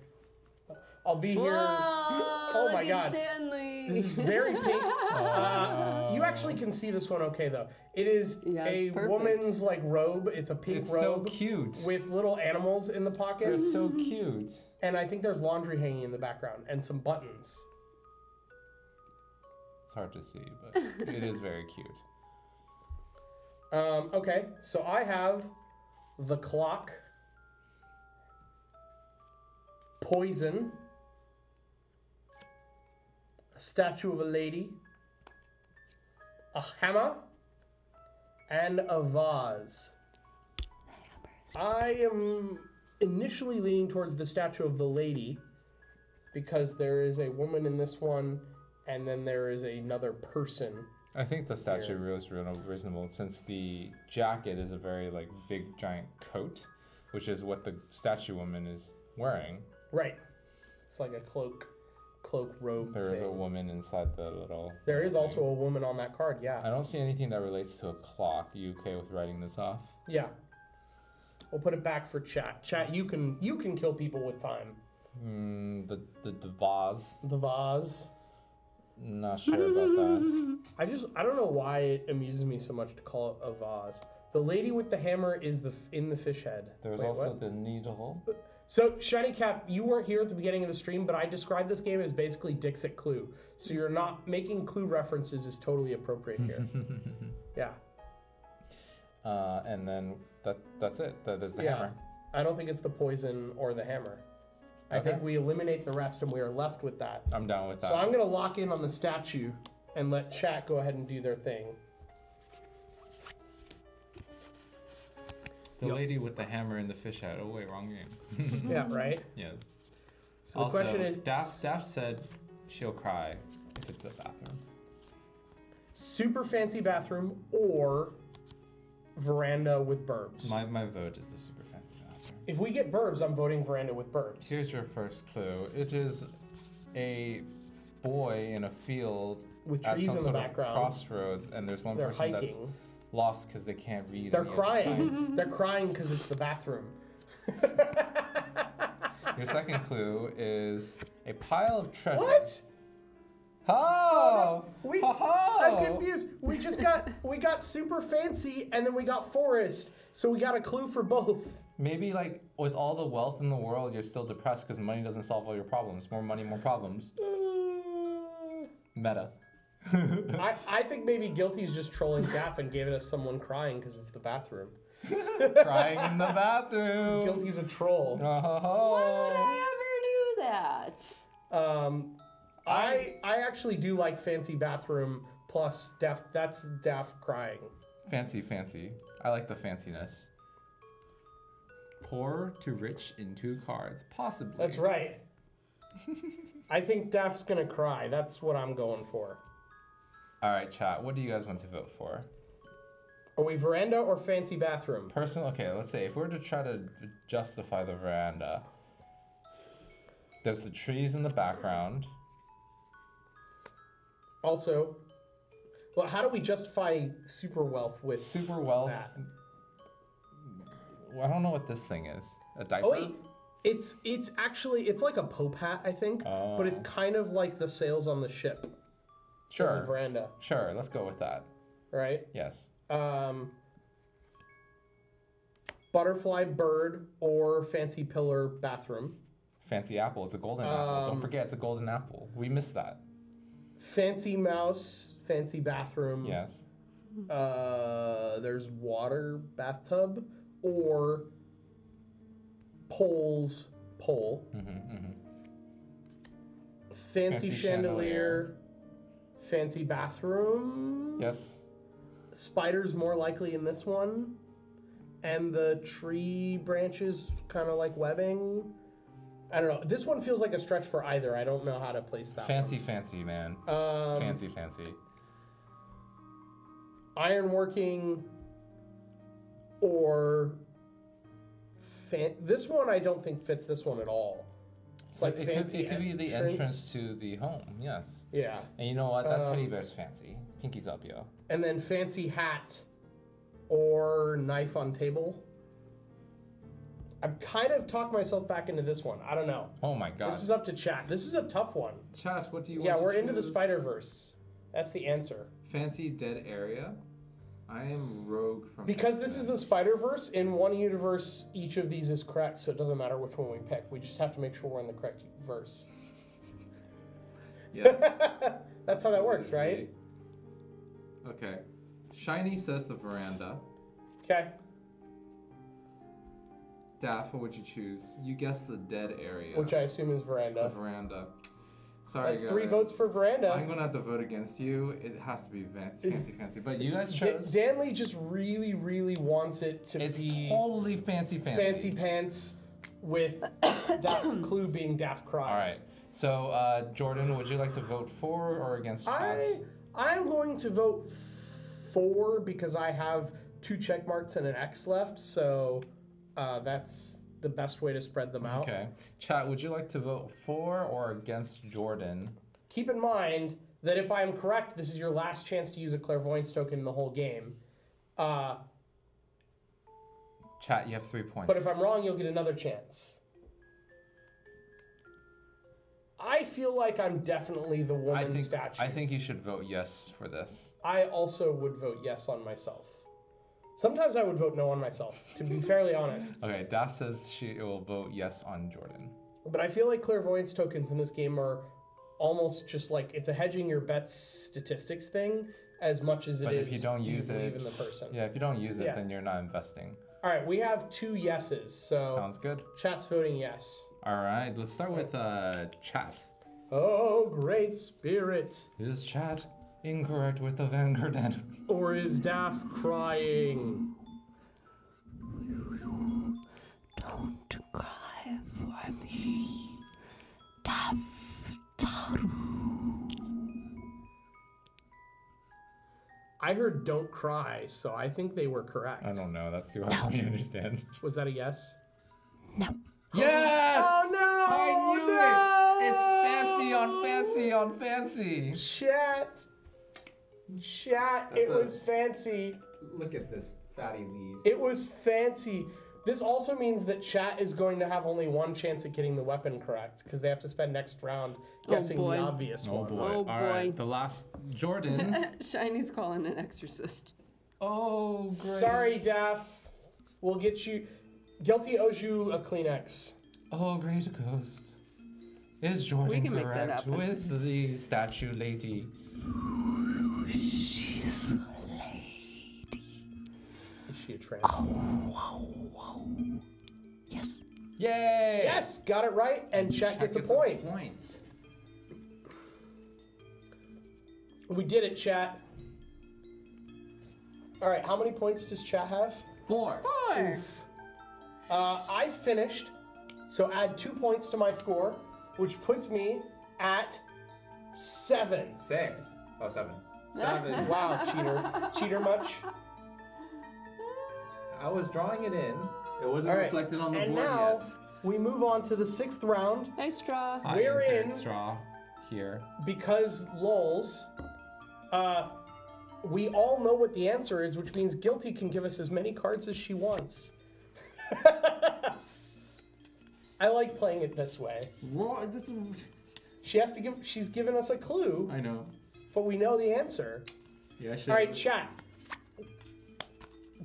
I'll be here. Whoa, Oh my God. Stanley. This is very pink. Uh, you actually can see this one okay though. It is Yeah, a woman's like robe. It's a pink It's so robe cute. with little animals in the pockets. It's so cute. and I think there's laundry hanging in the background and some buttons. It's hard to see, but it is very cute. Um, okay, so I have the clock, poison, a statue of a lady, a hammer, and a vase. I am initially leaning towards the statue of the lady because there is a woman in this one, and then there is another person. I think the statue is reasonable since the jacket is a very like big giant coat, which is what the statue woman is wearing. Right. It's like a cloak, cloak robe. There is a woman inside the little. There is thing. also a woman on that card. Yeah. I don't see anything that relates to a clock. You okay with writing this off? Yeah. We'll put it back for chat. Chat, you can you can kill people with time. Mm, the, the the vase. The vase. Not sure about that. I just I don't know why it amuses me so much to call it a vase. The lady with the hammer is the in the fish head. There's Wait, also what? the needle. So shiny cap, you weren't here at the beginning of the stream, but I described this game as basically Dixit Clue. So you're not making clue references is totally appropriate here. yeah. Uh, and then that that's it. That is the Yeah. hammer. I don't think it's the poison or the hammer. I Okay. think we eliminate the rest and we are left with that. I'm down with that. So I'm gonna lock in on the statue and let chat go ahead and do their thing. The Yep. lady with the hammer and the fish head. Oh wait, wrong game. Yeah, right. yeah. So the question is Daft, Daft said she'll cry if it's a bathroom. super fancy bathroom or veranda with burbs. My, my vote is the super fancy bathroom. if we get burbs, I'm voting veranda with burbs. Here's your first clue. It is a boy in a field With at trees some in the sort of background. crossroads, and there's one They're person that's hiking. Lost because they can't read. They're any the crying. They're crying because it's the bathroom. Your second clue is a pile of treasure. what? Oh! We, Ho-ho! I'm confused. We just got we got super fancy and then we got forest. So we got a clue for both. Maybe like with all the wealth in the world, you're still depressed because money doesn't solve all your problems. More money, more problems. Uh, Meta. I, I think maybe Guilty's just trolling Gaff and gave it us someone crying because it's the bathroom. Crying in the bathroom. Guilty's a troll. Oh. Why would I ever do that? Um, I I actually do like fancy bathroom plus Daft. That's Daft crying. Fancy, fancy. I like the fanciness. Poor to rich in two cards, possibly. That's right. I think Daft's gonna cry. That's what I'm going for. All right, chat. What do you guys want to vote for? Are we veranda or fancy bathroom? Personal. Okay, let's say if we were to try to justify the veranda, there's the trees in the background. Also, well, how do we justify super wealth with? Super wealth. that. I don't know what this thing is. A diaper. Oh wait, it's it's actually it's like a pope hat, I think, but it's Oh. kind of like the sails on the ship. On the sure. veranda, Sure. Let's go with that. right? Yes. Um, butterfly bird or fancy pillar bathroom. Fancy apple. It's a golden apple. Um, Don't forget, it's a golden apple. We missed that. Fancy mouse, fancy bathroom. Yes. Uh, there's water bathtub or pole's pole. Mm-hmm, Fancy, Fancy chandelier, fancy bathroom. Yes. Spiders more likely in this one. And the tree branches kind of like webbing. I don't know. This one feels like a stretch for either. I don't know how to place that. Fancy, fancy, man. one. Um, fancy, fancy. ironworking or fan- this one I don't think fits this one at all. It's like it fancy. Could, it could be the entrance to the home. Yes. Yeah, And you know what? That teddy Um, bear's fancy. Pinky's up, yo. and then fancy hat or knife on table. I've kind of talked myself back into this one. I don't know. Oh my god. This is up to chat. This is a tough one. Chat, what do you want? Yeah, we're to into the choose? Spider Verse. That's the answer. Fancy dead area. I am rogue from. Because this is the Spider Verse, in one universe, each of these is correct, so it doesn't matter which one we pick. We just have to make sure we're in the correct verse. Yes. That's how that works, right? Okay. Shiny says the veranda. Okay. Daff, what would you choose? You guessed the dead area. Which I assume is veranda. the veranda. Veranda. Sorry, That's three votes for veranda. I'm gonna have to vote against you. It has to be van- fancy, fancy. But you guys D- chose. Danley just really, really wants it to It's be totally fancy, fancy. fancy pants with that clue being Daft Cry. All right. So, uh, Jordan, would you like to vote for or against chat? I I'm going to vote for because I have two check marks and an X left, so uh, that's the best way to spread them out. Okay. Chat, would you like to vote for or against Jordan? Keep in mind that if I am correct, this is your last chance to use a clairvoyance token in the whole game. Uh, Chat, you have three points. but if I'm wrong, you'll get another chance. I feel like I'm definitely the woman I think statue. I think you should vote yes for this. I also would vote yes on myself. Sometimes I would vote no on myself, to be fairly honest. Okay, Daph says she will vote yes on Jordan. But I feel like clairvoyance tokens in this game are almost just like it's a hedging your bets statistics thing as much as it is. But if you don't do use believe it, in the person. yeah, if you don't use it, Yeah. then you're not investing. All right, we have two yeses, so Sounds good. chat's voting yes. All right, let's start with uh, chat. Oh, great spirit! Is chat incorrect with the Vanguard end? Or is Daff crying? Don't cry for me. Daftaru. I heard "don't cry," so I think they were correct. I don't know. That's too hard for me to understand. Was that a yes? No. Yes! Oh no! I knew no! it! It's fancy on fancy on fancy. Chat. Chat. That's it a- was fancy. Look at this fatty lead. It was fancy. This also means that chat is going to have only one chance at getting the weapon correct because they have to spend next round oh, guessing boy. the obvious Oh one. boy. Oh, All right, boy. the last Jordan. Shiny's calling an exorcist. oh, great. Sorry, Daff. We'll get you. Guilty owes you a Kleenex. Oh, great ghost. Is Jordan can make that correct happen. with the statue lady? She's a lady. Is she a trans? Oh, whoa, whoa. Yes. Yay! Yes, got it right, and chat gets a point. point. We did it, chat. All right, how many points does chat have? Four. Four. Uh, I finished, so add two points to my score, which puts me at seven. Six. Oh, seven. Seven. wow, cheater. Cheater much? I was drawing it in. It wasn't All right. reflected on the and board now yet. we move on to the sixth round Hey, straw. I We're insert in- straw here. because lulz. Uh, we all know what the answer is, which means Guilty can give us as many cards as she wants. I like playing it this way. What? She has to give. She's given us a clue, I know. But we know the answer. Yeah, All right, chat.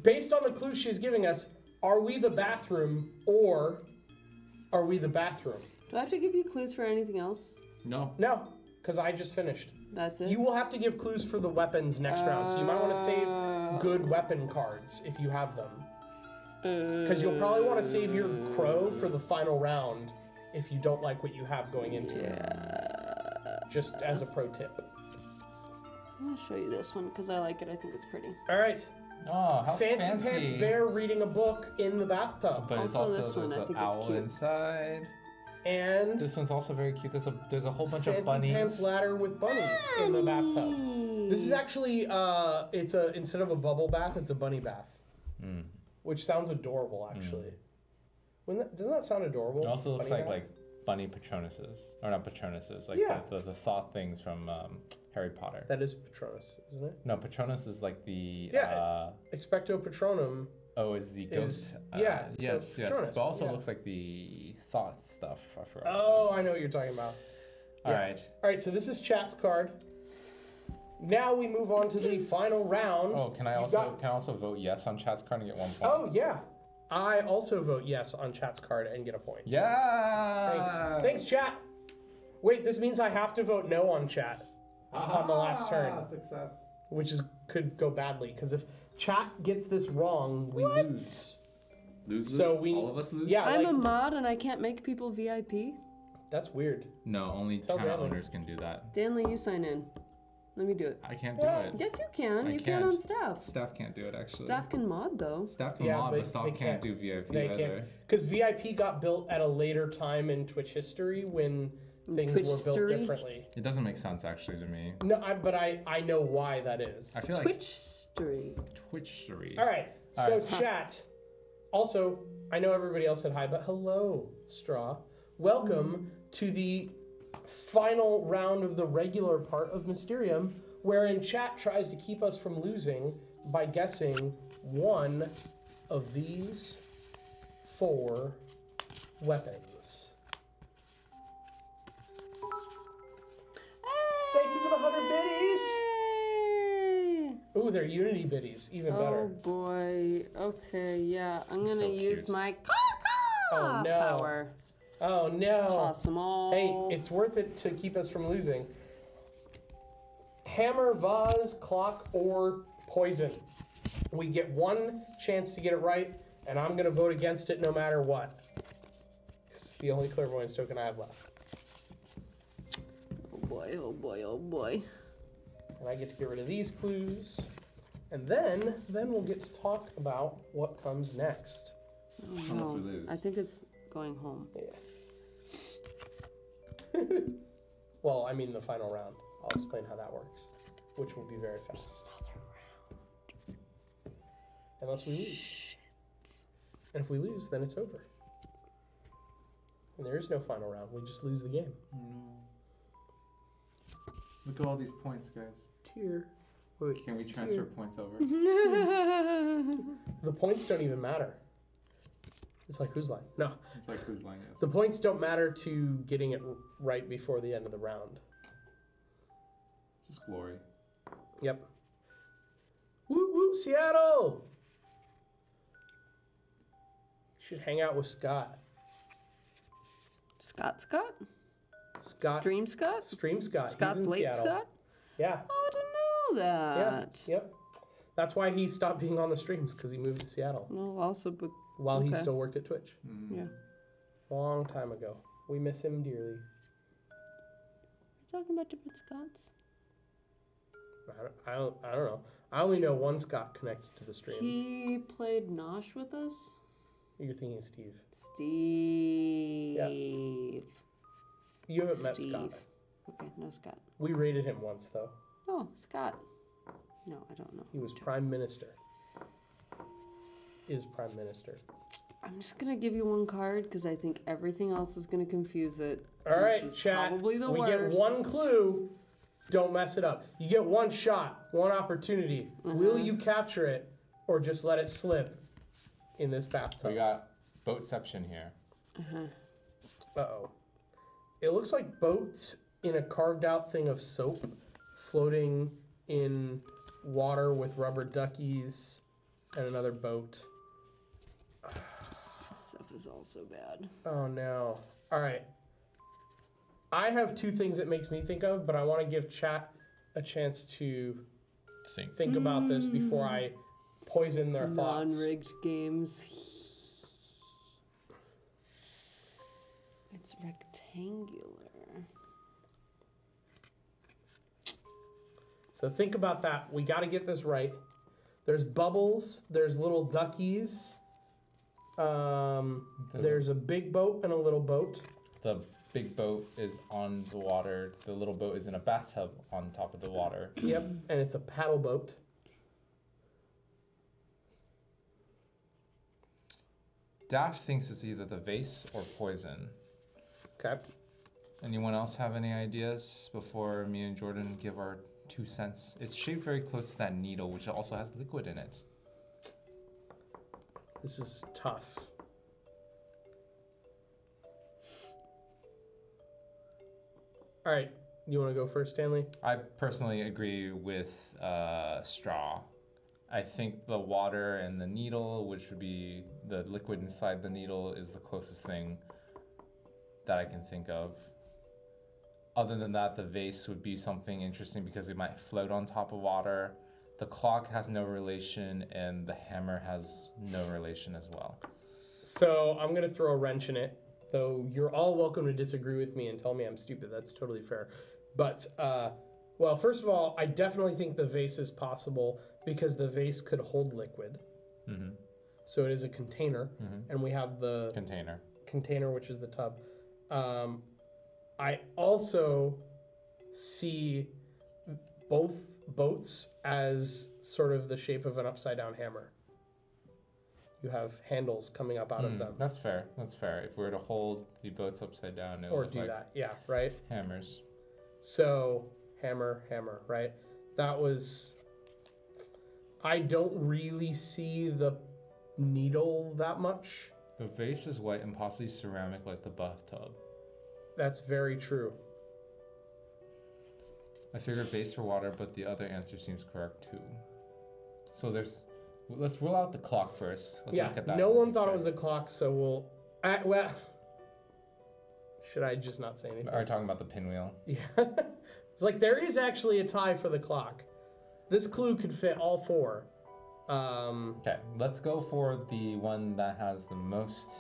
Based on the clues she's giving us, are we the bathroom or are we the bathroom? Do I have to give you clues for anything else? No. No, because I just finished. That's it. You will have to give clues for the weapons next round, so you might want to save uh. good weapon cards if you have them. Uh. Because you'll probably want to save your crow for the final round if you don't like what you have going into it. Just as a pro tip. I'm gonna show you this one because I like it. I think it's pretty. All right. Oh, how Fancy, fancy! Pants Bear reading a book in the bathtub. But it's Also also this one, there's I an think it's owl cute. inside. And This one's also very cute. There's a there's a whole bunch Fancy of bunnies. Pants ladder with bunnies in the bathtub. This is actually uh it's a instead of a bubble bath, it's a bunny bath. Mm. Which sounds adorable actually. Wouldn't that, doesn't that sound adorable? It also looks Bunny like bath? like bunny patronuses, or not patronuses, like Yeah. the, the, the thought things from um, Harry Potter. that is Patronus, isn't it? no, Patronus is like the Yeah. uh, Expecto Patronum. oh is the ghost. Is- uh, yeah, so yes, yes. Patronus, But also yeah. looks like the thought stuff. I forgot. Oh, I know what you're talking about. All yeah. right. All right, so this is chat's card. Now we move on to the final round. Oh, can I You also got- can I also vote yes on chat's card and get one point? Oh yeah, I also vote yes on chat's card and get a point. yeah. Thanks, thanks, chat. Wait, this means I have to vote no on chat on the last turn, Ah, Success. which is could go badly because if chat gets this wrong, we lose. Lose, So lose? we- all of us lose. Yeah, I'm like, a mod and I can't make people VIP. that's weird. No, only Tell channel Danley. owners can do that. Danley, you sign in. Let me do it. I can't do it. Yes, you can. I you can can't. on staff. Staff can't do it actually. Staff can mod though. Staff can Yeah, mod, but but staff they can't, can't- do VIP They either. can't because VIP got built at a later time in Twitch history when things Twitch were built history? differently. It doesn't make sense actually to me. No, I, but I I know why that is. I feel like Twitch stream. Twitch three. All right. All So right. chat. Also, I know everybody else said hi, but hello, Straw. Welcome mm-hmm. to the final round of the regular part of Mysterium, wherein chat tries to keep us from losing by guessing one of these four weapons. Thank you for the hundred biddies. Ooh, they're Unity biddies, even Oh better. Oh boy. Okay, yeah. I'm gonna So use cute. my Oh, no. power. Oh no! Toss them all. Hey, it's worth it to keep us from losing. Hammer, vase, clock, or poison. We get one chance to get it right, and I'm gonna vote against it no matter what. It's the only clairvoyance token I have left, Oh boy, oh boy, oh boy. and I get to get rid of these clues, and then then we'll get to talk about what comes next. Oh, Unless we no. lose. I think it's going home. Well, I mean the final round. I'll explain how that works, which will be very fast. Unless we lose. Shit. And if we lose, then it's over. And there is no final round. We just lose the game. Oh, no. Look at all these points, guys. Tear. Wait, Can we transfer points over? the points don't even matter. It's like whose line? No, It's like whose line is. the points don't matter to getting it right before the end of the round. Just glory. Yep. Woo woo, Seattle! Should hang out with Scott. Scott Scott? Scott. Stream Scott? Stream Scott. He's Scott's in late Seattle. Scott? Yeah. Oh, I didn't know that. Yeah. that. Yep. That's why he stopped being on the streams because he moved to Seattle No, also, but while he still worked at Twitch. Mm. yeah. Long time ago. We miss him dearly. We're talking about different Scotts. I don't, I don't, I don't know. I only know one Scott connected to the stream. He played Nosh with us. You're thinking Steve. Steve. Yeah. You haven't met Scott. Okay, no Scott. We rated him once though. Oh, Scott. No, I don't know. He was prime minister. Is prime minister. I'm just gonna give you one card because I think everything else is gonna confuse it. All right, this is chat. Probably the we worst. get one clue. Don't mess it up. You get one shot, one opportunity. Mm-hmm. Will you capture it, or just let it slip in this bathtub? we got boatception here. Uh huh. Uh oh. It looks like boats in a carved out thing of soap floating in water with rubber duckies and another boat. This stuff is also bad. Oh no. All right. I have two things it makes me think of, but I want to give chat a chance to Think. think about this before I poison their thoughts. Non-rigged games. It's rectangular. So think about that. We got to get this right. There's bubbles. There's little duckies. Um, There's a- big boat and a little boat. The big boat is on the water. The little boat is in a bathtub on top of the water. Yep, and it's a paddle boat. Daft thinks it's either the vase or poison. Okay. Anyone else have any ideas before me and Jordan give our two cents? It's shaped very close to that needle, which also has liquid in it. This is tough. All right, you want to go first, Danley? I personally agree with uh, straw. I think the water and the needle, which would be the liquid inside the needle, is the closest thing that I can think of. Other than that, the vase would be something interesting because it might float on top of water. The clock has no relation, and the hammer has no relation as well. So I'm gonna throw a wrench in it. Though you're all welcome to disagree with me and tell me I'm stupid. That's totally fair. But uh, well, first of all, I definitely think the vase is possible because the vase could hold liquid. Mm-hmm. So it is a container, Mhm. and we have the Container. container, which is the tub. Um, I also see both boats as sort of the shape of an upside down hammer. You have handles coming up out of Mm, them. That's fair. That's fair. If we were to hold the boats upside down, it would Or look do like that. Yeah, right? hammers. So, hammer, hammer, right? That was. I don't really see the needle that much. The vase is white and possibly ceramic like the bathtub. That's very true. I figured base for water, but the other answer seems correct too. So there's. Let's rule out the clock first. Let's yeah, look at that no one thought it was the clock, so we'll. Uh, well, should I just not say anything? Are we talking about the pinwheel? Yeah. it's like there is actually a tie for the clock. This clue could fit all four. Um, Okay, let's go for the one that has the most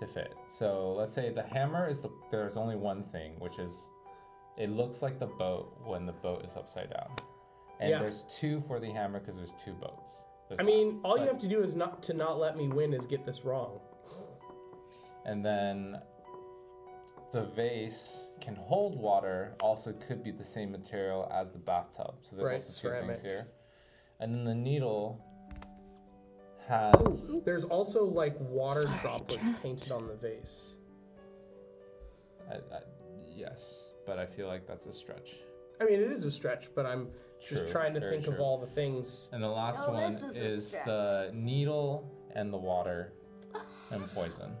to fit. So let's say the hammer is the. There's only one thing, which is, it looks like the boat when the boat is upside down, and Yeah. there's two for the hammer because there's two boats. There's I mean, all you have to do is not to not let me win is get this wrong. And then the vase can hold water, also could be the same material as the bathtub. So there's Right, also two ceramic. things here. And then the needle has. There's also like water Sorry, droplets Jack. painted on the vase. I, I, yes, but I feel like that's a stretch. I mean, it is a stretch, but I'm just trying to very think of all the things. And the last Oh, one this is is the needle and the water and poison.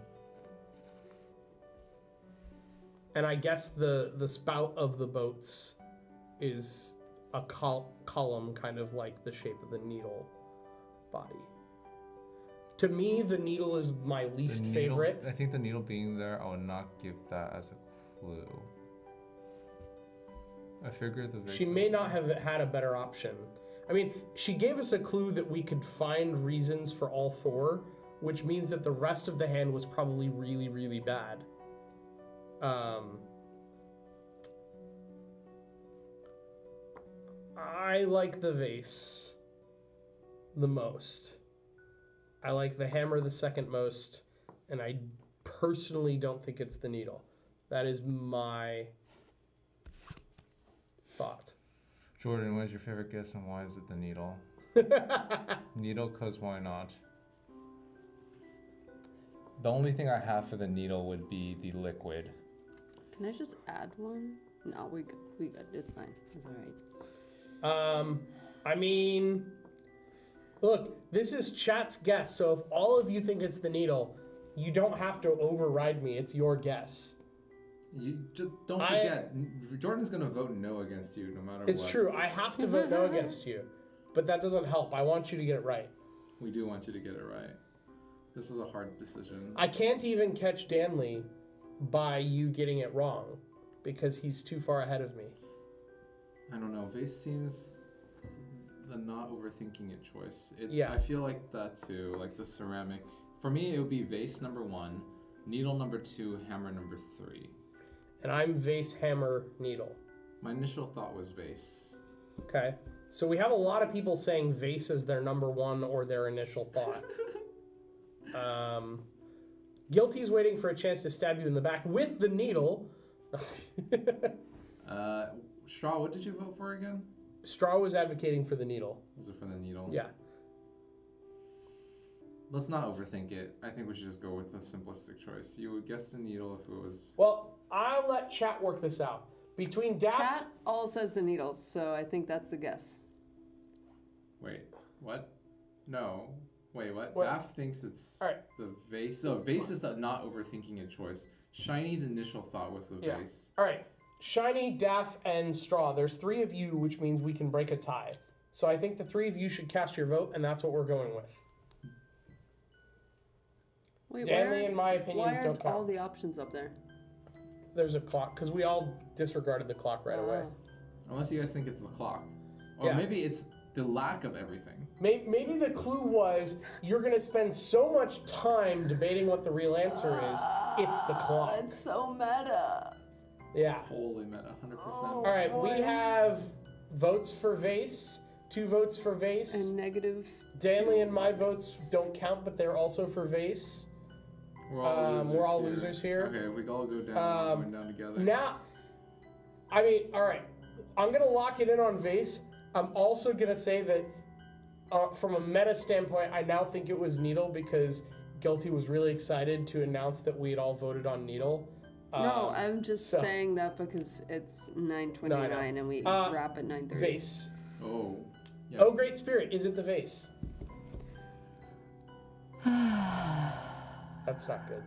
And I guess the the spout of the boats is a col- column, kind of like the shape of the needle body. To me, the needle is my least needle- favorite. I think the needle being there, I would not give that as a clue. I figured the She may not have had a better option. I mean, she gave us a clue that we could find reasons for all four, which means that the rest of the hand was probably really, really bad. Um, I like the vase the most. I like the hammer the second most, and I personally don't think it's the needle. That is my thought. Jordan, what is your favorite guess and why is it the needle? Needle, cause why not? The only thing I have for the needle would be the liquid. Can I just add one? No, we good. We good. It's fine. It's all right. Um, I mean, look, this is chat's guess. So if all of you think it's the needle, you don't have to override me. It's your guess. You just don't forget, n- Jordan's gonna vote no against you no matter It's what. It's true. I have to vote no against you, but that doesn't help. I want you to get it right. We do want you to get it right. This is a hard decision. I can't even catch Danley by you getting it wrong because he's too far ahead of me. I don't know. Vase seems the not overthinking it choice. It, Yeah. I feel like that too. Like the ceramic. For me, it would be vase number one, needle number two, hammer number three. And I'm vase, hammer, needle. My initial thought was vase. Okay. So we have a lot of people saying vase is their number one or their initial thought. um, Guilty's waiting for a chance to stab you in the back with the needle. Uh, Straw, what did you vote for again? Straw was advocating for the needle. Was it for the needle? Yeah. Let's not overthink it. I think we should just go with the simplistic choice. You would guess the needle if it was. Well, I'll let chat work this out. Between Daff. Chat all says the needles, so I think that's the guess. Wait, what? No. Wait, what? What? Daft thinks it's Alright. the vase. So vase is the not overthinking a choice. Shiny's initial thought was the Yeah. vase. All right. Shiny, Daff, and Straw. There's three of you, which means we can break a tie. So I think the three of you should cast your vote, and that's what we're going with. Wait, Danley why and my why opinions don't aren't all count. the options up there? There's a clock, because we all disregarded the clock right away. Oh. Unless you guys think it's the clock. Or Yeah. maybe it's the lack of everything. May- Maybe the clue was you're going to spend so much time debating what the real answer is. It's the clock. It's so meta. Yeah. Holy meta, 100%. All right, we have votes for Vase, two votes for Vase. And negative. Danley and my votes don't count, but they're also for Vase. We're all Um, losers we're all here. losers here. Okay, we all go down. Um, going down together. Now, I mean, all right, I'm gonna lock it in on Vase. I'm also gonna say that, uh, from a meta standpoint, I now think it was Needle because Guilty was really excited to announce that we had all voted on Needle. No, Um, I'm just so- saying that because it's 9:29 and we Uh, wrap at 9:30. Vase. Oh. Yes. Oh, great spirit! Is it the vase? That's not good.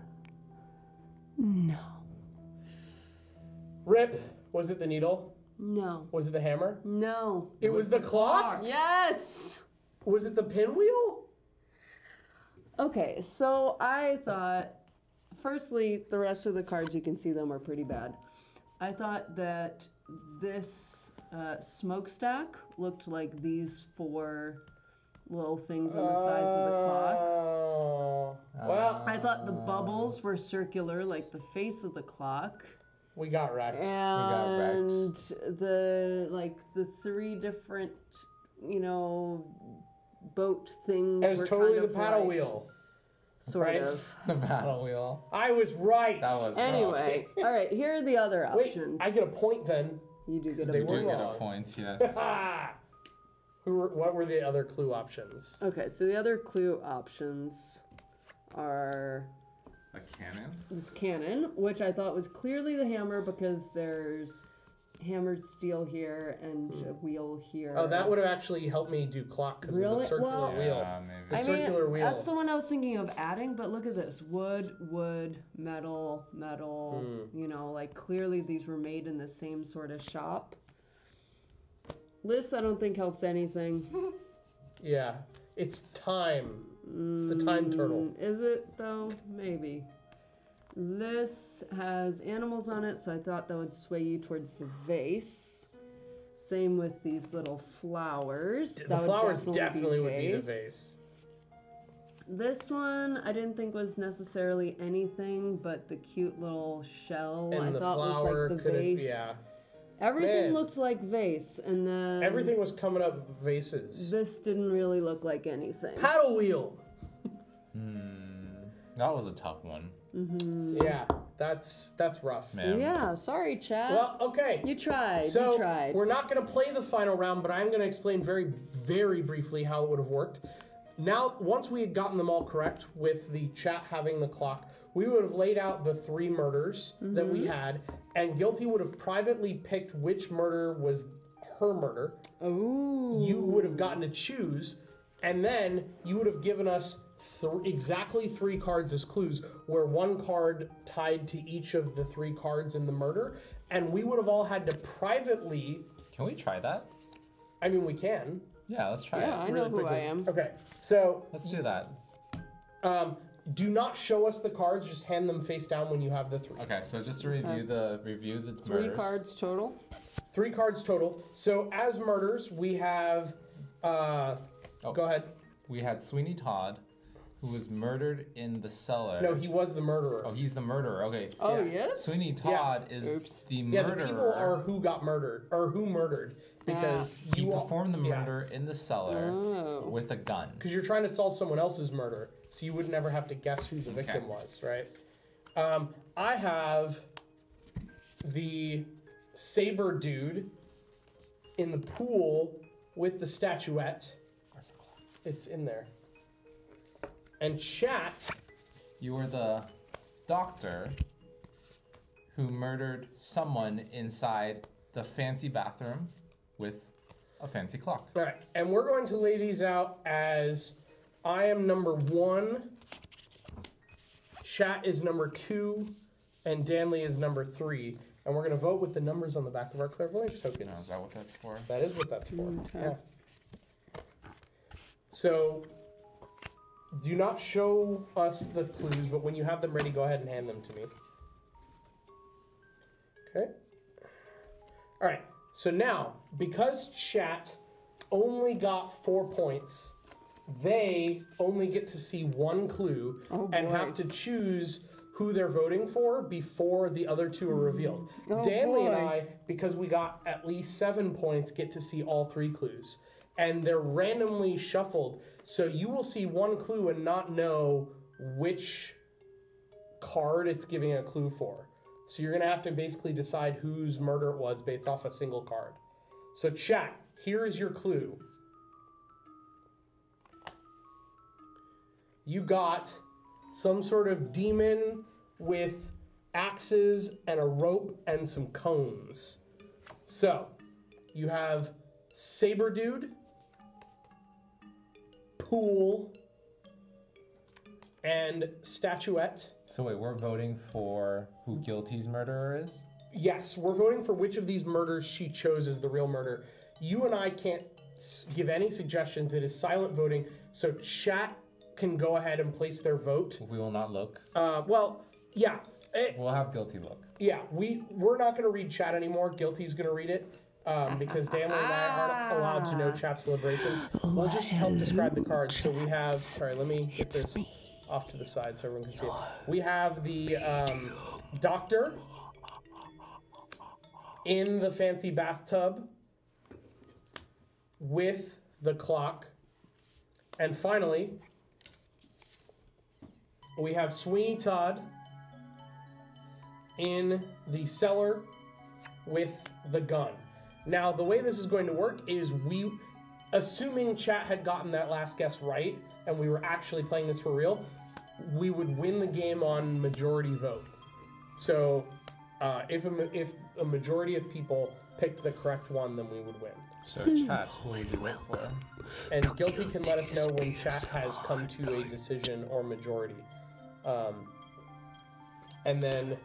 No. Rip. Was it the needle? No. Was it the hammer? No. It was the clock. Yes. Was it the pinwheel? Okay, so I thought, firstly, the rest of the cards you can see them are pretty bad. I thought that this uh, smokestack looked like these four little things on the sides of the clock. Oh. Well, I thought the bubbles were circular, like the face of the clock. we got wrecked. We got wrecked. And the like the three different, you know, boat things. It was were totally kind the paddle like- wheel. Sort right? of. The battle wheel. I was right. That was Anyway, all right. Here are the other Wait, options. I get a point then. you do get they a were Do point. get wrong. a point, yes. Ah. Who were, what were the other clue options? Okay, so the other clue options are A cannon? this cannon, which I thought was clearly the hammer because there's hammered steel here and a wheel here. Oh, that would have actually helped me do clock because of Really? the circular Well- wheel. Yeah, maybe. The I circular mean, wheel. that's the one I was thinking of adding, but look at this wood, wood, metal, metal. Hmm. You know, like clearly these were made in the same sort of shop. This I don't think helps anything. Yeah, it's time. It's the time turtle. Mm, Is it though? Maybe. This has animals on it, so I thought that would sway you towards the vase. Same with these little flowers. The That would flowers definitely would be the vase. vase. This one I didn't think was necessarily anything, but the cute little shell And I the thought flower was like the could vase. yeah. Everything Man. looked like vase, and then Everything was coming up vases. This didn't really look like anything. Paddle wheel. Hmm. That was a tough one. Mm-hmm. Yeah, that's that's rough. Man. Yeah, sorry, Chad. Well, okay. you tried. So you tried. we're not going to play the final round, but I'm going to explain very, very briefly how it would have worked. Now, once we had gotten them all correct with the chat having the clock, we would have laid out the three murders that we mm-hmm. had, and Guilty would have privately picked which murder was her murder. Ooh. You would have gotten to choose, and then you would have given us th- exactly three cards as clues, where one card tied to each of the three cards in the murder, and we would have all had to privately. Can we try that? I mean, we can. Yeah, let's try Yeah, it. I know really who I am. Okay, so Let's do that. um, do not show us the cards. Just hand them face down when you have the three. Okay, so just to review the review the Three murders. cards total. Three cards total. So as murders, we have Uh, Oh. go ahead. We had Sweeney Todd, who was murdered in the cellar. No, he was the murderer. Oh, he's the murderer. Okay. Oh, Yeah. yes? Sweeney Todd is Oops. the yeah, murderer. the people are who got murdered or who murdered because he you performed the yeah. murder in the cellar Oh. with a gun. because you're trying to solve someone else's murder, so you would never have to guess who the victim was, right? Um, I have the saber dude in the pool with the statuette. It's in there. And chat, You were the doctor who murdered someone inside the fancy bathroom with a fancy clock. all right, and we're going to lay these out as I am number one, chat is number two, and Danley is number three. And we're going to vote with the numbers on the back of our clairvoyance Now, tokens. is that what that's for? That is what that's for. Okay. Yeah. So, do not show us the clues, but when you have them ready, go ahead and hand them to me. Okay. All right. So now, because chat only got four points, they only get to see one clue Oh, and boy. have to choose who they're voting for before the other two are revealed. Oh, Danley and. I, because we got at least seven points, get to see all three clues. And they're randomly shuffled. So you will see one clue and not know which card it's giving a clue for. So you're going to have to basically decide whose murder it was based off a single card. So, chat, here is your clue. You got some sort of demon with axes and a rope and some cones. So, you have Saber Dude, Pool, and Statuette. So wait, we're voting for who Guilty's murderer is? Yes, we're voting for which of these murders she chose as the real murder. You and I can't give any suggestions. It is silent voting, so chat can go ahead and place their vote. We will not look. Uh, well, yeah, eh, We'll have Guilty look. yeah. We we're not going to read chat anymore. Guilty's going to read it um, because Danley and I aren't allowed to know chat celebrations. We'll just help describe the cards. So we have. Sorry, let me get this off to the side so everyone can see it. We have the um, doctor in the fancy bathtub with the clock. And finally, we have Sweeney Todd in the cellar with the gun. Now, the way this is going to work is we, assuming chat had gotten that last guess right and we were actually playing this for real, we would win the game on majority vote. So, uh, if, a, if a majority of people picked the correct one, then we would win. So chat, who would you vote for? And Guilty can let us know when chat has come to a decision or majority. Um, and then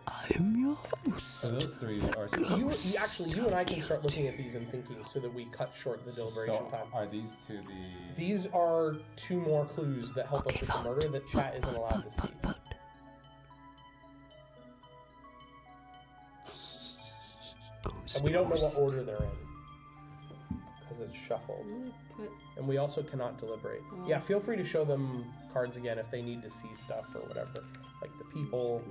So those three are. you, you actually you and I can start looking at these and thinking so that we cut short the deliberation So time. are these two the? These are two more clues that help us with the murder that chat isn't allowed to see. And we don't know what order they're in because it's shuffled. And we also cannot deliberate. Yeah, feel free to show them cards again if they need to see stuff or whatever, like the people.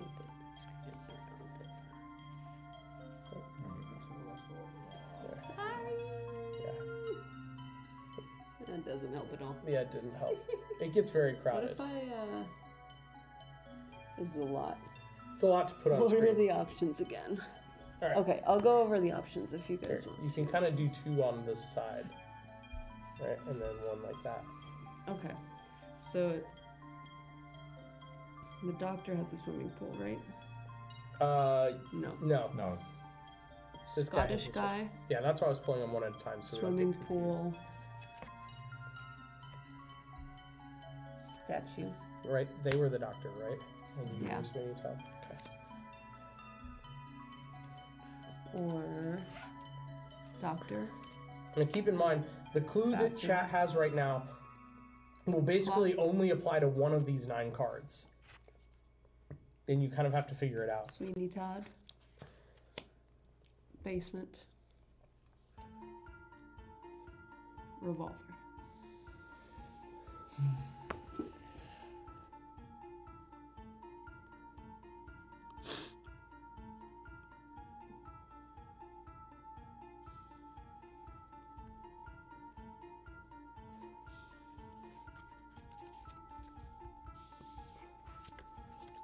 That doesn't help at all. yeah, it didn't help. It gets very crowded. What crowded. if I, uh. This is a lot. It's a lot to put on What are the options again? Alright. Okay, I'll go over the options if you guys want. you can kind of do two on this side, right, and then one like that. Okay, so the doctor had the swimming pool, right? Uh, No. no, No. This guy Scottish this one. guy, yeah, that's why I was pulling them one at a time. So we don't swimming get confused. pool, statue. Right, they were the doctor, right? And you Yeah. Todd. Okay. or doctor. And keep in mind, the clue that chat has right now will basically only apply to one of these nine cards. And you kind of have to figure it out. Sweeney Todd. Basement. Revolver. Hmm.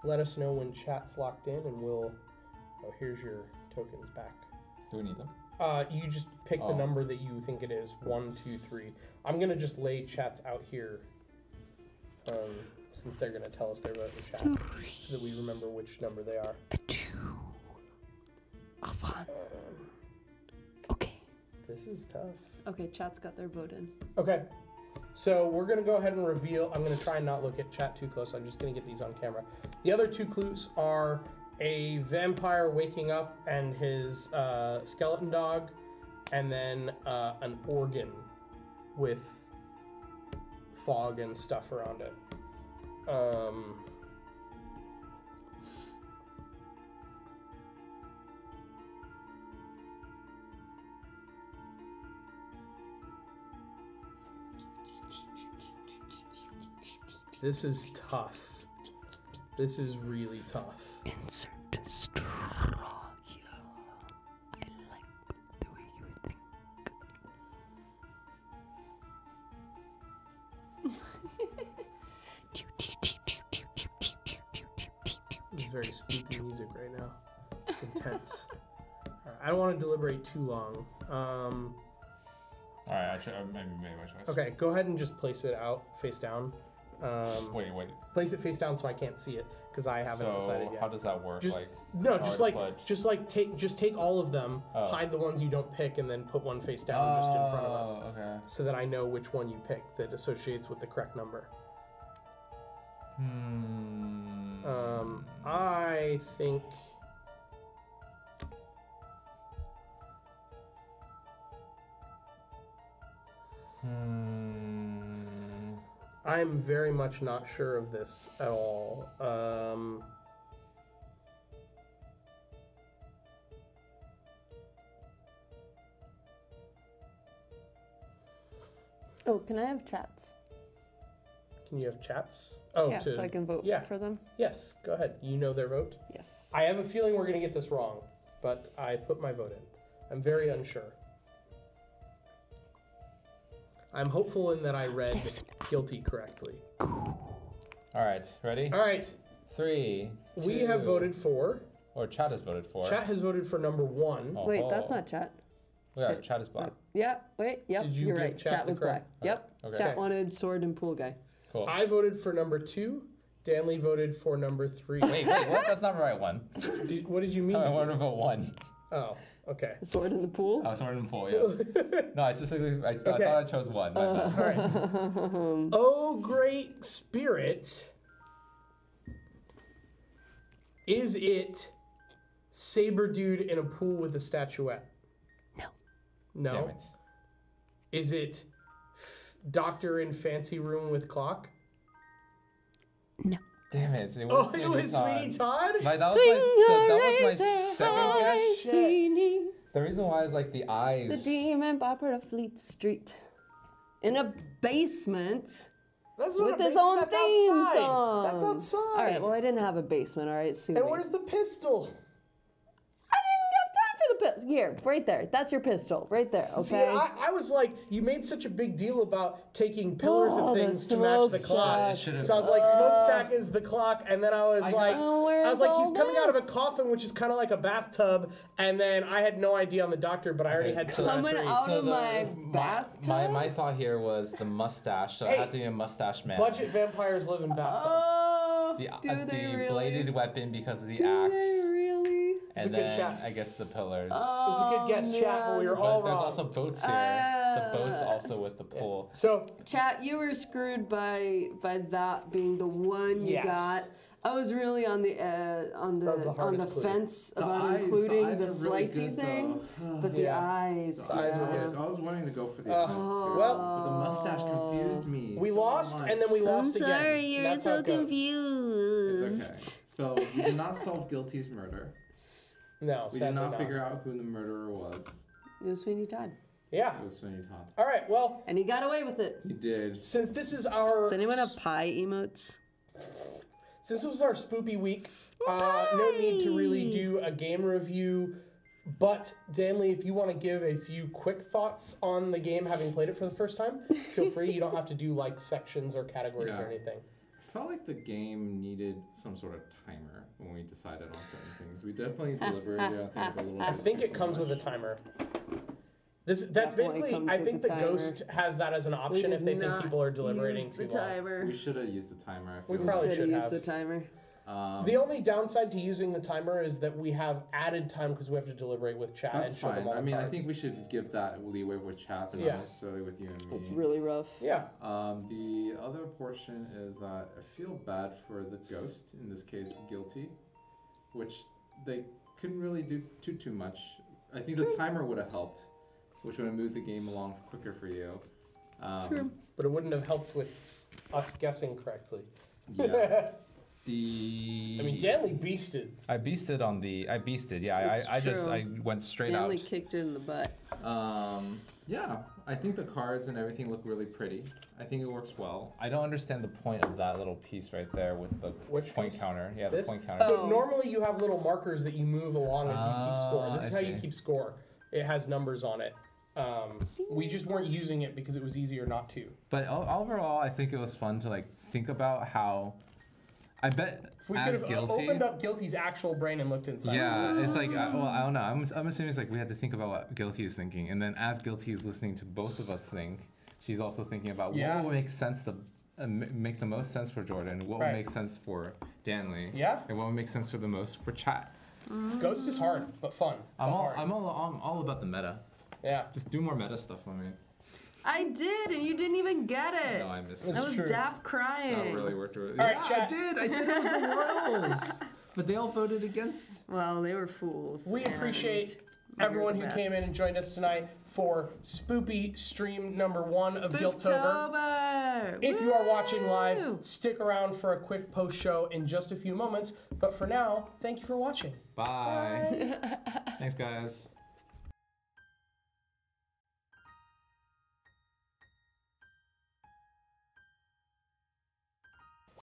Let us know when chat's locked in, and we'll. Oh, here's your tokens back. Do we need them? Uh, you just pick the Oh. number that you think it is. One, two, three. I'm gonna just lay chats out here. Um, since they're gonna tell us their vote in chat, so that we remember which number they are. A two. A one. Okay. This is tough. Okay, chat's got their vote in. Okay. So we're gonna go ahead and reveal. I'm gonna try and not look at chat too close. I'm just gonna get these on camera. The other two clues are a vampire waking up and his uh, skeleton dog, and then uh, an organ with fog and stuff around it. Um, this is tough. This is really tough. Insert straw here. I like the way you think. This is very spooky music right now. It's intense. Alright, I don't want to deliberate too long. Um, All right, I try, I maybe made my choice. okay, go ahead and just place it out face down. Um, Wait, wait. place it face down so I can't see it because I haven't so decided yet. how does that work? Just- like no, just like just like take just take all of them, Oh. hide the ones you don't pick, and then put one face down just in front of us, Oh, Okay. so that I know which one you pick that associates with the correct number. Hmm. Um, I think. Hmm. I'm very much not sure of this at all. Um, Oh, can I have chats? can you have chats? Oh, yeah, to, so I can vote yeah. for them. Yes, go ahead. You know their vote. Yes. I have a feeling we're gonna get this wrong, but I put my vote in. I'm very unsure. I'm hopeful in that I read guilty correctly. All right, ready? All right, Three. we have voted for. Or chat has voted for. Chat has voted for number one. Oh, Wait, that's oh. not chat. Yeah, shit. chat is black. Uh, yeah, wait, yep, Did you you're give right. chat Chat, the was black. correct- Yep. Oh, okay. Chat Okay. wanted sword and pool guy. Cool. I voted for number two. Danley voted for number three. Wait, wait, what? That's not the right one. Did, what did you mean? I wanted to vote one. Oh, okay. The sword in the pool. Oh, I was the pool, yeah. No, I specifically, I, I Okay. thought I chose one. my bad. All right. oh, great spirit. Is it Saber Dude in a pool with a statuette? No. No. Damn it. Is it f- Doctor in Fancy Room with Clock? No. Damn it. It Oh, was it was Sweeney um, Todd? Like, that was my, so your that was my razor second guess. Sweeney. The reason why is like the eyes. The demon barber of Fleet Street. In a basement That's with not a his basement, own that's theme outside. song. That's outside. All right, well, I didn't have a basement. All right, see and where's the pistol? Pistol. Here, right there. That's your pistol, right there. Okay. See, I, I was like, you made such a big deal about taking pillars Oh, of things to match the clock. It So I was like, smokestack is the clock, and then I was I like, know. I was like, he's coming out of a coffin, which is kind of like a bathtub, and then I had no idea on the doctor, but I already Okay. had two out of Coming three. out So of the- my my, bathtub. my my thought here was the mustache, so Hey, it had to be a mustache man. Budget vampires live in bathtubs. Oh, the do uh, they the really? bladed weapon because of the Do axe, they really? It's a and good then shot. I guess the pillars. It was a good guess, chat, but we were but all there's wrong. also boats here. the boats Uh, also with the pole. so Chat, you were screwed by by that being the one you Yes. got. I was really on the uh, on the, That the on the clue. fence The about eyes- the including eyes the, are really slicey thing, though. but the eyes. The eyes were yeah. good. I was wanting to go for the Uh, eyes. too, well- but the mustache confused me. we so lost, much. and then we lost I'm lost again. sorry, you're That's so confused. It's okay. So you did not solve Guilty's murder. No, We sadly did not not. figure out who the murderer was. It was Sweeney Todd. Yeah. It was Sweeney Todd. All right. Well, And he got away with it. He did. since this is our Does anyone have pie emotes? since this was our spoopy week, uh, no need to really do a game review. But Danley, if you want to give a few quick thoughts on the game, having played it for the first time, feel free. You don't have to do like sections or categories or anything. I felt like the game needed some sort of timer when we decided on certain things. We definitely deliberated on things a little bit. I think it too comes with a timer. This that's Definitely basically. I think a the ghost has that as an option if they think people are deliberating use too the long. timer. We should have used the timer. I We feel probably should have used the timer. Um, The only downside to using the timer is that we have added time because we have to deliberate with chat that's and show fine. them all I the mean, I think we should give that leeway with chat, but Yeah. not necessarily with you and me. It's really rough. Yeah. Um, the other portion is that I feel bad for the ghost, in this case, guilty, which they couldn't really do too too much. I think the timer would have helped, which would have moved the game along quicker for you. Um, True. But it wouldn't have helped with us guessing correctly. Yeah. the I mean, Danley beasted. I beasted on the. I beasted. Yeah, It's I, I just true. I went straight Stanley out. kicked it in the butt. Um, yeah, I think the cards and everything look really pretty. I think it works well. I don't understand the point of that little piece right there with the Which point piece? counter. Yeah, the point counter. So Oh. normally you have little markers that you move along as you keep score. Ah, This is I how you see. keep score. It has numbers on it. Um, we just weren't using it because it was easier not to. But o- overall, I think it was fun to like think about how. I bet If we could have guilty. opened up Guilty's actual brain and looked inside. Yeah, it's like uh, well, I don't know. I'm, I'm assuming it's like we had to think about what guilty is thinking, and then as guilty is listening to both of us think, she's also thinking about Yeah. what will make sense the uh, make the most sense for Jordan, what Right. will make sense for Danley, Yeah. and what will make sense for the most for chat. Ghost is hard, but fun. I'm but all hard. I'm all I'm all about the meta. yeah. Just do more meta stuff for me. I did, and you didn't even get it. No, I missed. It's that was true. Daft crying. That really worked. Really. All right, yeah, chat. I did. I said it was the Royals, but they all voted against. Well, they were fools. We appreciate everyone the who came in and joined us tonight for Spoopy stream number one of Guiltober. Spooktober! If you are watching live, stick around for a quick post show in just a few moments. But for now, thank you for watching. Bye. Thanks, guys.